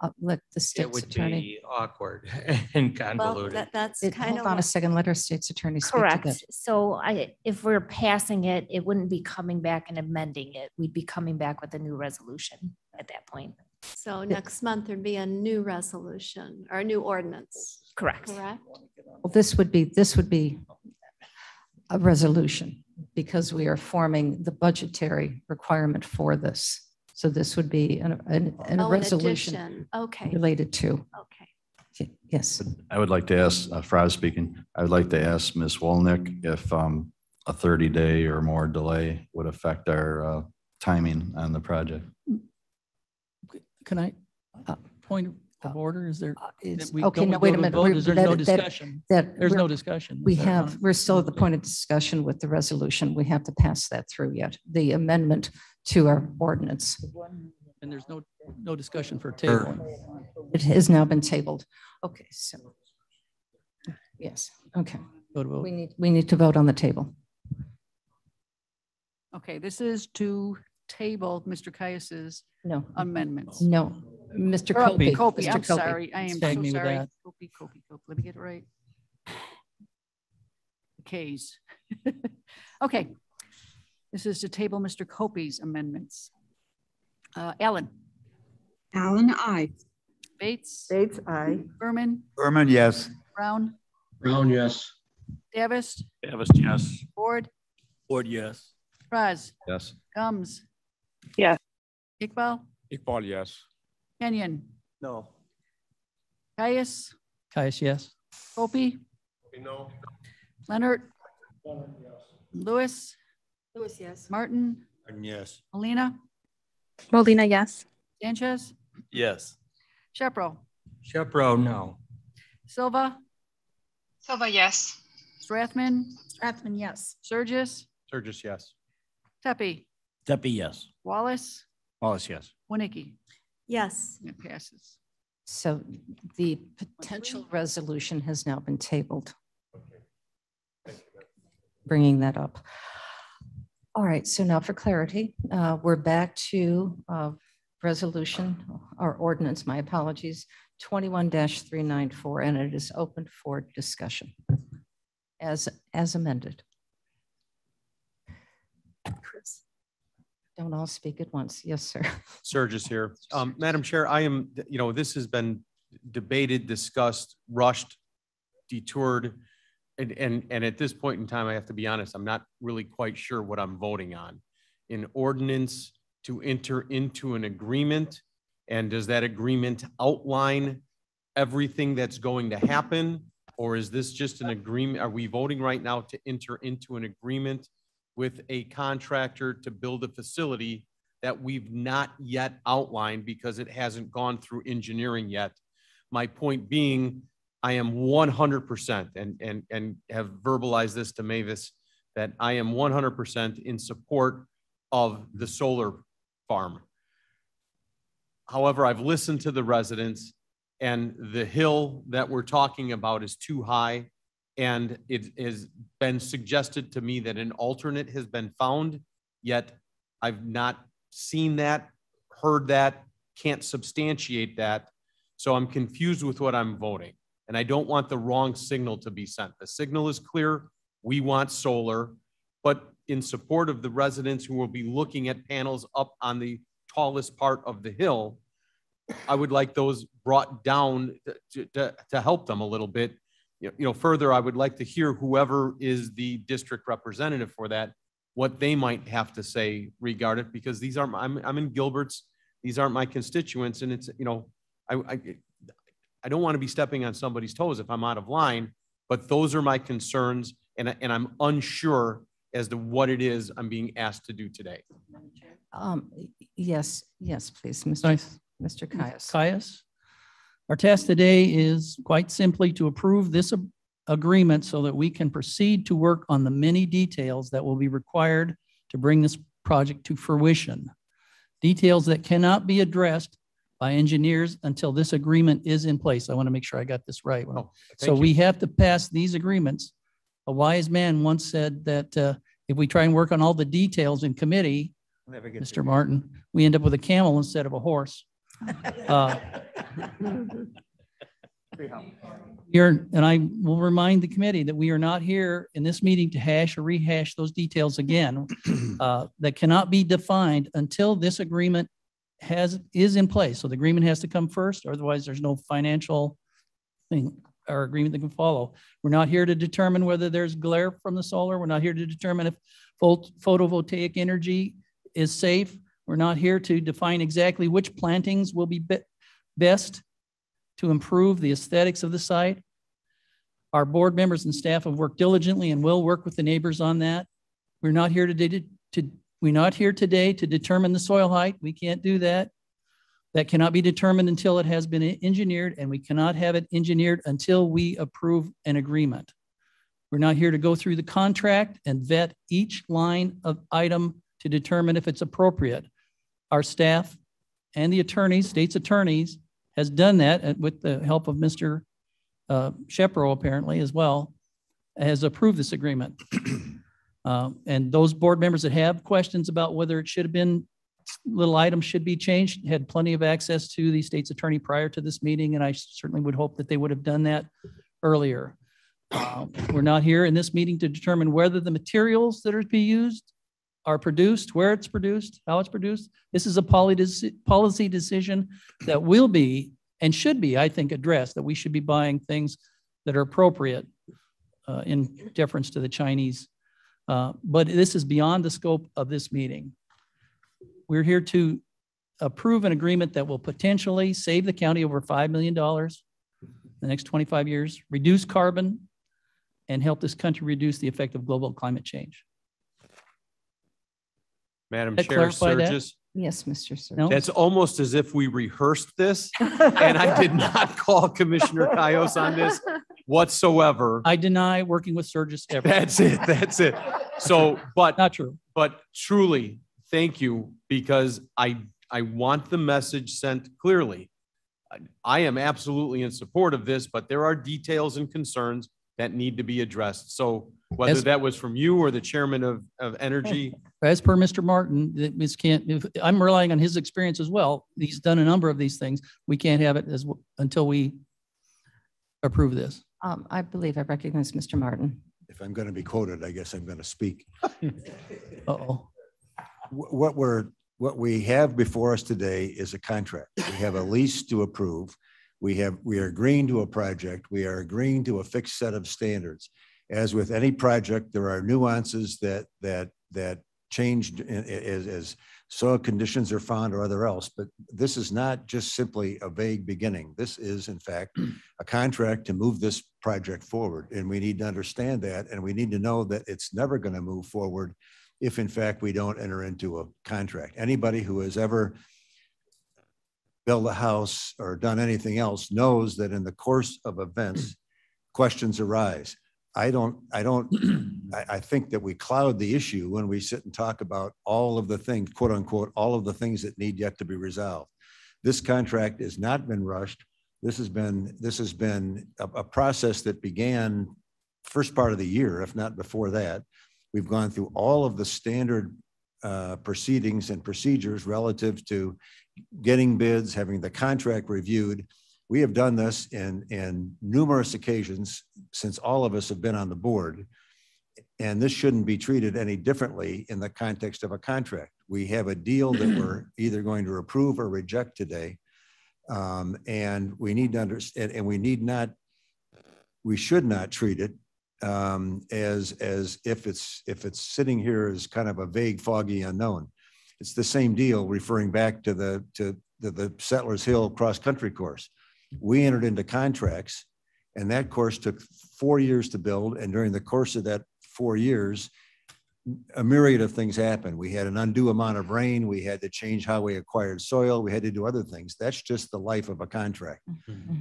uh, let the It would attorney. be awkward and Well, convoluted. that, that's It- kind Hold of on a second, let our state's attorney speak to that. Correct. So I, if we're passing it, it wouldn't be coming back and amending it. We'd be coming back with a new resolution at that point. so next month there'd be a new resolution or a new ordinance. Correct. Correct? Well, this would be, this would be a resolution because we are forming the budgetary requirement for this. So this would be an, an, an- a Oh, in resolution addition. Okay, related to, okay. yes. I would like to ask, uh, Frasz speaking, I would like to ask Ms. Wolnick if um, a 30-day or more delay would affect our uh, timing on the project. Can I, point of order, is there? Uh, that we- okay, don't we no, wait a to minute. vote? we're- Is there that- no that- discussion? That. There's no we're- discussion. We Is that have, we're still at the point of discussion with the resolution. We have to pass that through yet, the amendment to our ordinance. And there's no, no discussion for table. It has now been tabled. Okay, so. Yes, okay. Go to vote. We need, we need to vote on the table. Okay, this is to table Mr. Kious's No. amendments. No, Mr. Or, Copey. Copey, Mr. I'm Copey. sorry. I am Tag so sorry. that. Copey, Copey, Copey. Let me get it right. K's. Okay. This is to table Mr. Copey's amendments. Uh, Ellen, Allen, I. Bates, Bates, I. Berman, Berman, yes. Brown, Brown, yes. Davis, Davis, yes. Ford, Ford, yes. Frasz, Yes. Gumz, Yes. Iqbal, Iqbal, yes. Kenyon, No. Kious, Kious, yes. Copey, No. Leonard, Yes. Lewis, Lewis, yes. Martin, Martin, Yes. Molina, Molina, yes. Sanchez, Yes. Shepro, Shepro, no. Silva, Silva, yes. Strathman, Strathman, yes. Surges, Surges, yes. Tepe, Tepe, yes. Wallace, Wallace, yes. Wojnicki. Yes, It passes. So the potential resolution has now been tabled. Bringing that up. All right, so now for clarity, uh, we're back to uh, resolution or ordinance, my apologies, 21-394, and it is open for discussion as, as amended. Chris, Don't all speak at once. Yes, sir. Surges here. Um, Madam Chair, I am, you know, this has been debated, discussed, rushed, detoured. And, and, and at this point in time, I have to be honest, I'm not really quite sure what I'm voting on. An ordinance to enter into an agreement, and does that agreement outline everything that's going to happen? Or is this just an agreement? Are we voting right now to enter into an agreement with a contractor to build a facility that we've not yet outlined because it hasn't gone through engineering yet. My point being, I am one hundred percent and, and, and have verbalized this to Mavis, that I am one hundred percent in support of the solar farm. However, I've listened to the residents and the hill that we're talking about is too high. And it has been suggested to me that an alternate has been found, yet I've not seen that, heard that, can't substantiate that. So I'm confused with what I'm voting. And I don't want the wrong signal to be sent. The signal is clear. We want solar, but in support of the residents who will be looking at panels up on the tallest part of the hill, I would like those brought down to, to, to help them a little bit. You know- you know, further, I would like to hear whoever is the district representative for that, what they might have to say regarding it, because these aren't, I'm, I'm in Gilbert's, these aren't my constituents, and it's, you know, I, I, I don't want to be stepping on somebody's toes if I'm out of line, but those are my concerns, and, I- and I'm unsure as to what it is I'm being asked to do today. Um, Yes, yes, please, Mr. Nice. Mr. Kious. Kious. Our task today is quite simply to approve this agreement so that we can proceed to work on the many details that will be required to bring this project to fruition. Details that cannot be addressed by engineers until this agreement is in place. I want to make sure I got this right. So thank we have to pass these agreements. A wise man once said that uh, if we try and work on all the details in committee, Mr. Martin, we end up with a camel instead of a horse. Uh, You're, and I will remind the committee that we are not here in this meeting to hash or rehash those details again. uh, That cannot be defined until this agreement has, is in place. So the agreement has to come first, otherwise there's no financial thing or agreement that can follow. We're not here to determine whether there's glare from the solar. We're not here to determine if photovoltaic energy is safe. We're not here to define exactly which plantings will be be- best to improve the aesthetics of the site. Our board members and staff have worked diligently and will work with the neighbors on that. We're not here today to, to, we're not here today to determine the soil height. We can't do that. That cannot be determined until it has been engineered, and we cannot have it engineered until we approve an agreement. We're not here to go through the contract and vet each line of item to determine if it's appropriate. Our staff and the attorneys, state's attorneys, has done that with the help of Mr. uh, Shepro apparently as well, has approved this agreement. Um, And those board members that have questions about whether it should have been, little items should be changed, had plenty of access to the state's attorney prior to this meeting, and I certainly would hope that they would have done that earlier. Uh, We're not here in this meeting to determine whether the materials that are to be used are produced, where it's produced, how it's produced. This is a policy, decision that will be and should be, I think, addressed, that we should be buying things that are appropriate uh, in deference to the Chinese. Uh, But this is beyond the scope of this meeting. We're here to approve an agreement that will potentially save the county over $5 million in the next 25 years, reduce carbon, and help this country reduce the effect of global climate change. Madam That Chair, clarify that? Surges, Yes, Mr. Sir. No? that's almost as if we rehearsed this and I did not call Commissioner Kious on this whatsoever. I deny working with Surges ever. That's it, that's it. So, but. Not true. But truly, thank you, because I, I want the message sent clearly. I- I am absolutely in support of this, but there are details and concerns that need to be addressed. So whether As- that was from you or the chairman of, of energy, As per Mr. Martin, that Ms. can't, if, I'm relying on his experience as well. He's done a number of these things. We can't have it as, until we approve this. Um, I believe I recognize Mr. Martin. If I'm going to be quoted, I guess I'm going to speak. Uh-oh. What we're, what we have before us today is a contract. We have a lease to approve. We have, we are agreeing to a project. We are agreeing to a fixed set of standards. As with any project, there are nuances that, that, that changed as, as soil conditions are found or other else. But this is not just simply a vague beginning. This is in fact hmm. a contract to move this project forward. And we need to understand that. And we need to know that it's never going to move forward if in fact we don't enter into a contract. Anybody who has ever built a house or done anything else knows that in the course of events, hmm. questions arise. I don't, I don't, I, I think that we cloud the issue when we sit and talk about all of the things, quote unquote, all of the things that need yet to be resolved. This contract has not been rushed. This has been, this has been a, a process that began first part of the year, if not before that. We've gone through all of the standard uh, proceedings and procedures relative to getting bids, having the contract reviewed. We have done this in, in numerous occasions since all of us have been on the board. And this shouldn't be treated any differently in the context of a contract. We have a deal that we're either going to approve or reject today. Um, and we need to understand, and we need not, we should not treat it um, as, as if it's, if it's sitting here as kind of a vague, foggy unknown. It's the same deal referring back to the, to the, the Settlers Hill cross-country course. We entered into contracts and that course took four years to build. And during the course of that four years, a myriad of things happened. We had an undue amount of rain. We had to change how we acquired soil. We had to do other things. That's just the life of a contract.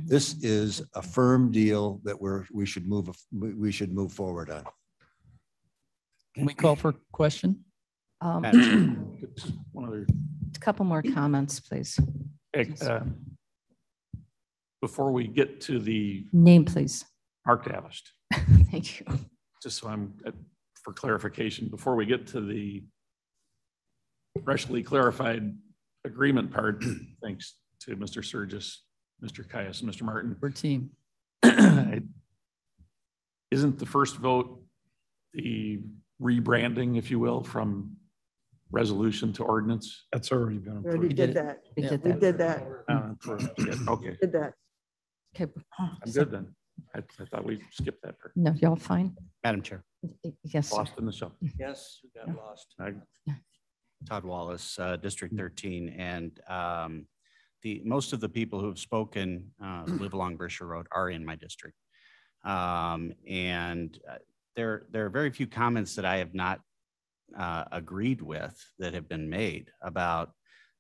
This is a firm deal that we're, we should move, we we should move forward on. Can we call for question? Um, One other, A couple more comments, please. uh, before we get to the Name, please. Mark Davoust, Thank you. just so I'm, uh, for clarification, before we get to the freshly clarified agreement part, thanks to Mr. Surges, Mr. Kious, and Mr. Martin. We're team. Isn't the first vote the rebranding, if you will, from resolution to ordinance? That's already been We already did that. We We did did that. that. Okay, Did that. Okay. I'm good then. I, I thought we skipped that part. No, y'all fine? Madam Chair. Yes. sir. Lost in the shuffle. Yes, you got lost. I- Todd Wallace, uh, District 13, and um, the, most of the people who have spoken uh, live along Brisher Road are in my district. Um, And uh, there, there are very few comments that I have not uh, agreed with that have been made about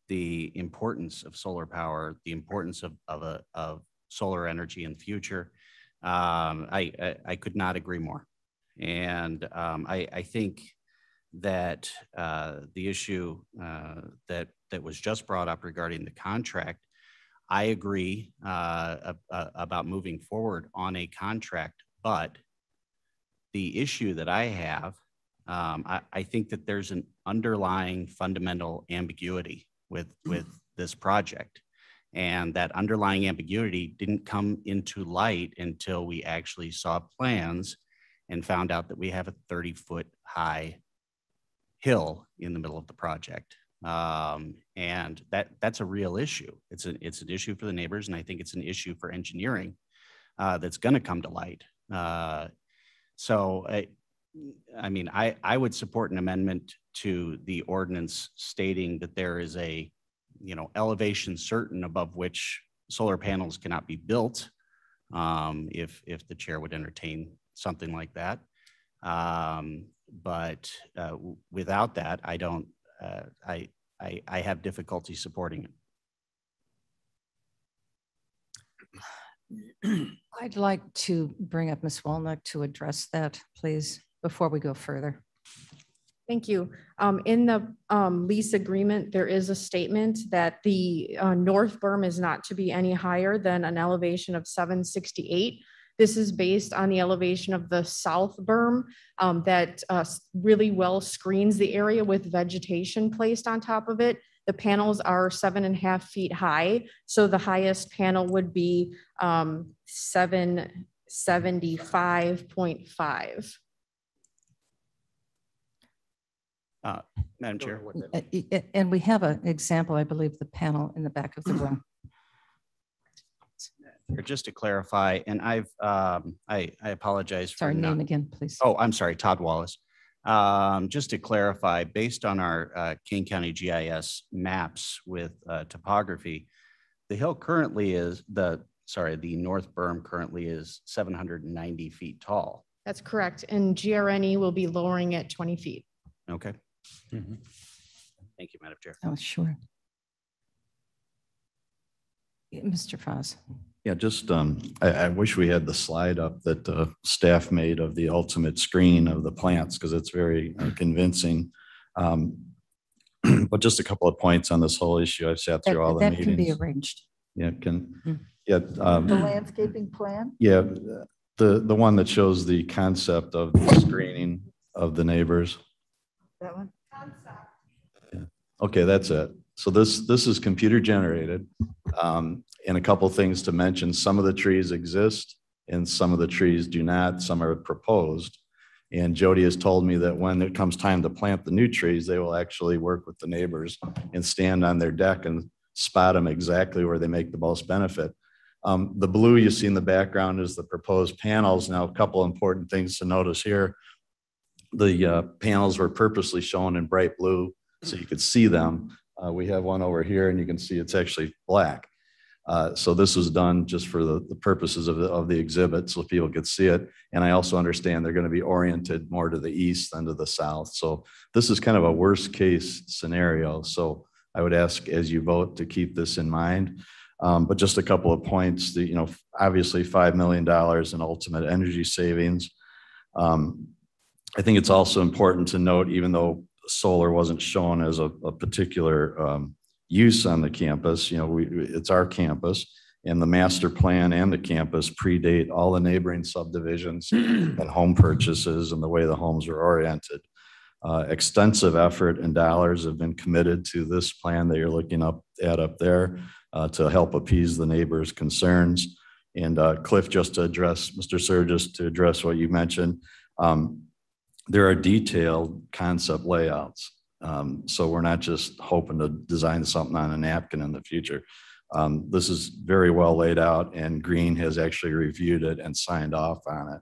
the importance of solar power, the importance of, of, a, of solar energy in the future. Um, I, I, I could not agree more. And um, I, I think that uh, the issue uh, that that was just brought up regarding the contract, I agree uh, uh, about moving forward on a contract, but the issue that I have, um, I, I think that there's an underlying fundamental ambiguity with with this project. And that underlying ambiguity didn't come into light until we actually saw plans and found out that we have a 30 foot high hill in the middle of the project. Um, and that that's a real issue. It's an it's an issue for the neighbors, and I think it's an issue for engineering uh, that's going to come to light. Uh, so I, I mean, I I would support an amendment to the ordinance stating that there is a you know elevation certain above which solar panels cannot be built. Um, if if the chair would entertain something like that. Um, but uh, without that, I don't, uh, I, I, I have difficulty supporting it. I'd like to bring up Ms. Walnut to address that, please, before we go further. Thank you. Um, in the um, lease agreement, there is a statement that the uh, north berm is not to be any higher than an elevation of 768. This is based on the elevation of the south berm um, that uh, really well screens the area with vegetation placed on top of it. The panels are seven and a half feet high. So the highest panel would be um, 775.5. Uh, Madam Chair. Uh, y- y- And we have an example, I believe, the panel in the back of the room. Or just to clarify, and I've, um, I, I apologize. for Sorry, name not- again, please. Oh, I'm sorry, Todd Wallace. Um, just to clarify, based on our, uh, Kane County GIS maps with, uh, topography, the hill currently is the, sorry, the north berm currently is seven hundred and ninety feet tall. That's correct. And GRNE will be lowering it twenty feet. Okay. Thank you, Madam Chair. Oh, sure. Mr. Frasz. Yeah, just, um, I, I wish we had the slide up that, uh, staff made of the ultimate screen of the plants, because it's very uh, convincing. Um, But just a couple of points on this whole issue. I've sat That through all the that can be meetings. arranged. Yeah, Mm. can, yeah, um, The landscaping plan? yeah, the, the one that shows the concept of the screening of the neighbors. That one? Okay, that's it. So this, this is computer generated. Um, and a couple things to mention, some of the trees exist and some of the trees do not, some are proposed. And Jody has told me that when it comes time to plant the new trees, they will actually work with the neighbors and stand on their deck and spot them exactly where they make the most benefit. Um, the blue you see in the background is the proposed panels. Now, a couple important things to notice here. The uh, panels were purposely shown in bright blue so you could see them. Uh, we have one over here and you can see it's actually black. Uh, so this was done just for the, the purposes of the, of the exhibit so people could see it. And I also understand they're going to be oriented more to the east than to the south. So this is kind of a worst case scenario. So I would ask as you vote to keep this in mind. Um, but just a couple of points, the, you know, obviously $5 million in ultimate energy savings. Um, I think it's also important to note, even though solar wasn't shown as a, a particular um, use on the campus, you know, we, it's our campus and the master plan and the campus predate all the neighboring subdivisions and home purchases and the way the homes are oriented. Uh, extensive effort and dollars have been committed to this plan that you're looking up at up there. uh, to help appease the neighbors' concerns. And uh, Cliff, just to address, Mr. Sir, just to address what you mentioned, um, there are detailed concept layouts. Um, so we're not just hoping to design something on a napkin in the future. Um, this is very well laid out and GRNE has actually reviewed it and signed off on it.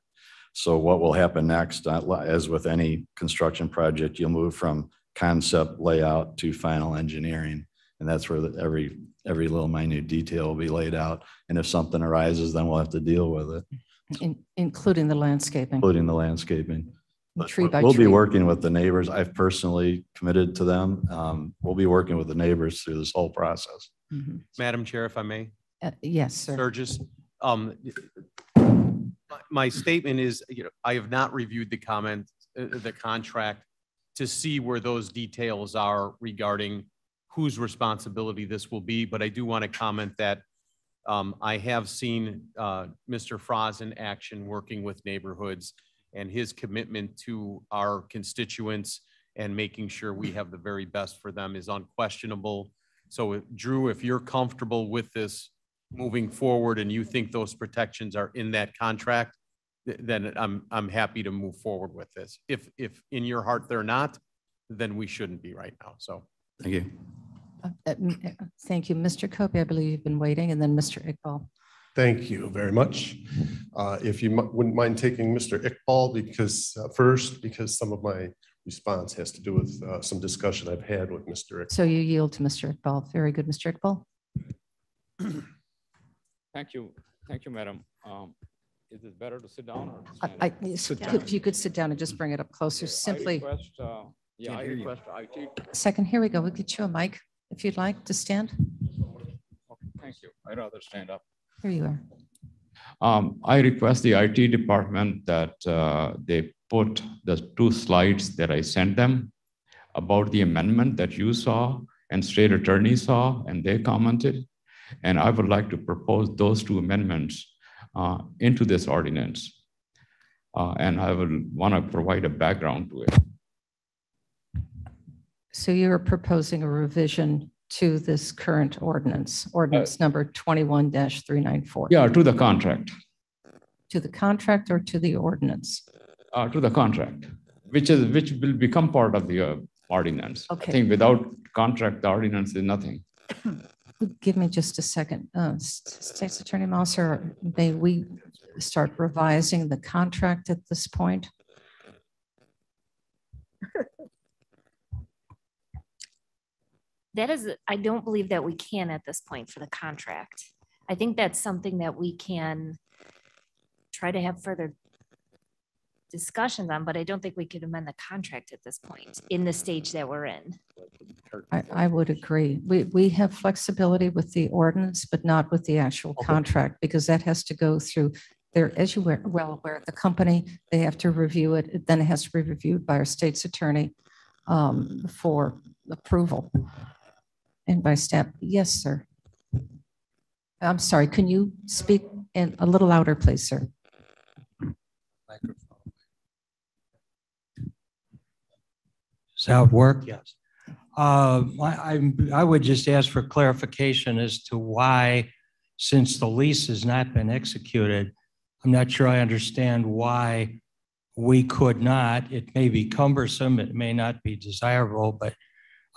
So what will happen next, uh, as with any construction project, you'll move from concept layout to final engineering. And that's where the- every, every little minute detail will be laid out. And if something arises, then we'll have to deal with it, in- including the landscaping. including the landscaping. But Tree by We'll be working with the neighbors. I've personally committed to them. Um, we'll be working with the neighbors through this whole process. Mhm. Madam Chair, if I may. Uh, Yes, sir. Surges, um, my- my statement is, you know, I have not reviewed the comment, uh, the contract to see where those details are regarding whose responsibility this will be, but I do want to comment that um, I have seen uh, Mr. Frasz in action working with neighborhoods and his commitment to our constituents and making sure we have the very best for them is unquestionable. So Drew, if you're comfortable with this moving forward and you think those protections are in that contract, th- then I'm, I'm happy to move forward with this. If, if in your heart they're not, then we shouldn't be right now. So. Thank you. Uh, uh, uh, Thank you. Mr. Kopi, I believe you've been waiting, and then Mr. Iqbal. Thank you very much. Uh, If you mi- wouldn't mind taking Mr. Iqbal because, uh, first, because some of my response has to do with uh, some discussion I've had with Mr. Iqbal. So you yield to Mr. Iqbal. Very good, Mr. Iqbal. Thank you. Thank you, madam. Um, Is it better to sit down or? to I- stand I, up? yes, if you could sit down and just bring it up closer, I simply. request, uh, Yeah, I hear you. request IT. Second, here we go. We'll get you a mic if you'd like to stand. Okay, Thank you. I'd rather stand up. Here you are. Um, I request the IT department that uh, they put the two slides that I sent them about the amendment that you saw and state attorney saw and they commented. And I would like to propose those two amendments uh, into this ordinance. Uh, And I will want to provide a background to it. So you're proposing a revision to this current ordinance, ordinance number three nine four. Yeah, to the contract, To the contract or to the ordinance? uh, to the contract, which is, which will become part of the uh, ordinance. I think without contract, the ordinance is nothing. Give me just a second. Uh, State's Attorney Mosser, may we start revising the contract at this point? That is, I don't believe that we can at this point for the contract. I think that's something that we can try to have further discussions on, but I don't think we could amend the contract at this point in the stage that we're in. I, I would agree. We, we have flexibility with the ordinance, but not with the actual contract, because that has to go through there, as you were well aware, the company, they have to review it, then it has to be reviewed by our state's attorney um, for approval. And by step, yes, sir. I'm sorry, can you speak in a little louder, please, sir? That work? Yes. Uh, I, I would just ask for clarification as to why, since the lease has not been executed, I'm not sure I understand why we could not. It may be cumbersome, it may not be desirable, but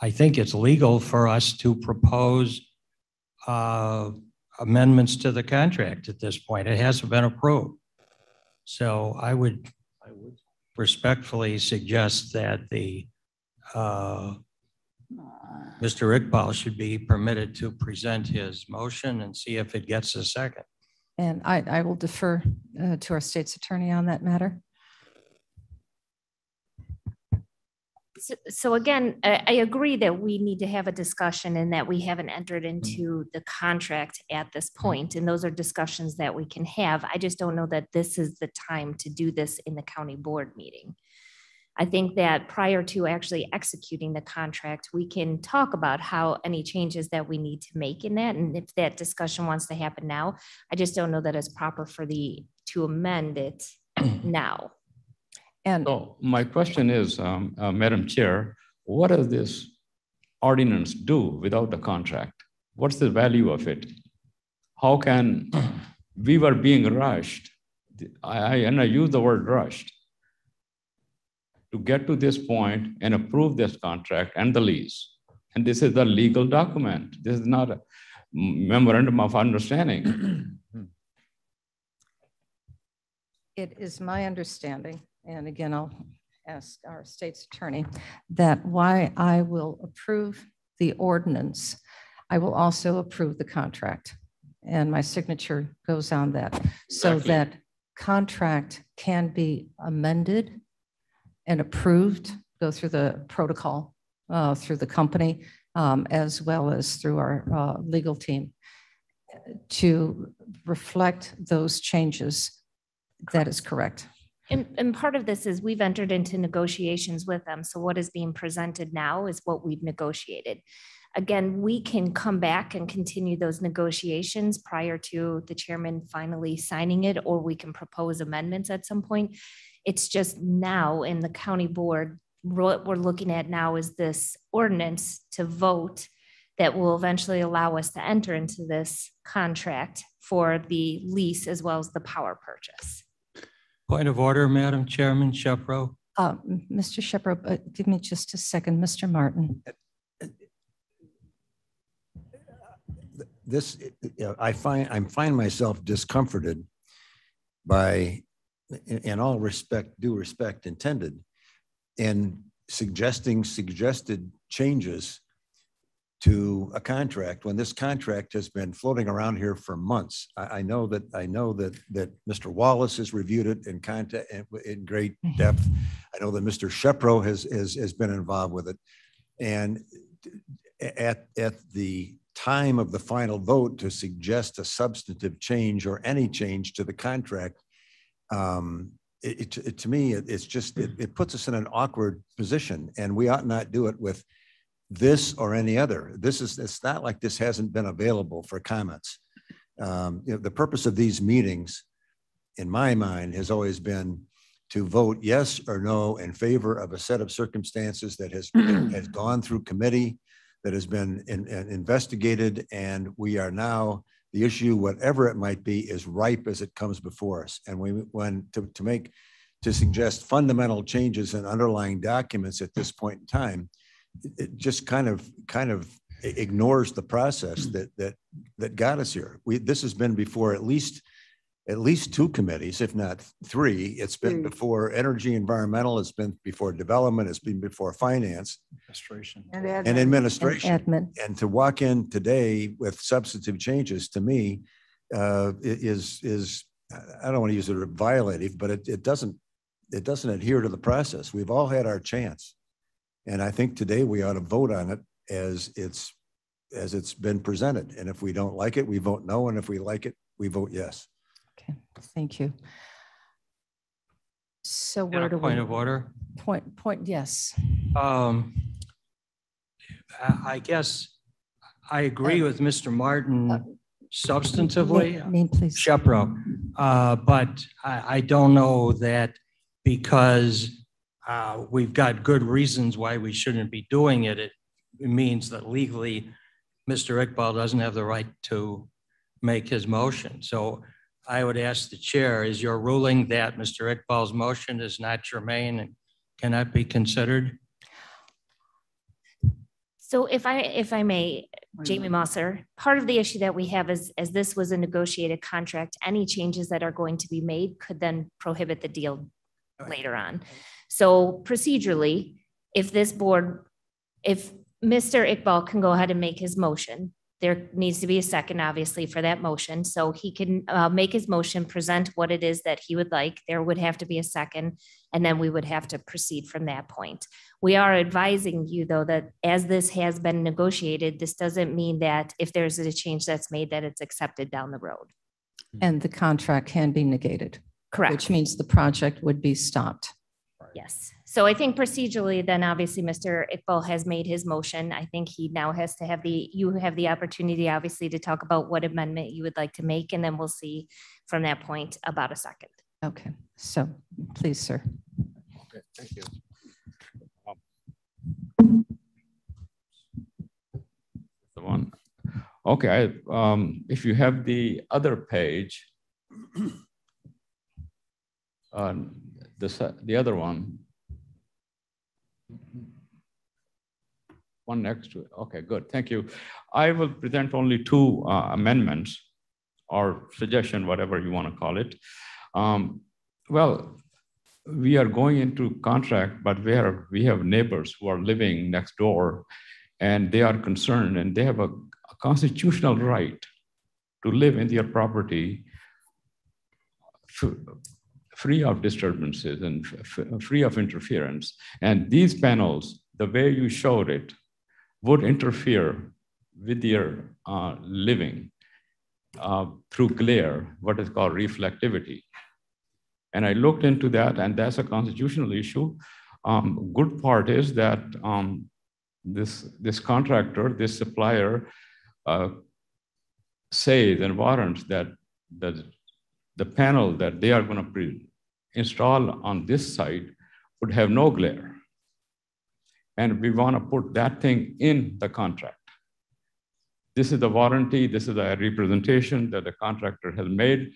I think it's legal for us to propose uh, amendments to the contract at this point. It hasn't been approved. So I would respectfully suggest that the uh, Mr. Iqbal should be permitted to present his motion and see if it gets a second. And I, I will defer uh, to our state's attorney on that matter. So, so again, I, I agree that we need to have a discussion and that we haven't entered mm-hmm. into the contract at this point. point, And those are discussions that we can have. I just don't know that this is the time to do this in the county board meeting. I think that prior to actually executing the contract, we can talk about how any changes that we need to make in that. And if that discussion wants to happen now, I just don't know that it's proper for the, to amend it now. And So my question is, um, uh, Madam Chair, what does this ordinance do without the contract? what's the value of it? How can, we were being rushed. I, I, and I use the word rushed to get to this point and approve this contract and the lease. And this is a legal document. This is not a memorandum of understanding. It is my understanding, and again, I'll ask our state's attorney, that why I will approve the ordinance, I will also approve the contract. And my signature goes on that, so Exactly. that contract can be amended and approved, go through the protocol, uh, through the company, um, as well as through our uh, legal team to reflect those changes. That is correct. And, and part of this is we've entered into negotiations with them. So what is being presented now is what we've negotiated. Again, we can come back and continue those negotiations prior to the chairman finally signing it, or we can propose amendments at some point. It's just now in the county board, what we're looking at now is this ordinance to vote that will eventually allow us to enter into this contract for the lease as well as the power purchase. Point of order, Madam Chairman, Shepro. Uh, Mr. Shepro, uh, give me just a second. Mr. Martin. this, I find, I find myself discomforted by, in, in all respect, due respect intended, in suggesting suggested changes to a contract when this contract has been floating around here for months. I, I know that, I know that, that Mr. Wallace has reviewed it in contact, in, in great depth. I know that Mr. Shepro has, has, has been involved with it. And at, at the time of the final vote to suggest a substantive change or any change to the contract, um, it, it, it- to me, it- it's just, it, it puts us in an awkward position and we ought not do it with this or any other. This is, it's not like this hasn't been available for comments. Um, you know, the purpose of these meetings, in my mind, has always been to vote yes or no in favor of a set of circumstances that has, has gone through committee, that has been in- in- investigated, and we are now, the issue, whatever it might be, is ripe as it comes before us. And we, when, to, to make, to suggest fundamental changes in underlying documents at this point in time, it- it just kind of, kind of ignores the process that, that, that got us here. We, this has been before at least, at least two committees, if not three. It's been before energy environmental, it's been before development, it's been before finance Administration. and administration. admin. And to walk in today with substantive changes, to me, uh, is, is, I don't want to use the word violative, but it, it doesn't, it doesn't adhere to the process. We've all had our chance. And I think today we ought to vote on it as it's, as it's been presented. And if we don't like it, we vote no. And if we like it, we vote yes. Okay, thank you. So where a do we? point of order. Point, point, yes. Um, I I guess I agree with Mr. Martin substantively. Name, please. Shepro. Uh, but I, I don't know that because uh, we've got good reasons why we shouldn't be doing it, it means that legally, Mr. Iqbal doesn't have the right to make his motion. So I would ask the chair, is your ruling that Mr. Iqbal's motion is not germane and cannot be considered? So if I, if I may, Jamie Mosser, part of the issue that we have is, as this was a negotiated contract, any changes that are going to be made could then prohibit the deal later on. So procedurally, if this board, if Mr. Iqbal can go ahead and make his motion, there needs to be a second, obviously, for that motion. So he can uh, make his motion, present what it is that he would like. There would have to be a second, and then we would have to proceed from that point. We are advising you, though, that as this has been negotiated, this doesn't mean that if there's a change that's made, that it's accepted down the road. And the contract can be negated. Correct. Which means the project would be stopped. Yes. So I think procedurally, then obviously Mr. Iqbal has made his motion. I think he now has to have the, you have the opportunity, obviously, to talk about what amendment you would like to make, and then we'll see from that point about a second. Okay, so please, sir. Okay, thank you. The one, Okay, I- um, if you have the other page, uh, the, the other one. One next to it. Okay, good. Thank you. I will present only two uh, amendments or suggestion, whatever you want to call it. Um, Well, we are going into contract, but we are, we have neighbors who are living next door and they are concerned and they have a a constitutional right to live in their property free of disturbances and free of interference. And these panels, the way you showed it, would interfere with your uh, living uh, through glare, what is called reflectivity. And I looked into that, and that's a constitutional issue. Um, good part is that um, this, this contractor, this supplier, uh, says and warrants that, that the panel that they are going to install on this side would have no glare. And we want to put that thing in the contract. This is the warranty, this is the representation that the contractor has made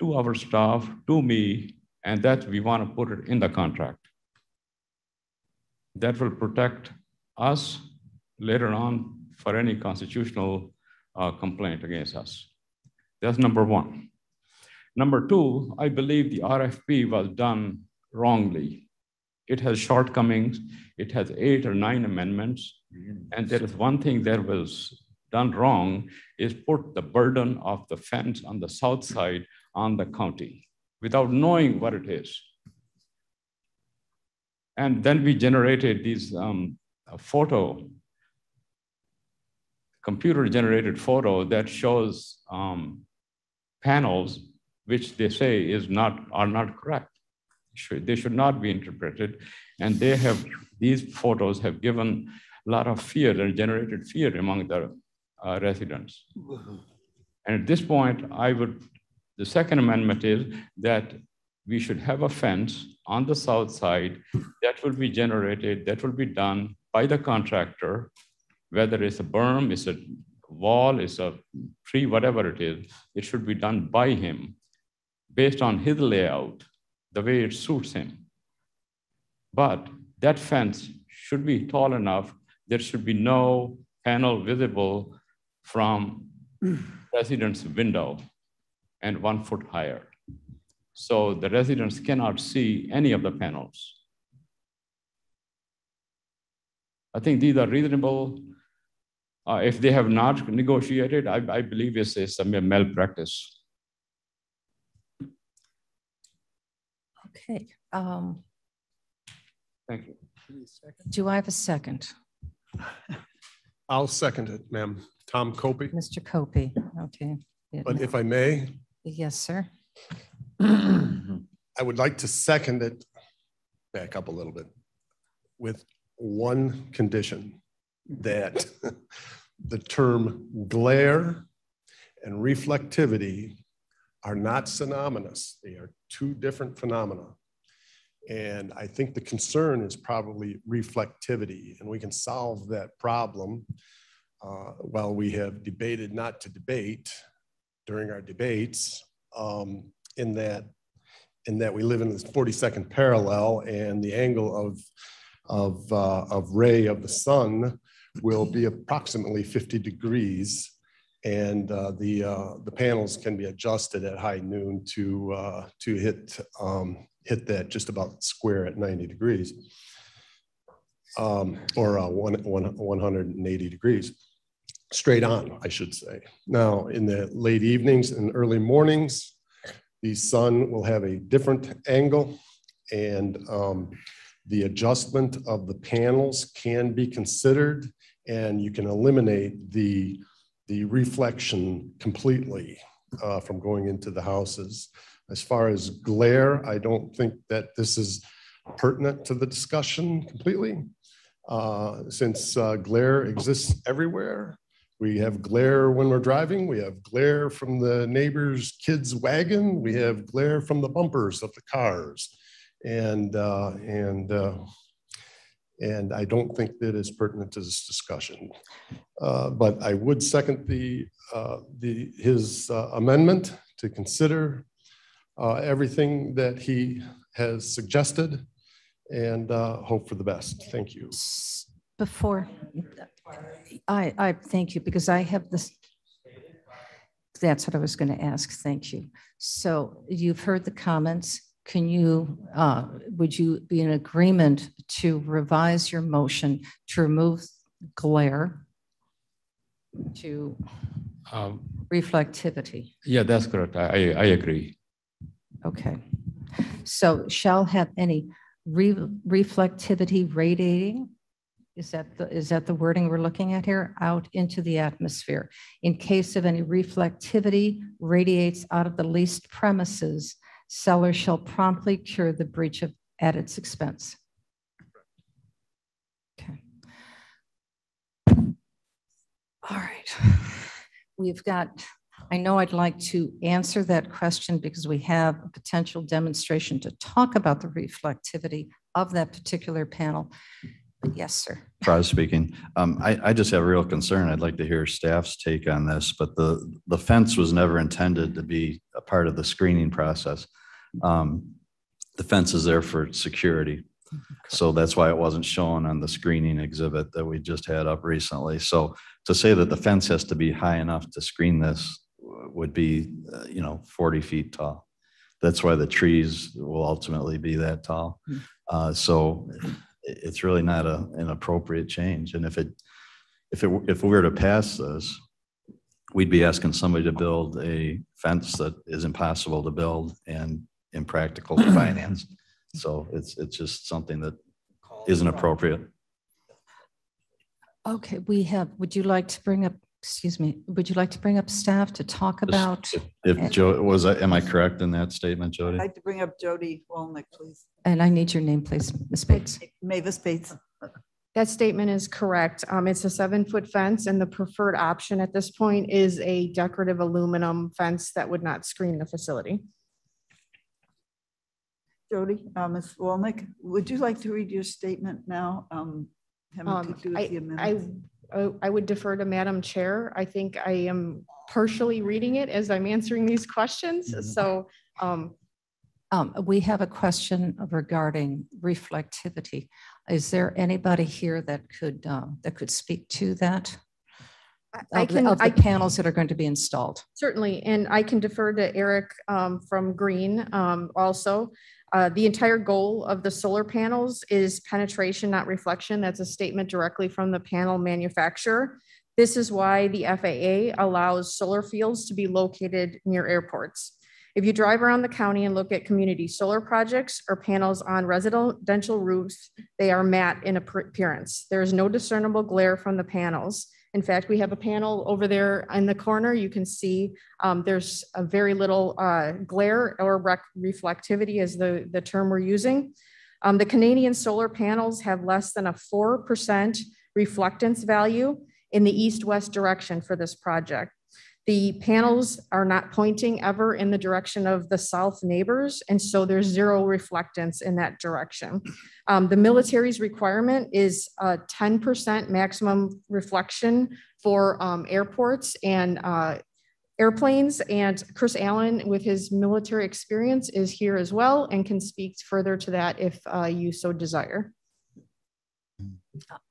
to our staff, to me, and that we want to put it in the contract. That will protect us later on for any constitutional uh, complaint against us. That's number one. Number two, I believe the RFP was done wrongly. It has shortcomings. It has eight or nine amendments. And there is one thing that was done wrong is put the burden of the fence on the south side on the county without knowing what it is. And then we generated these um, photo, computer generated photo that shows um, panels which they say is not, are not correct. Should, they should not be interpreted. And they have, these photos have given a lot of fear and generated fear among the uh, residents. And at this point, I would, the second amendment is that we should have a fence on the south side that will be generated, that will be done by the contractor, whether it's a berm, it's a wall, it's a tree, whatever it is, it should be done by him based on his layout, the way it suits him. But that fence should be tall enough, there should be no panel visible from resident's window and one foot higher. So the residents cannot see any of the panels. I think these are reasonable. Uh, if they have not negotiated, I, I believe it's, it's a malpractice. Okay. um, Thank you. Do I have a second? I'll second it, ma'am. Tom Copey. Mr. Copey, okay. But if I may, Yes, sir. I would like to second it, back up a little bit, with one condition, that the term glare and reflectivity are not synonymous. They are two different phenomena. And I think the concern is probably reflectivity, and we can solve that problem uh, while we have debated not to debate during our debates, um, in that in that we live in this 42nd parallel and the angle of, of, uh, of ray of the sun will be approximately 50 degrees. And uh, the, uh, the panels can be adjusted at high noon to, uh, to hit, um, hit that just about square at 90 degrees. Um, or uh, one, one, 180 degrees straight on, I should say. Now, in the late evenings and early mornings, the sun will have a different angle and um, the adjustment of the panels can be considered and you can eliminate the, the reflection completely uh, from going into the houses. As far as glare, I don't think that this is pertinent to the discussion completely. Uh, since uh, glare exists everywhere, we have glare when we're driving. We have glare from the neighbor's kid's wagon. We have glare from the bumpers of the cars. And, uh, and uh, And I don't think that is pertinent to this discussion. Uh, But I would second the, uh, the, his uh, amendment to consider uh, everything that he has suggested and uh, hope for the best. Thank you. Before, I, I thank you because I have this. That's what I was going to ask. Thank you. So you've heard the comments. Can you, uh, would you be in agreement to revise your motion to remove glare to Um, reflectivity? Yeah, that's correct. I, I agree. Okay. So shall have any re- reflectivity radiating? Is that the, is that the wording we're looking at here? Out into the atmosphere. In case of any reflectivity radiates out of the leased premises, seller shall promptly cure the breach of, at its expense. Okay. All right. We've got, I know I'd like to answer that question because we have a potential demonstration to talk about the reflectivity of that particular panel. Yes, sir. Frasz speaking. Um, I, I just have a real concern. I'd like to hear staff's take on this, but the, the fence was never intended to be a part of the screening process. Um, the fence is there for security. So that's why it wasn't shown on the screening exhibit that we just had up recently. So to say that the fence has to be high enough to screen this would be, uh, you know, 40 feet tall. That's why the trees will ultimately be that tall. Uh, so it's really not a, an appropriate change. And if it, if it, if we were to pass this, we'd be asking somebody to build a fence that is impossible to build and impractical to finance. So it's, it's just something that isn't appropriate. Okay, we have, would you like to bring up, excuse me, would you like to bring up staff to talk about? If Joe, was I, am I correct in that statement, Jody? I'd like to bring up Jody Wojnicki, please. And I need your name, please, Ms. Bates. Mavis Bates. That statement is correct. Um, it's a seven foot fence and the preferred option at this point is a decorative aluminum fence that would not screen the facility. Jody, uh, Ms. Wojnicki, would you like to read your statement now? um, Um, I, I. I- I would defer to Madam Chair. I think I am partially reading it as I'm answering these questions. So, um, Um, we have a question regarding reflectivity. Is there anybody here that could, um, that could speak to that? I Of the- can- Of the I- panels that are going to be installed? Certainly, and I can defer to Eric um, from GRNE um, also. Uh, The entire goal of the solar panels is penetration, not reflection. That's a statement directly from the panel manufacturer. This is why the FAA allows solar fields to be located near airports. If you drive around the county and look at community solar projects or panels on residential roofs, they are matte in appearance. There is no discernible glare from the panels. In fact, we have a panel over there in the corner. You can see um, there's a very little uh, glare or reflectivity is the, the term we're using. Um, the Canadian solar panels have less than a 4% reflectance value in the east-west direction for this project. The panels are not pointing ever in the direction of the south neighbors, and so there's zero reflectance in that direction. Um, the military's requirement is a 10% maximum reflection for um, airports and uh, airplanes. And Chris Allen, with his military experience, is here as well and can speak further to that if uh, you so desire.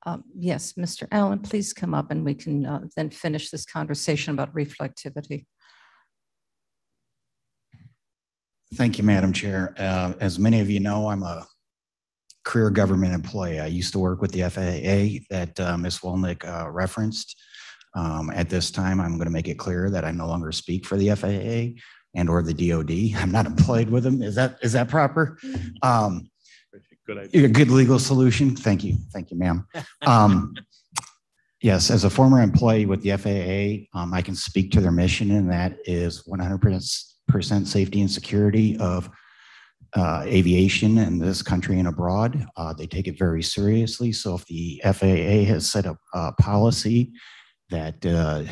Um, Yes, Mr. Allen, please come up and we can uh, then finish this conversation about reflectivity. Thank you, Madam Chair. Uh, As many of you know, I'm a career government employee. I used to work with the FAA that uh, Ms. Wojnicki uh, referenced. Um, At this time, I'm going to make it clear that I no longer speak for the FAA and or the DOD. I'm not employed with them. Is that, is that proper? Um, Good idea. a good legal solution. Thank you. Thank you, ma'am. Um, Yes, as a former employee with the FAA, um, I can speak to their mission, and that is 100% safety and security of uh, aviation in this country and abroad. Uh, They take it very seriously. So if the FAA has set up a policy that, uh,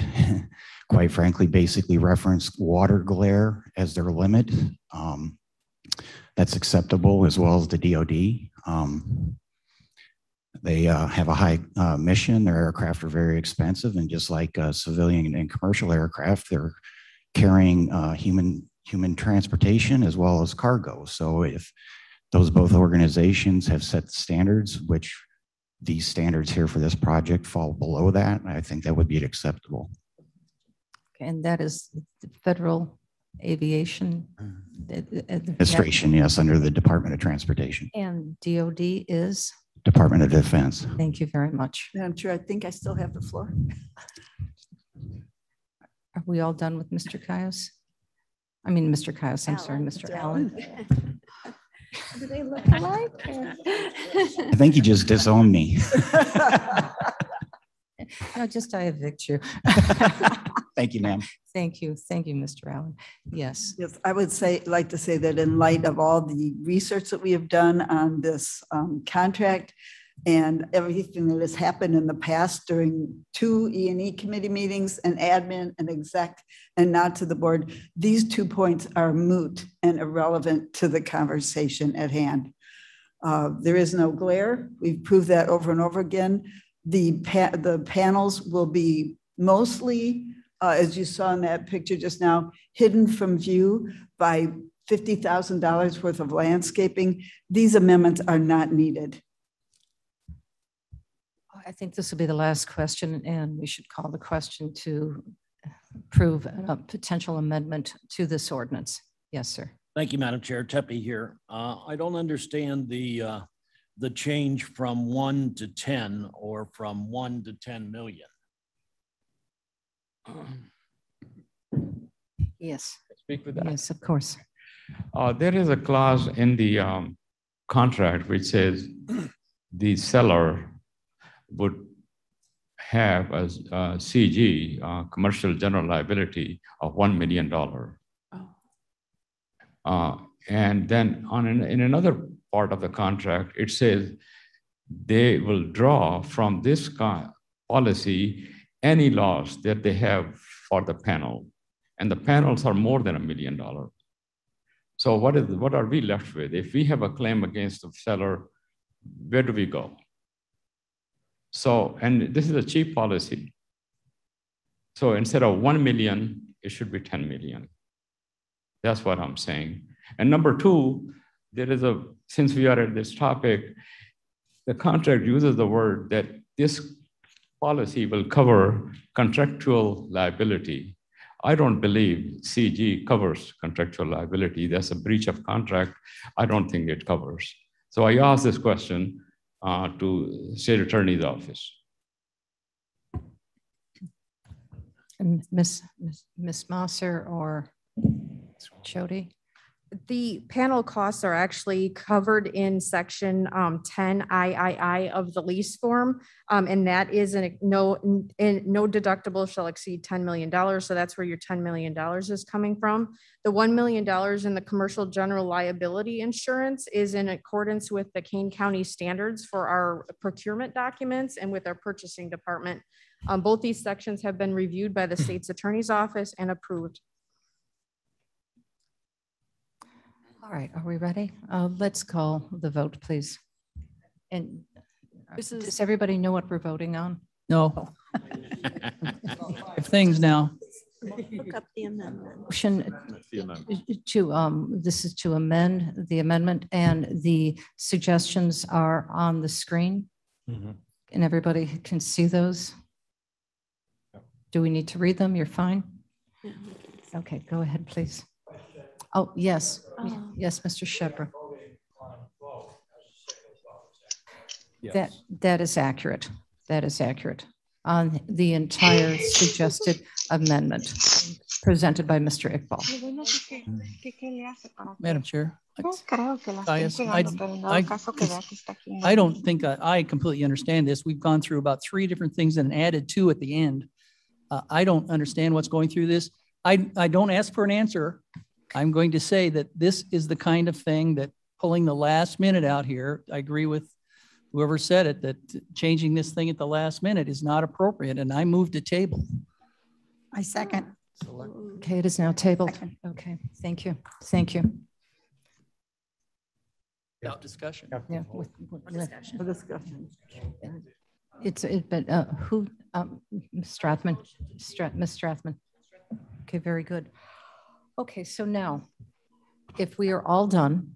quite frankly, basically reference water glare as their limit, um, that's acceptable as well as the DOD. Um, They uh, have a high uh, mission. Their aircraft are very expensive, and just like uh, civilian and commercial aircraft, they're carrying uh, human human transportation as well as cargo. So if those both organizations have set standards, which these standards here for this project fall below that, I think that would be acceptable. And that is the Federal Aviation uh, uh, Administration, yes, under the Department of Transportation, And DOD is? Department of Defense. Thank you very much. Madam Chair, I think I still have the floor. Are we all done with Mr. Kious? I mean, Mr. Kious, I'm sorry, Mr. Allen. Do they look alike? I think you just disowned me. No, just I evict you. Thank you, ma'am. Thank you. Thank you, Mr. Allen. Yes. Yes, I would say, like to say that in light of all the research that we have done on this um, contract and everything that has happened in the past during two E and E committee meetings and admin and exec and not to the board, these two points are moot and irrelevant to the conversation at hand. Uh, there is no glare. We've proved that over and over again. The, pa- the panels will be mostly, uh, as you saw in that picture just now, hidden from view by $50,000 worth of landscaping. These amendments are not needed. I think this will be the last question, and we should call the question to approve a potential amendment to this ordinance. Yes, sir. Thank you, Madam Chair. Tepe here. Uh, I don't understand the, uh, the change from one to 10 or from one to 10 million. Yes. Speak with that. Yes, of course. Uh, there is a clause in the um, contract which says the seller would have a, a CG, uh, commercial general liability of $1 million. Uh, and then on an, in another part of the contract, it says they will draw from this policy any loss that they have for the panel. And the panels are more than a million dollars. So what is what are we left with? If we have a claim against the seller, where do we go? So, and this is a cheap policy. So instead of 1 million, it should be 10 million. That's what I'm saying. And number two, there is a, since we are at this topic, the contract uses the word that this policy will cover contractual liability. I don't believe CG covers contractual liability. That's a breach of contract. I don't think it covers. So I asked this question uh, to state attorney's office. And Miss Miss Miss Mosser or Jody? The panel costs are actually covered in section um, 10 III of the lease form. Um, and that is a no, in, no deductible shall exceed $10 million. So that's where your $10 million is coming from. The $1 million in the commercial general liability insurance is in accordance with the Kane County standards for our procurement documents and with our purchasing department. Um, both these sections have been reviewed by the state's attorney's office and approved. All right, are we ready? Uh, let's call the vote, please. And This is- does everybody know what we're voting on? No. Five things now. Look up the amendment. Motion to, um, this is to amend the amendment and the suggestions are on the screen. And everybody can see those? Do we need to read them? You're fine? Okay, go ahead, please. Oh, yes, yes, Mr. Shepherd. That, that is accurate. That is accurate. On the entire suggested amendment presented by Mr. Iqbal. Madam Chair. creo que la Caius, estoy I, pegando, pero en dado I- caso que vea que está aquí en I don't think I, I completely understand this. We've gone through about three different things and added two at the end. Uh, I don't understand what's going through this. I, I don't ask for an answer. I'm going to say that this is the kind of thing that pulling the last minute out here, I agree with whoever said it, that changing this thing at the last minute is not appropriate, and I moved to table. I second. Okay, it is now tabled. Okay, thank you. Thank you. Without discussion. Yeah. with- with- discussion. For discussion. It's, it, but uh, who, um, Strathman, Strath, Ms. Strathman. Okay, very good. Okay, so now, if we are all done.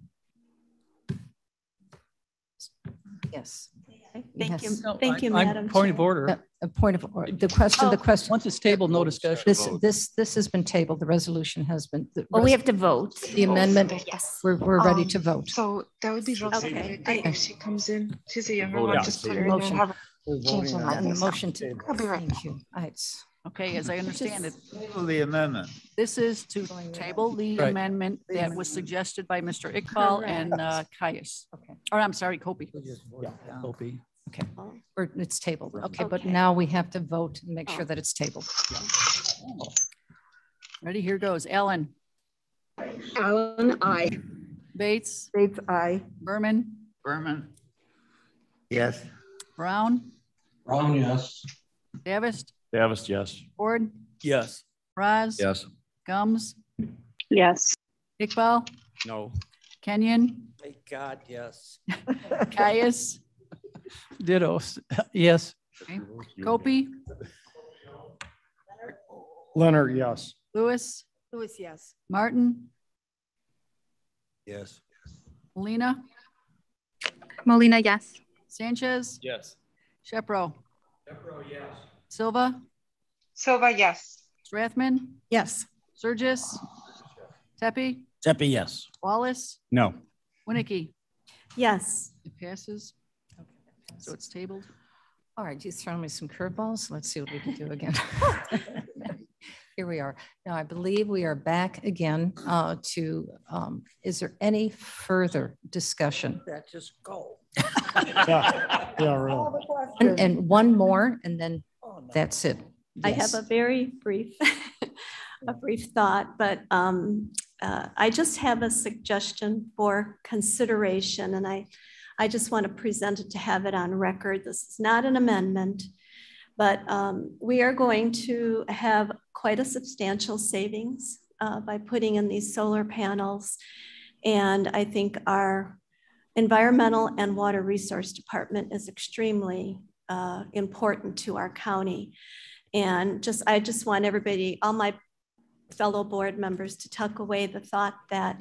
Yes. Thank you, No, thank you, I- I'm- Madam Point of order. A a point of, or- the question, the Oh. question. Once it's tabled, no discussion. This, this, this has been tabled. The resolution has been. the Well, we have to vote. The amendment, Yes. we're, we're ready Um, to vote. So that would be voted Okay. okay. if she comes in. She's a younger Vote one, on just put her in there and motion. have her change the And the motion to, I'll be right thank you. I- it's- Okay, as I understand it, Table The amendment. this is to table the Right. amendment that was suggested by Mr. Iqbal and uh, Kious. Okay. Or I'm sorry, Kopi. Opie. Okay, or it's tabled. Okay, but now we have to vote and make sure that it's tabled. Ready, here goes. Ellen, Allen, I. Bates, Bates, aye. Berman, Berman. Yes. Brown, Brown, yes. Davis, Davis, yes. Ford, Yes. Frasz. Yes. Gumz, Yes. Iqbal, No. Kenyon, Thank God, yes. Kious, Ditto. Yes. okay, Kopi, Leonard, yes. Lewis, Lewis, yes. Martin, Yes. Molina, Molina, yes. Sanchez, Yes. Shepro. Silva, Silva, yes. Strathman, Yes. Surges, Tepe, Tepe, yes. Wallace, No. Wojnicki? Yes. It passes. So it's tabled. All right, you throw me some curveballs. Let's see what we can do again. Here we are. Now, I believe we are back again uh, to, um, is there any further discussion? That just go. Yeah, yeah, really. And, and one more, and then that's it. I have a very brief, a brief thought, but um, uh, I just have a suggestion for consideration, and I, I just want to present it to have it on record. This is not an amendment, but um, we are going to have quite a substantial savings uh, by putting in these solar panels. And I think our environmental and water resource department is extremely uh, important to our county. And just, I just want everybody, all my fellow board members to tuck away the thought that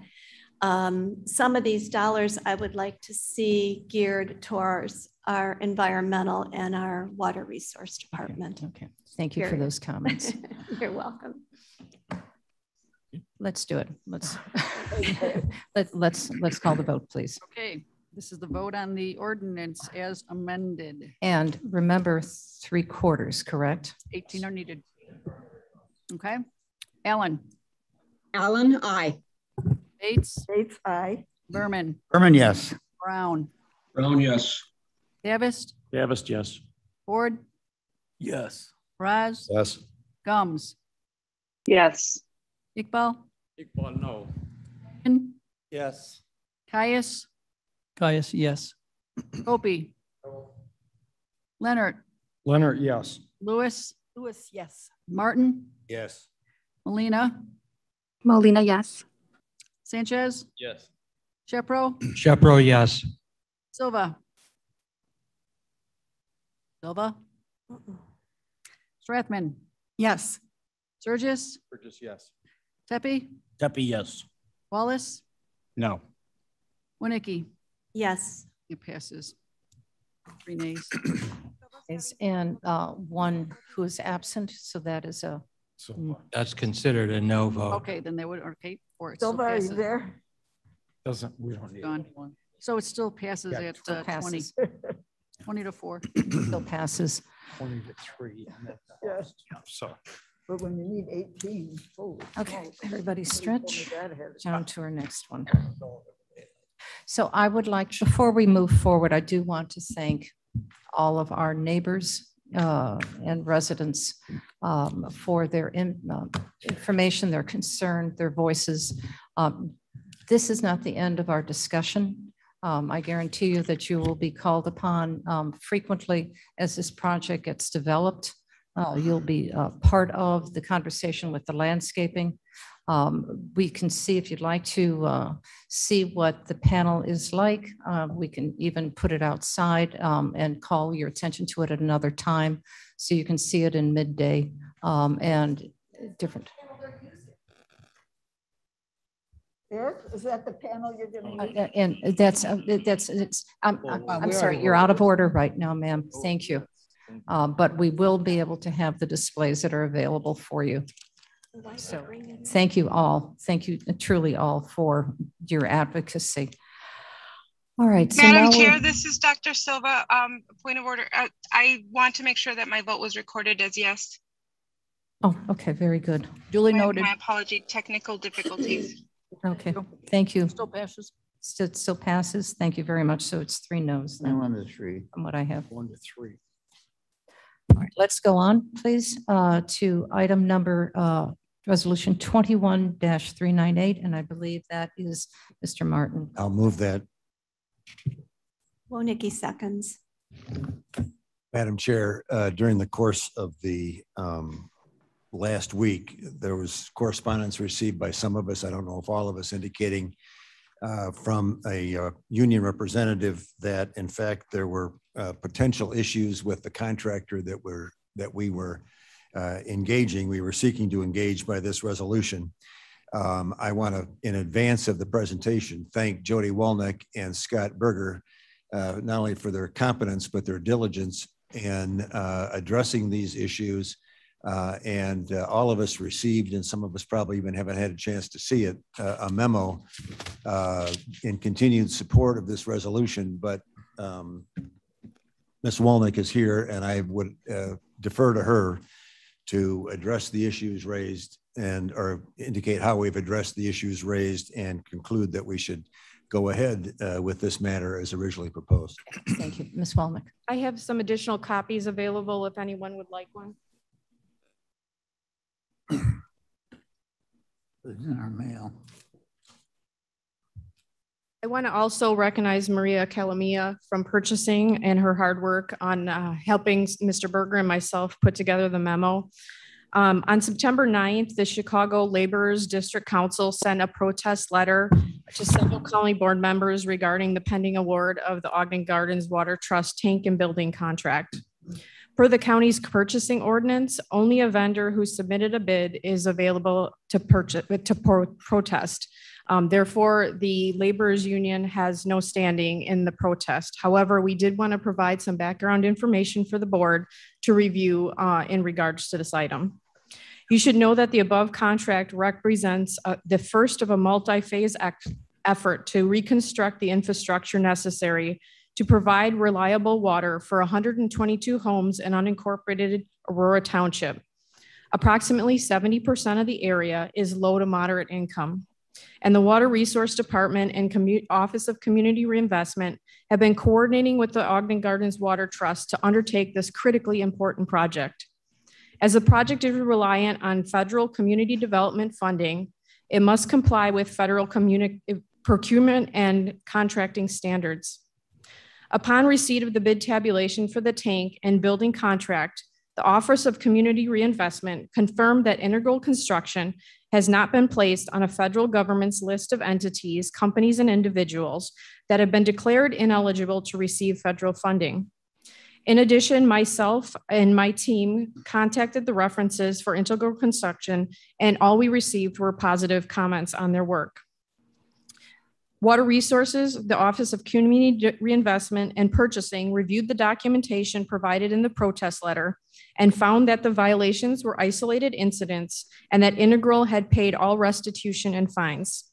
um, some of these dollars I would like to see geared towards our environmental and our water resource department. Okay, thank you for those comments. You're welcome. Let's do it. Let's, let, let's, let's call the vote, please. Okay, this is the vote on the ordinance as amended. And remember, three quarters, correct? 18 are needed. Okay, Allen, Allen, I. Bates, Bates, aye. Berman, Berman, yes. Brown, Brown, yes. Davis, Davis, yes. Ford, Yes. Frasz, Yes. Gumz, Yes. Iqbal, Iqbal, no. Ken, Yes. Kious, Kious, yes. Kopi, Leonard, Leonard, yes. Lewis, Lewis, yes. Martin, Yes. Molina, Molina, yes. Sanchez, Yes. Shepro, Shepro, yes. Silva. Silva, Strathman, Yes. Surges, Burgess, yes. Tepe, Tepe, yes. Wallace, No. Wojnicki. Yes. It passes. Three nays. And uh, one who is absent, so that is a, So That's considered a no vote. Okay, then they would, okay, or it still Silva, are you passes. there? Doesn't, we don't need. Gone. So it still passes Yeah, at still uh, 20, passes. 20 to 4. still passes. Twenty to three. and then- Yes. Yeah, So. But when you need eighteen, holy. Okay, smokes. everybody Somebody told me stretch. that ahead of Down to our next one. So I would like, before we move forward, I do want to thank all of our neighbors uh, and residents um, for their in- uh, information, their concern, their voices. Um, This is not the end of our discussion. Um, I guarantee you that you will be called upon um, frequently as this project gets developed. Uh, You'll be uh, part of the conversation with the landscaping. Um, We can see if you'd like to uh, see what the panel is like. uh, We can even put it outside um, and call your attention to it at another time so you can see it in midday um, and different. Eric, is that the panel you're going Uh. And that's, uh, that's, it's, I'm, I'm I'm sorry, you're out of order. order right now, ma'am. Thank you. Uh, But we will be able to have the displays that are available for you. So thank you all. Thank you truly all for your advocacy. All right. so Madam Chair, we're- this is Dr. Silva. Um, point of order. Uh, I want to make sure that my vote was recorded as yes. Oh, okay, very good. Duly My- noted. My apology, technical difficulties. Okay, thank you. Still passes. Still, still passes. Thank you very much. So it's three no's then. One to three. From what I have. One to three. All right, let's go on, please, uh, to item number, uh, resolution 21-398, and I believe that is Mr. Martin. I'll move that. Wojnicki seconds. Madam Chair, uh, during the course of the um, last week, there was correspondence received by some of us, I don't know if all of us, indicating uh, from a uh, union representative that in fact there were uh, potential issues with the contractor that were, that we were uh, engaging, we were seeking to engage by this resolution. Um, I want to, in advance of the presentation, thank Jody Walnick and Scott Berger, uh, not only for their competence, but their diligence in uh, addressing these issues. Uh, And uh, all of us received, and some of us probably even haven't had a chance to see it, a memo in continued support of this resolution. But um, Ms. Walnick is here, and I would defer to her to address the issues raised and, or indicate how we've addressed the issues raised and conclude that we should go ahead uh, with this matter as originally proposed. Thank you. Ms. Walnick. I have some additional copies available if anyone would like one. It's in our mail. I want to also recognize Maria Calamia from purchasing and her hard work on uh, helping Mr. Berger and myself put together the memo. Um, on September 9th, the Chicago Laborers District Council sent a protest letter to several county board members regarding the pending award of the Ogden Gardens Water Trust tank and building contract. Per the county's purchasing ordinance, only a vendor who submitted a bid is available to purchase, to pro- protest. Um, Therefore, the laborers union has no standing in the protest. However, we did want to provide some background information for the board to review uh, in regards to this item. You should know that the above contract represents uh, the first of a multi-phase effort to reconstruct the infrastructure necessary to provide reliable water for 122 homes in unincorporated Aurora Township. Approximately 70% of the area is low to moderate income. And the Water Resource Department and Office of Community Reinvestment have been coordinating with the Ogden Gardens Water Trust to undertake this critically important project. As the project is reliant on federal community development funding, it must comply with federal procurement and contracting standards. Upon receipt of the bid tabulation for the tank and building contract, the Office of Community Reinvestment confirmed that Integral Construction has not been placed on a federal government's list of entities, companies, and individuals that have been declared ineligible to receive federal funding. In addition, myself and my team contacted the references for Integral Construction, and all we received were positive comments on their work. Water Resources, the Office of Community Reinvestment and Purchasing reviewed the documentation provided in the protest letter and found that the violations were isolated incidents and that Integral had paid all restitution and fines.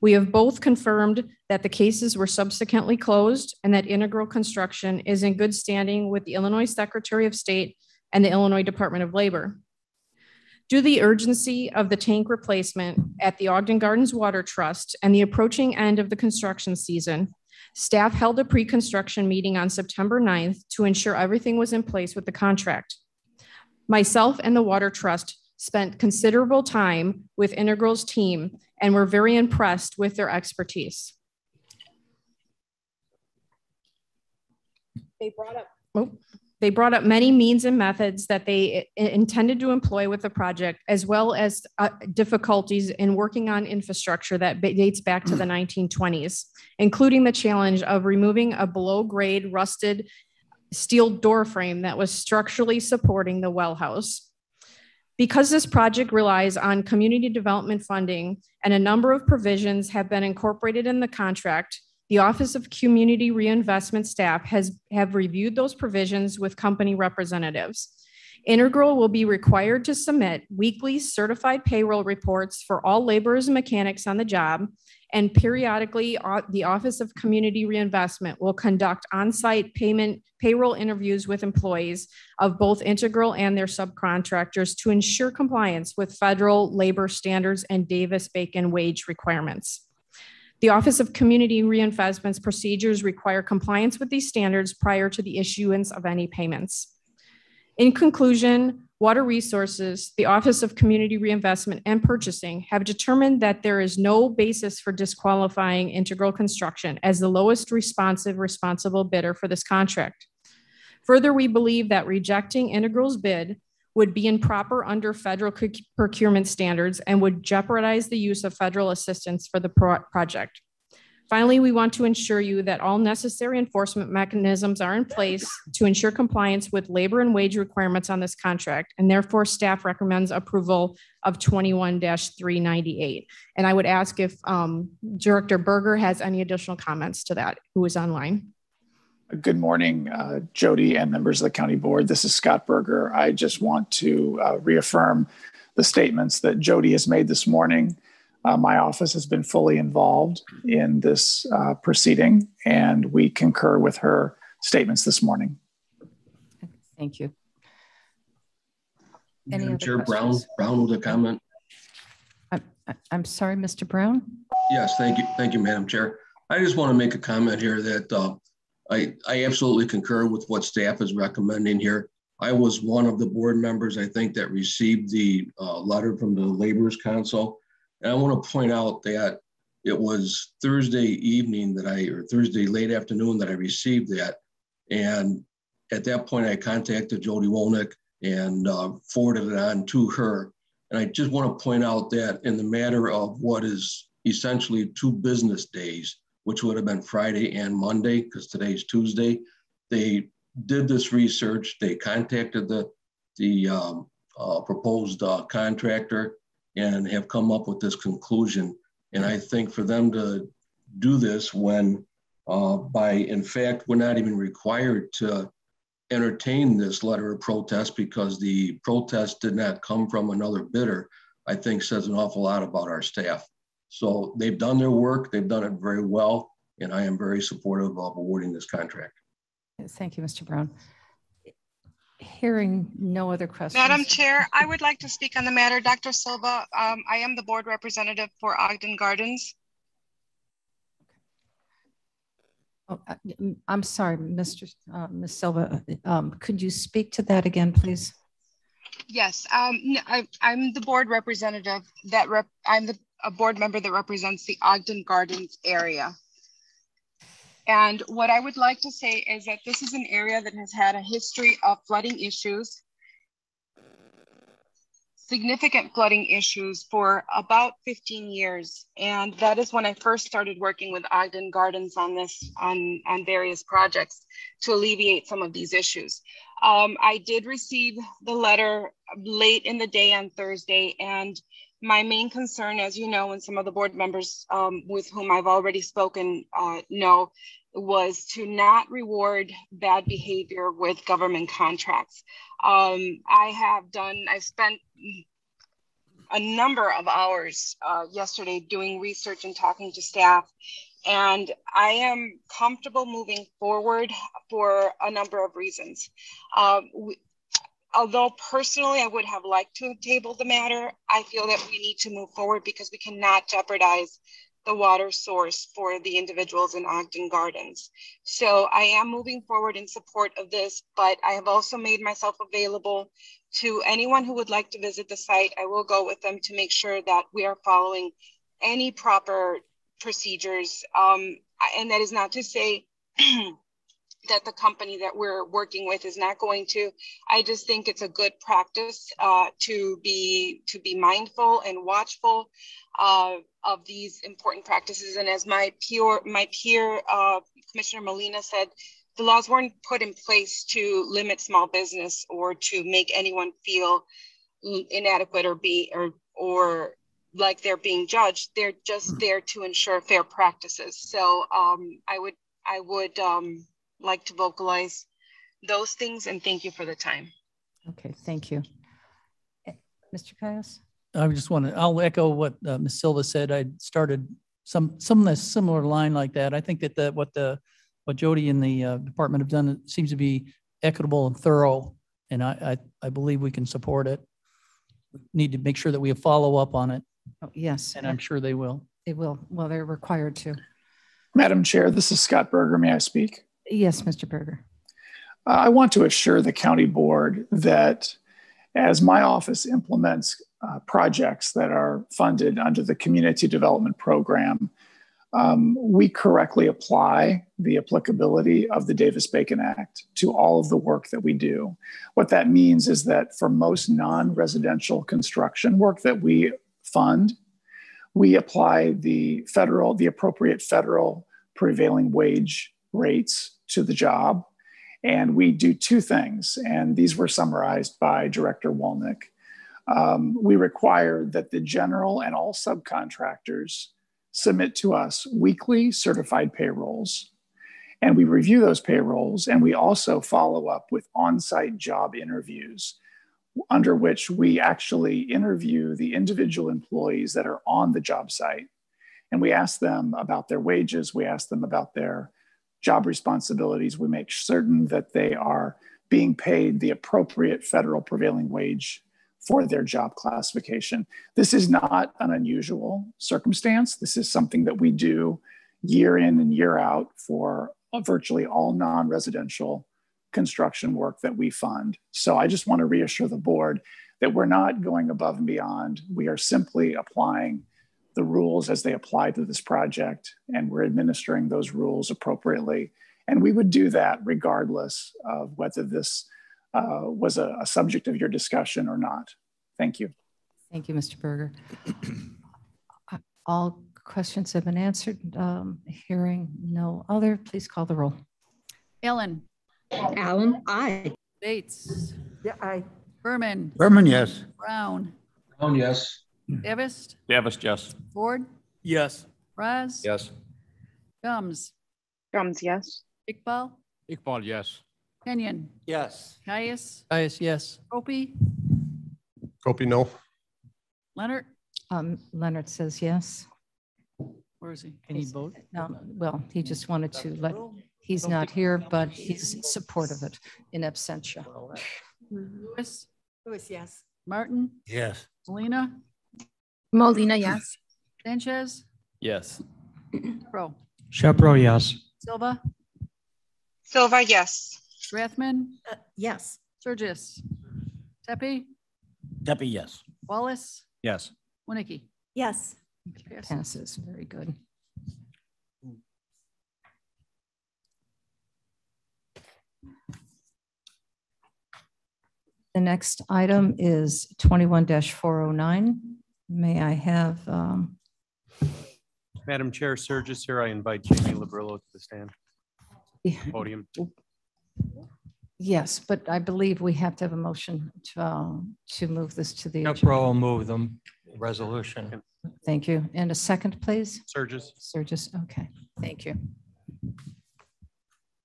We have both confirmed that the cases were subsequently closed and that Integral Construction is in good standing with the Illinois Secretary of State and the Illinois Department of Labor. Due to the urgency of the tank replacement at the Ogden Gardens Water Trust and the approaching end of the construction season, staff held a pre-construction meeting on September 9th to ensure everything was in place with the contract. Myself and the Water Trust spent considerable time with Integral's team and were very impressed with their expertise. They brought up, oh, They brought up many means and methods that they intended to employ with the project, as well as uh, difficulties in working on infrastructure that dates back to the 1920s, including the challenge of removing a below grade rusted steel door frame that was structurally supporting the well house. Because this project relies on community development funding and a number of provisions have been incorporated in the contract, the Office of Community Reinvestment staff has have reviewed those provisions with company representatives. Integral will be required to submit weekly certified payroll reports for all laborers and mechanics on the job, and periodically uh, the Office of Community Reinvestment will conduct on-site payment payroll interviews with employees of both Integral and their subcontractors to ensure compliance with federal labor standards and Davis-Bacon wage requirements. The Office of Community Reinvestment's procedures require compliance with these standards prior to the issuance of any payments. In conclusion, Water Resources, the Office of Community Reinvestment and Purchasing have determined that there is no basis for disqualifying Integral Construction as the lowest responsive responsible bidder for this contract. Further, we believe that rejecting Integral's bid would be improper under federal procurement standards and would jeopardize the use of federal assistance for the pro project. Finally, we want to ensure you that all necessary enforcement mechanisms are in place to ensure compliance with labor and wage requirements on this contract, and therefore staff recommends approval of 21-398. And I would ask if um, Director Berger has any additional comments to that, who is online. Good morning, uh, Jody and members of the county board. This is Scott Berger. I just want to uh, reaffirm the statements that Jody has made this morning. Uh, my office has been fully involved in this uh, proceeding, and we concur with her statements this morning. Thank you. Any Madam Chair questions? Brown, Brown with a comment. I'm, I'm sorry, Mr. Brown. Yes, thank you, thank you, Madam Chair. I just want to make a comment here that uh, I, I absolutely concur with what staff is recommending here. I was one of the board members, I think, that received the uh, letter from the Laborers Council. And I want to point out that it was Thursday evening that I, or Thursday late afternoon that I received that. And at that point, I contacted Jody Wolnick and uh, forwarded it on to her. And I just want to point out that in the matter of what is essentially two business days, which would have been Friday and Monday, because today's Tuesday. They did this research. They contacted the the um, uh, proposed uh, contractor and have come up with this conclusion. And I think for them to do this when, uh, by in fact, we're not even required to entertain this letter of protest because the protest did not come from another bidder, I think says an awful lot about our staff. So they've done their work, they've done it very well, and I am very supportive of awarding this contract. Thank you, Mr. Brown. Hearing no other questions. Madam Chair, I would like to speak on the matter. Dr. Silva, um, I am the board representative for Ogden Gardens. Oh, uh, I'm sorry, Mr. Uh, Ms. Silva. Um, could you speak to that again, please? Yes, um, I, am the board representative that rep, I'm the a board member that represents the Ogden Gardens area. And what I would like to say is that this is an area that has had a history of flooding issues, significant flooding issues for about 15 years. And that is when I first started working with Ogden Gardens on this, on, on various projects to alleviate some of these issues. Um, I did receive the letter late in the day on Thursday and my main concern, as you know, and some of the board members um, with whom I've already spoken uh, know, was to not reward bad behavior with government contracts. Um, I have done, I spent a number of hours uh, yesterday doing research and talking to staff. And I am comfortable moving forward for a number of reasons. Uh, although personally I would have liked to table the matter, I feel that we need to move forward because we cannot jeopardize the water source for the individuals in Ogden Gardens. So I am moving forward in support of this, but I have also made myself available to anyone who would like to visit the site. I will go with them to make sure that we are following any proper procedures. Um, and that is not to say that the company that we're working with is not going to. I just think it's a good practice uh, to be to be mindful and watchful uh, of these important practices. And as my peer my peer uh, Commissioner Molina said, the laws weren't put in place to limit small business or to make anyone feel inadequate or be or or like they're being judged. They're just there to ensure fair practices. So um, I would I would um, like to vocalize those things and thank you for the time. Okay, thank you. Mr. Kious? I just want to, I'll echo what uh, Ms. Silva said. I started some, some of this similar line like that. I think that the, what the, what Jody and the uh, department have done seems to be equitable and thorough, and I, I, I believe we can support it. We Need to make sure that we follow up on it, Oh, Yes, and I'm sure they will. they will. Well, they're required to. Madam Chair, this is Scott Berger. May I speak? Yes, Mr. Berger. Uh, I want to assure the county board that as my office implements uh, projects that are funded under the community development program, um, we correctly apply the applicability of the Davis Bacon Act to all of the work that we do. What that means is that for most non residential construction work that we fund, we apply the federal, the appropriate federal prevailing wage rates to the job. And we do two things, and these were summarized by Director Walnick. Um, we require that the general and all subcontractors submit to us weekly certified payrolls. And we review those payrolls, and we also follow up with on site job interviews, under which we actually interview the individual employees that are on the job site. And we ask them about their wages, we ask them about their job responsibilities. We make certain that they are being paid the appropriate federal prevailing wage for their job classification. This is not an unusual circumstance. This is something that we do year in and year out for uh, virtually all non residential construction work that we fund. So I just want to reassure the board that we're not going above and beyond. We are simply applying the rules as they apply to this project, and we're administering those rules appropriately. And we would do that regardless of whether this uh, was a, a subject of your discussion or not. Thank you. Thank you, Mr. Berger. All questions have been answered. Um, Hearing no other, please call the roll. Ellen, Allen, aye. Bates, Yeah, I. Berman, Berman, yes. Brown, Brown, yes. Davis, Davis, yes. Ford, Yes. Frasz, Yes. Gumz, Gumz, yes. Iqbal, Iqbal, yes. Kenyon, Yes. Kious, Kious, yes. Opie, Copy, no. Leonard, Um, Leonard says yes. Where is he? Can he vote? No, well, he just wanted to let, he's not here, but he's supportive of it in absentia. Lewis, Lewis, yes. Martin, Yes. Molina, Molina, yes. Sanchez, Yes. Pro, Shepro, yes. Silva, Silva, yes. Rathman, Uh, Yes. Surges, Tepe, Tepe, yes. Wallace, Yes. Wojnicki. Yes. Passes, very good. The next item is twenty-one four oh nine. May I have, um, Madam Chair, Surges here. I invite Jamie Labrillo to the stand yeah, podium. yes, but I believe we have to have a motion to, uh, to move this to the. agenda. Shepro will move them, resolution. Thank you. And a second, please? Surges, Surges, okay, thank you.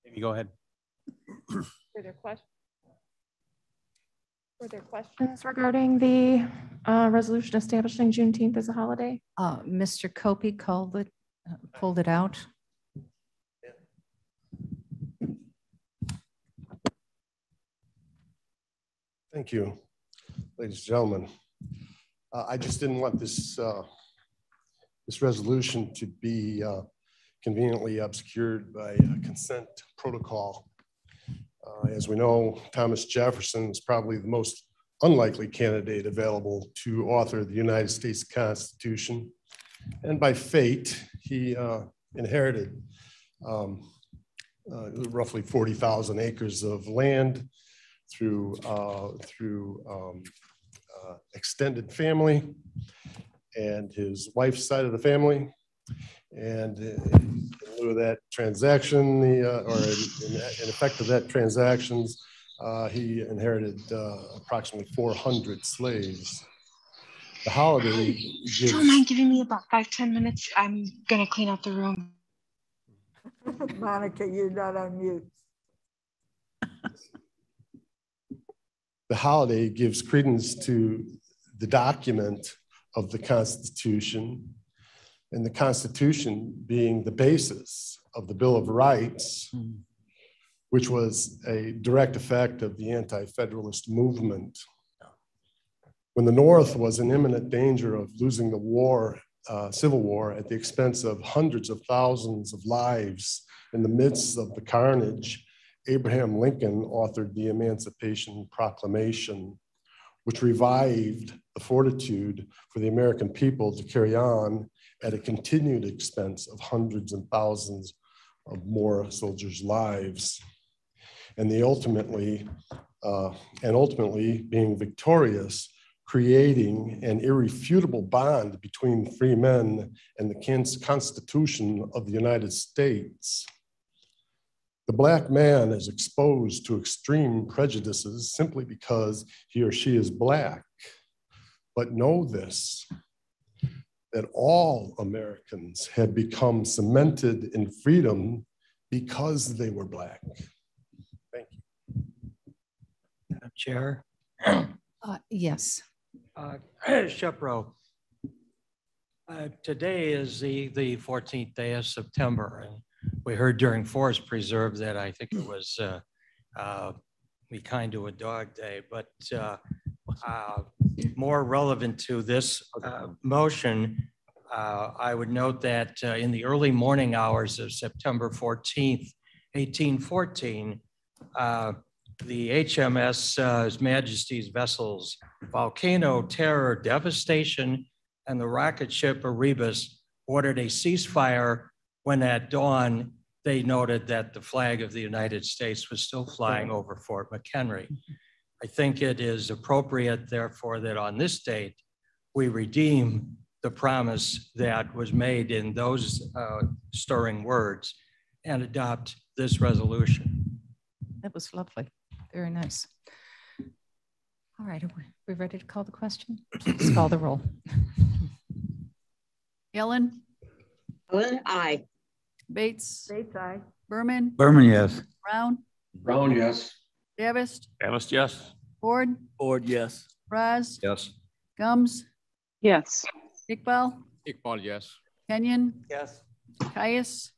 Jamie, go ahead. Were there questions? Were there questions regarding the uh, resolution establishing Juneteenth as a holiday? Uh, Mr. Copey called it, uh, pulled it out. Thank you, ladies and gentlemen. Uh, I just didn't want this, uh, this resolution to be uh, conveniently obscured by a consent protocol. Uh, As we know, Thomas Jefferson is probably the most unlikely candidate available to author the United States Constitution. And by fate, he uh, inherited um, uh, roughly 40,000 acres of land through, uh, through um, uh, extended family and his wife's side of the family. And of that transaction, the, uh, or in, in in effect of that transactions, uh, he inherited uh, approximately 400 slaves. The holiday Do you gives, mind giving me about five ten minutes? I'm gonna clean out the room. Monica, you're not on mute. the holiday gives credence to the document of the Constitution, and the Constitution being the basis of the Bill of Rights, which was a direct effect of the anti-federalist movement. When the North was in imminent danger of losing the war, uh, Civil War, at the expense of hundreds of thousands of lives in the midst of the carnage, Abraham Lincoln authored the Emancipation Proclamation, which revived the fortitude for the American people to carry on at a continued expense of hundreds and thousands of more soldiers' lives. And they ultimately, uh, and ultimately being victorious, creating an irrefutable bond between free men and the Cons- Constitution of the United States. The Black man is exposed to extreme prejudices simply because he or she is Black. But know this that all Americans had become cemented in freedom because they were Black. Thank you. Madam Chair. Uh, Yes. Uh, Shepro, uh, today is the, the 14th day of September, and we heard during Forest Preserve that I think it was uh, uh, Be Kind to a Dog Day, but uh, uh, more relevant to this uh, motion, uh, I would note that uh, in the early morning hours of September 14th, 1814, uh, the HMS uh, His Majesty's vessels Volcano, Terror, Devastation, and the rocket ship Erebus ordered a ceasefire when at dawn they noted that the flag of the United States was still flying over Fort McHenry. I think it is appropriate, therefore, that on this date, we redeem the promise that was made in those uh, stirring words and adopt this resolution. That was lovely. Very nice. All right, are we- we ready to call the question? Please call the roll. Ellen, Ellen, aye. Bates, Bates, aye. Berman, Berman, yes. Brown, Brown, yes. Davis, Davis, yes. Ford, Ford, yes. Frasz, Yes. Gumz, Yes. Iqbal, Iqbal, yes. Kenyon, Yes. Kious,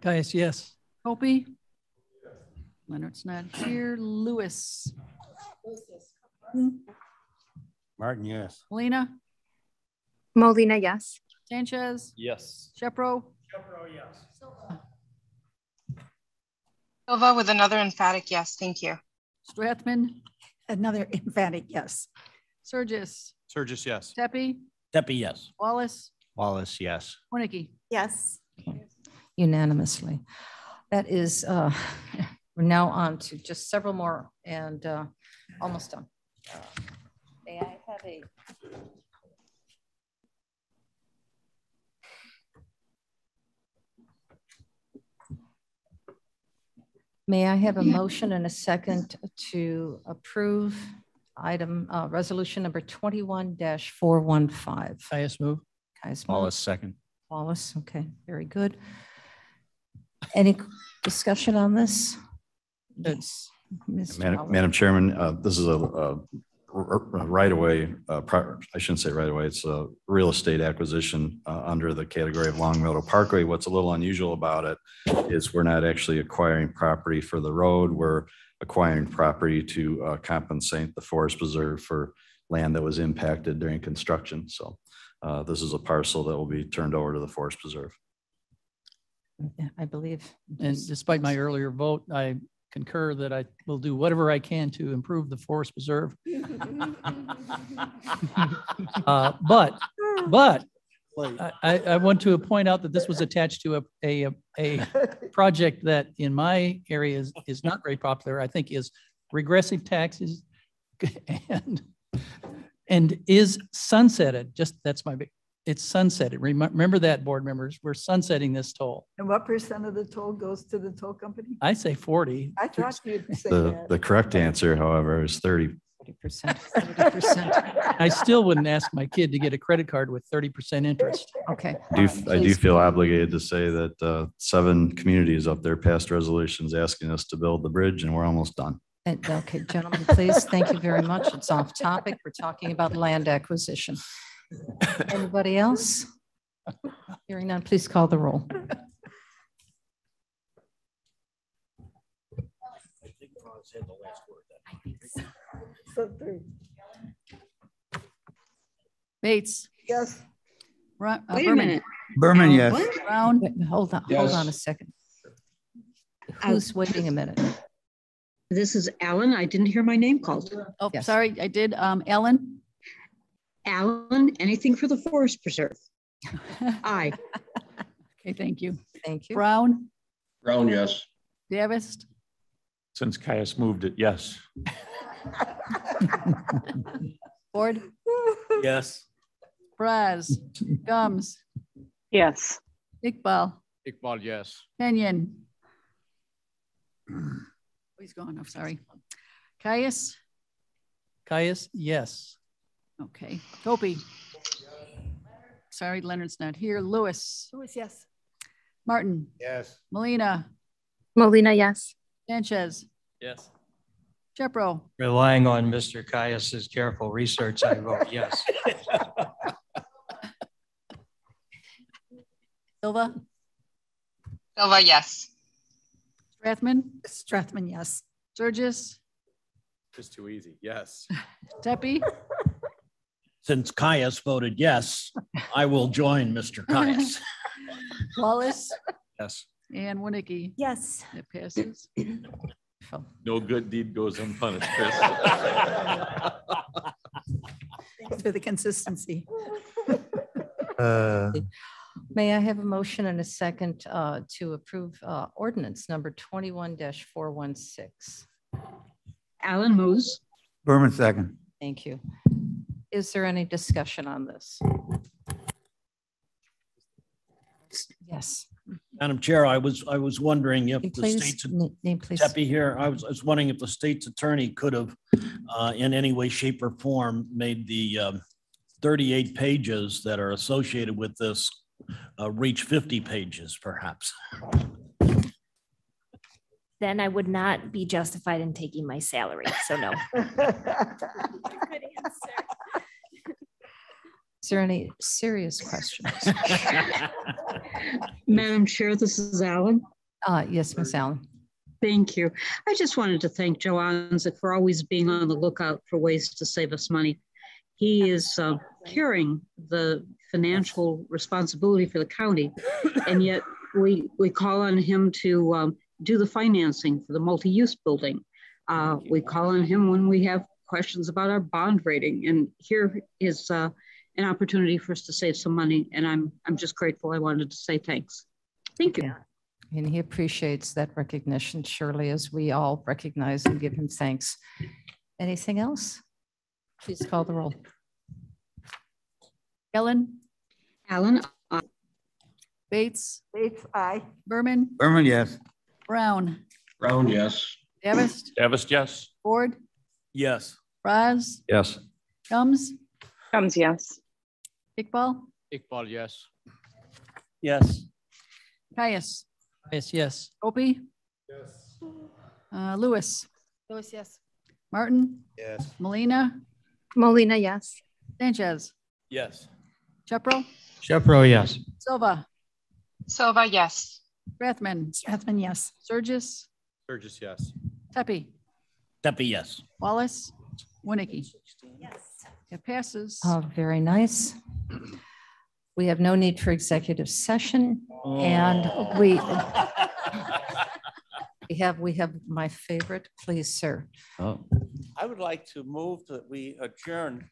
Kious, yes. Hopi. Leonard's not here. Lewis. Martin, yes. Molina, Molina, yes. Sanchez, Yes. Shepro, Shepro, yes. Silva. Silva with another emphatic yes, thank you. Strathman, Another emphatic yes. Surgis, Surges, yes. Tepe, Tepe, yes. Wallace, Wallace, yes. Wojnicki. Yes. unanimously. That is, uh, we're now on to just several more and uh, almost done. Uh, May I have a? May I have a motion and a second to approve item, uh, resolution number twenty-one four one five? Kious move. Kious Wallace, second. Wallace, okay, very good. Any discussion on this? Yes. Madam Madam Chairman, uh, this is a, a r- r- right away, uh, pri- I shouldn't say right away, it's a real estate acquisition uh, under the category of Long Meadow Parkway. What's a little unusual about it is we're not actually acquiring property for the road. We're acquiring property to uh, compensate the forest preserve for land that was impacted during construction. So uh, this is a parcel that will be turned over to the forest preserve. Yeah, I believe. And despite my earlier vote, I concur that I will do whatever I can to improve the forest preserve. Uh, But, but. I, I I want to point out that this was attached to a, a, a project that in my area is, is not very popular, I think is regressive taxes and, and is sunsetted, just, that's my big, it's sunsetted. Remem- Remember that, board members, we're sunsetting this toll. And what percent of the toll goes to the toll company? I say 40. I thought you'd say The, that. the correct answer, however, is thirty. 30%, thirty percent. I still wouldn't ask my kid to get a credit card with 30% interest. Okay. I do, um, I do feel obligated to say that uh, seven communities up there passed resolutions asking us to build the bridge and we're almost done. And- Okay, gentlemen, please, thank you very much. It's off topic. We're talking about land acquisition. Anybody else? Hearing none, please call the roll. So true. Bates, Yes. Ru- uh, Wait a Berman, minute. Berman, yes. Brown, Wait, Hold on, hold on a Yes. second. Who's waiting a minute? This is Alan. I didn't hear my name called. oh, Yes. sorry, I did. Um, Ellen? Alan, anything for the forest preserve? Aye. Okay, thank you. Thank you. Brown, Brown, yes. Davis, Since Kious moved it, yes. Ford, Yes. Frasz, Gumz, Yes. Iqbal, Iqbal, yes. Kenyon. Oh, He's gone, I'm sorry. Kious, Kious, yes. Okay. Topi. Sorry, Leonard's not here. Lewis, Lewis, yes. Martin, Yes. Molina, Molina, yes. Sanchez, Yes. Shepro, Relying on Mr. Kious's careful research, I vote yes. Silva, Silva, yes. Strathman, Strathman, yes. Surges, Just too easy. Yes. Tepe, Since Kious voted yes, I will join Mr. Caius. Wallace, Yes. and Wojnicki. Yes. It passes. No good deed goes unpunished, Chris. Thanks for the consistency. Uh, May I have a motion and a second uh, to approve uh, ordinance number twenty-one four one six? Alan moves. Berman, second. Thank you. Is there any discussion on this? Yes, Madam Chair, I was, I was wondering if the please, state's, n- name please. Tepe here, I was, I was wondering if the state's attorney could have, uh, in any way, shape or form, made the, um, thirty-eight pages that are associated with this, uh, reach fifty pages perhaps. then I would not be justified in taking my salary. So no. Is there any serious questions? Madam Chair, this is Alan. Uh, Yes, Ms. Allen. Thank you. I just wanted to thank Joe Onzick for always being on the lookout for ways to save us money. He is uh, carrying the financial responsibility for the county, and yet we we call on him to um, do the financing for the multi-use building. Uh, we call on him when we have questions about our bond rating, and here is uh, an opportunity for us to save some money. And I'm I'm just grateful. I wanted to say thanks. Thank you. And he appreciates that recognition, surely, as we all recognize and give him thanks. Anything else? Please call the roll. Ellen, Alan, aye. Bates, Bates, aye. Berman, Berman, yes. Brown, Brown, yes. Davis, Davis, yes. Ford, Yes. Frasz, Yes. Gumz, Comes yes. Iqbal, Iqbal, yes. Yes. Kious, Yes, yes. Opie. Uh, Lewis, Lewis, yes. Martin, Yes. Molina, Molina, yes. Sanchez, Yes. Jepro, Shepro, yes. Silva, Silva, yes. Rathman? Strathman, yes. Surges, Burgess, yes. Tepi, Tepe, yes. Wallace, Wojnicki. Yes. It passes. Oh, very nice. We have no need for executive session and we we have, we have my favorite, please, sir. Oh. I would like to move that we adjourn.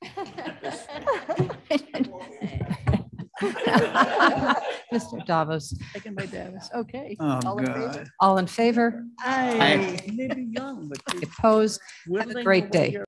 Mr. Davoust. Second by Davis. Okay. Oh, All in favor? God. All in favor? Aye. Maybe young, but. Opposed? Have a great day. your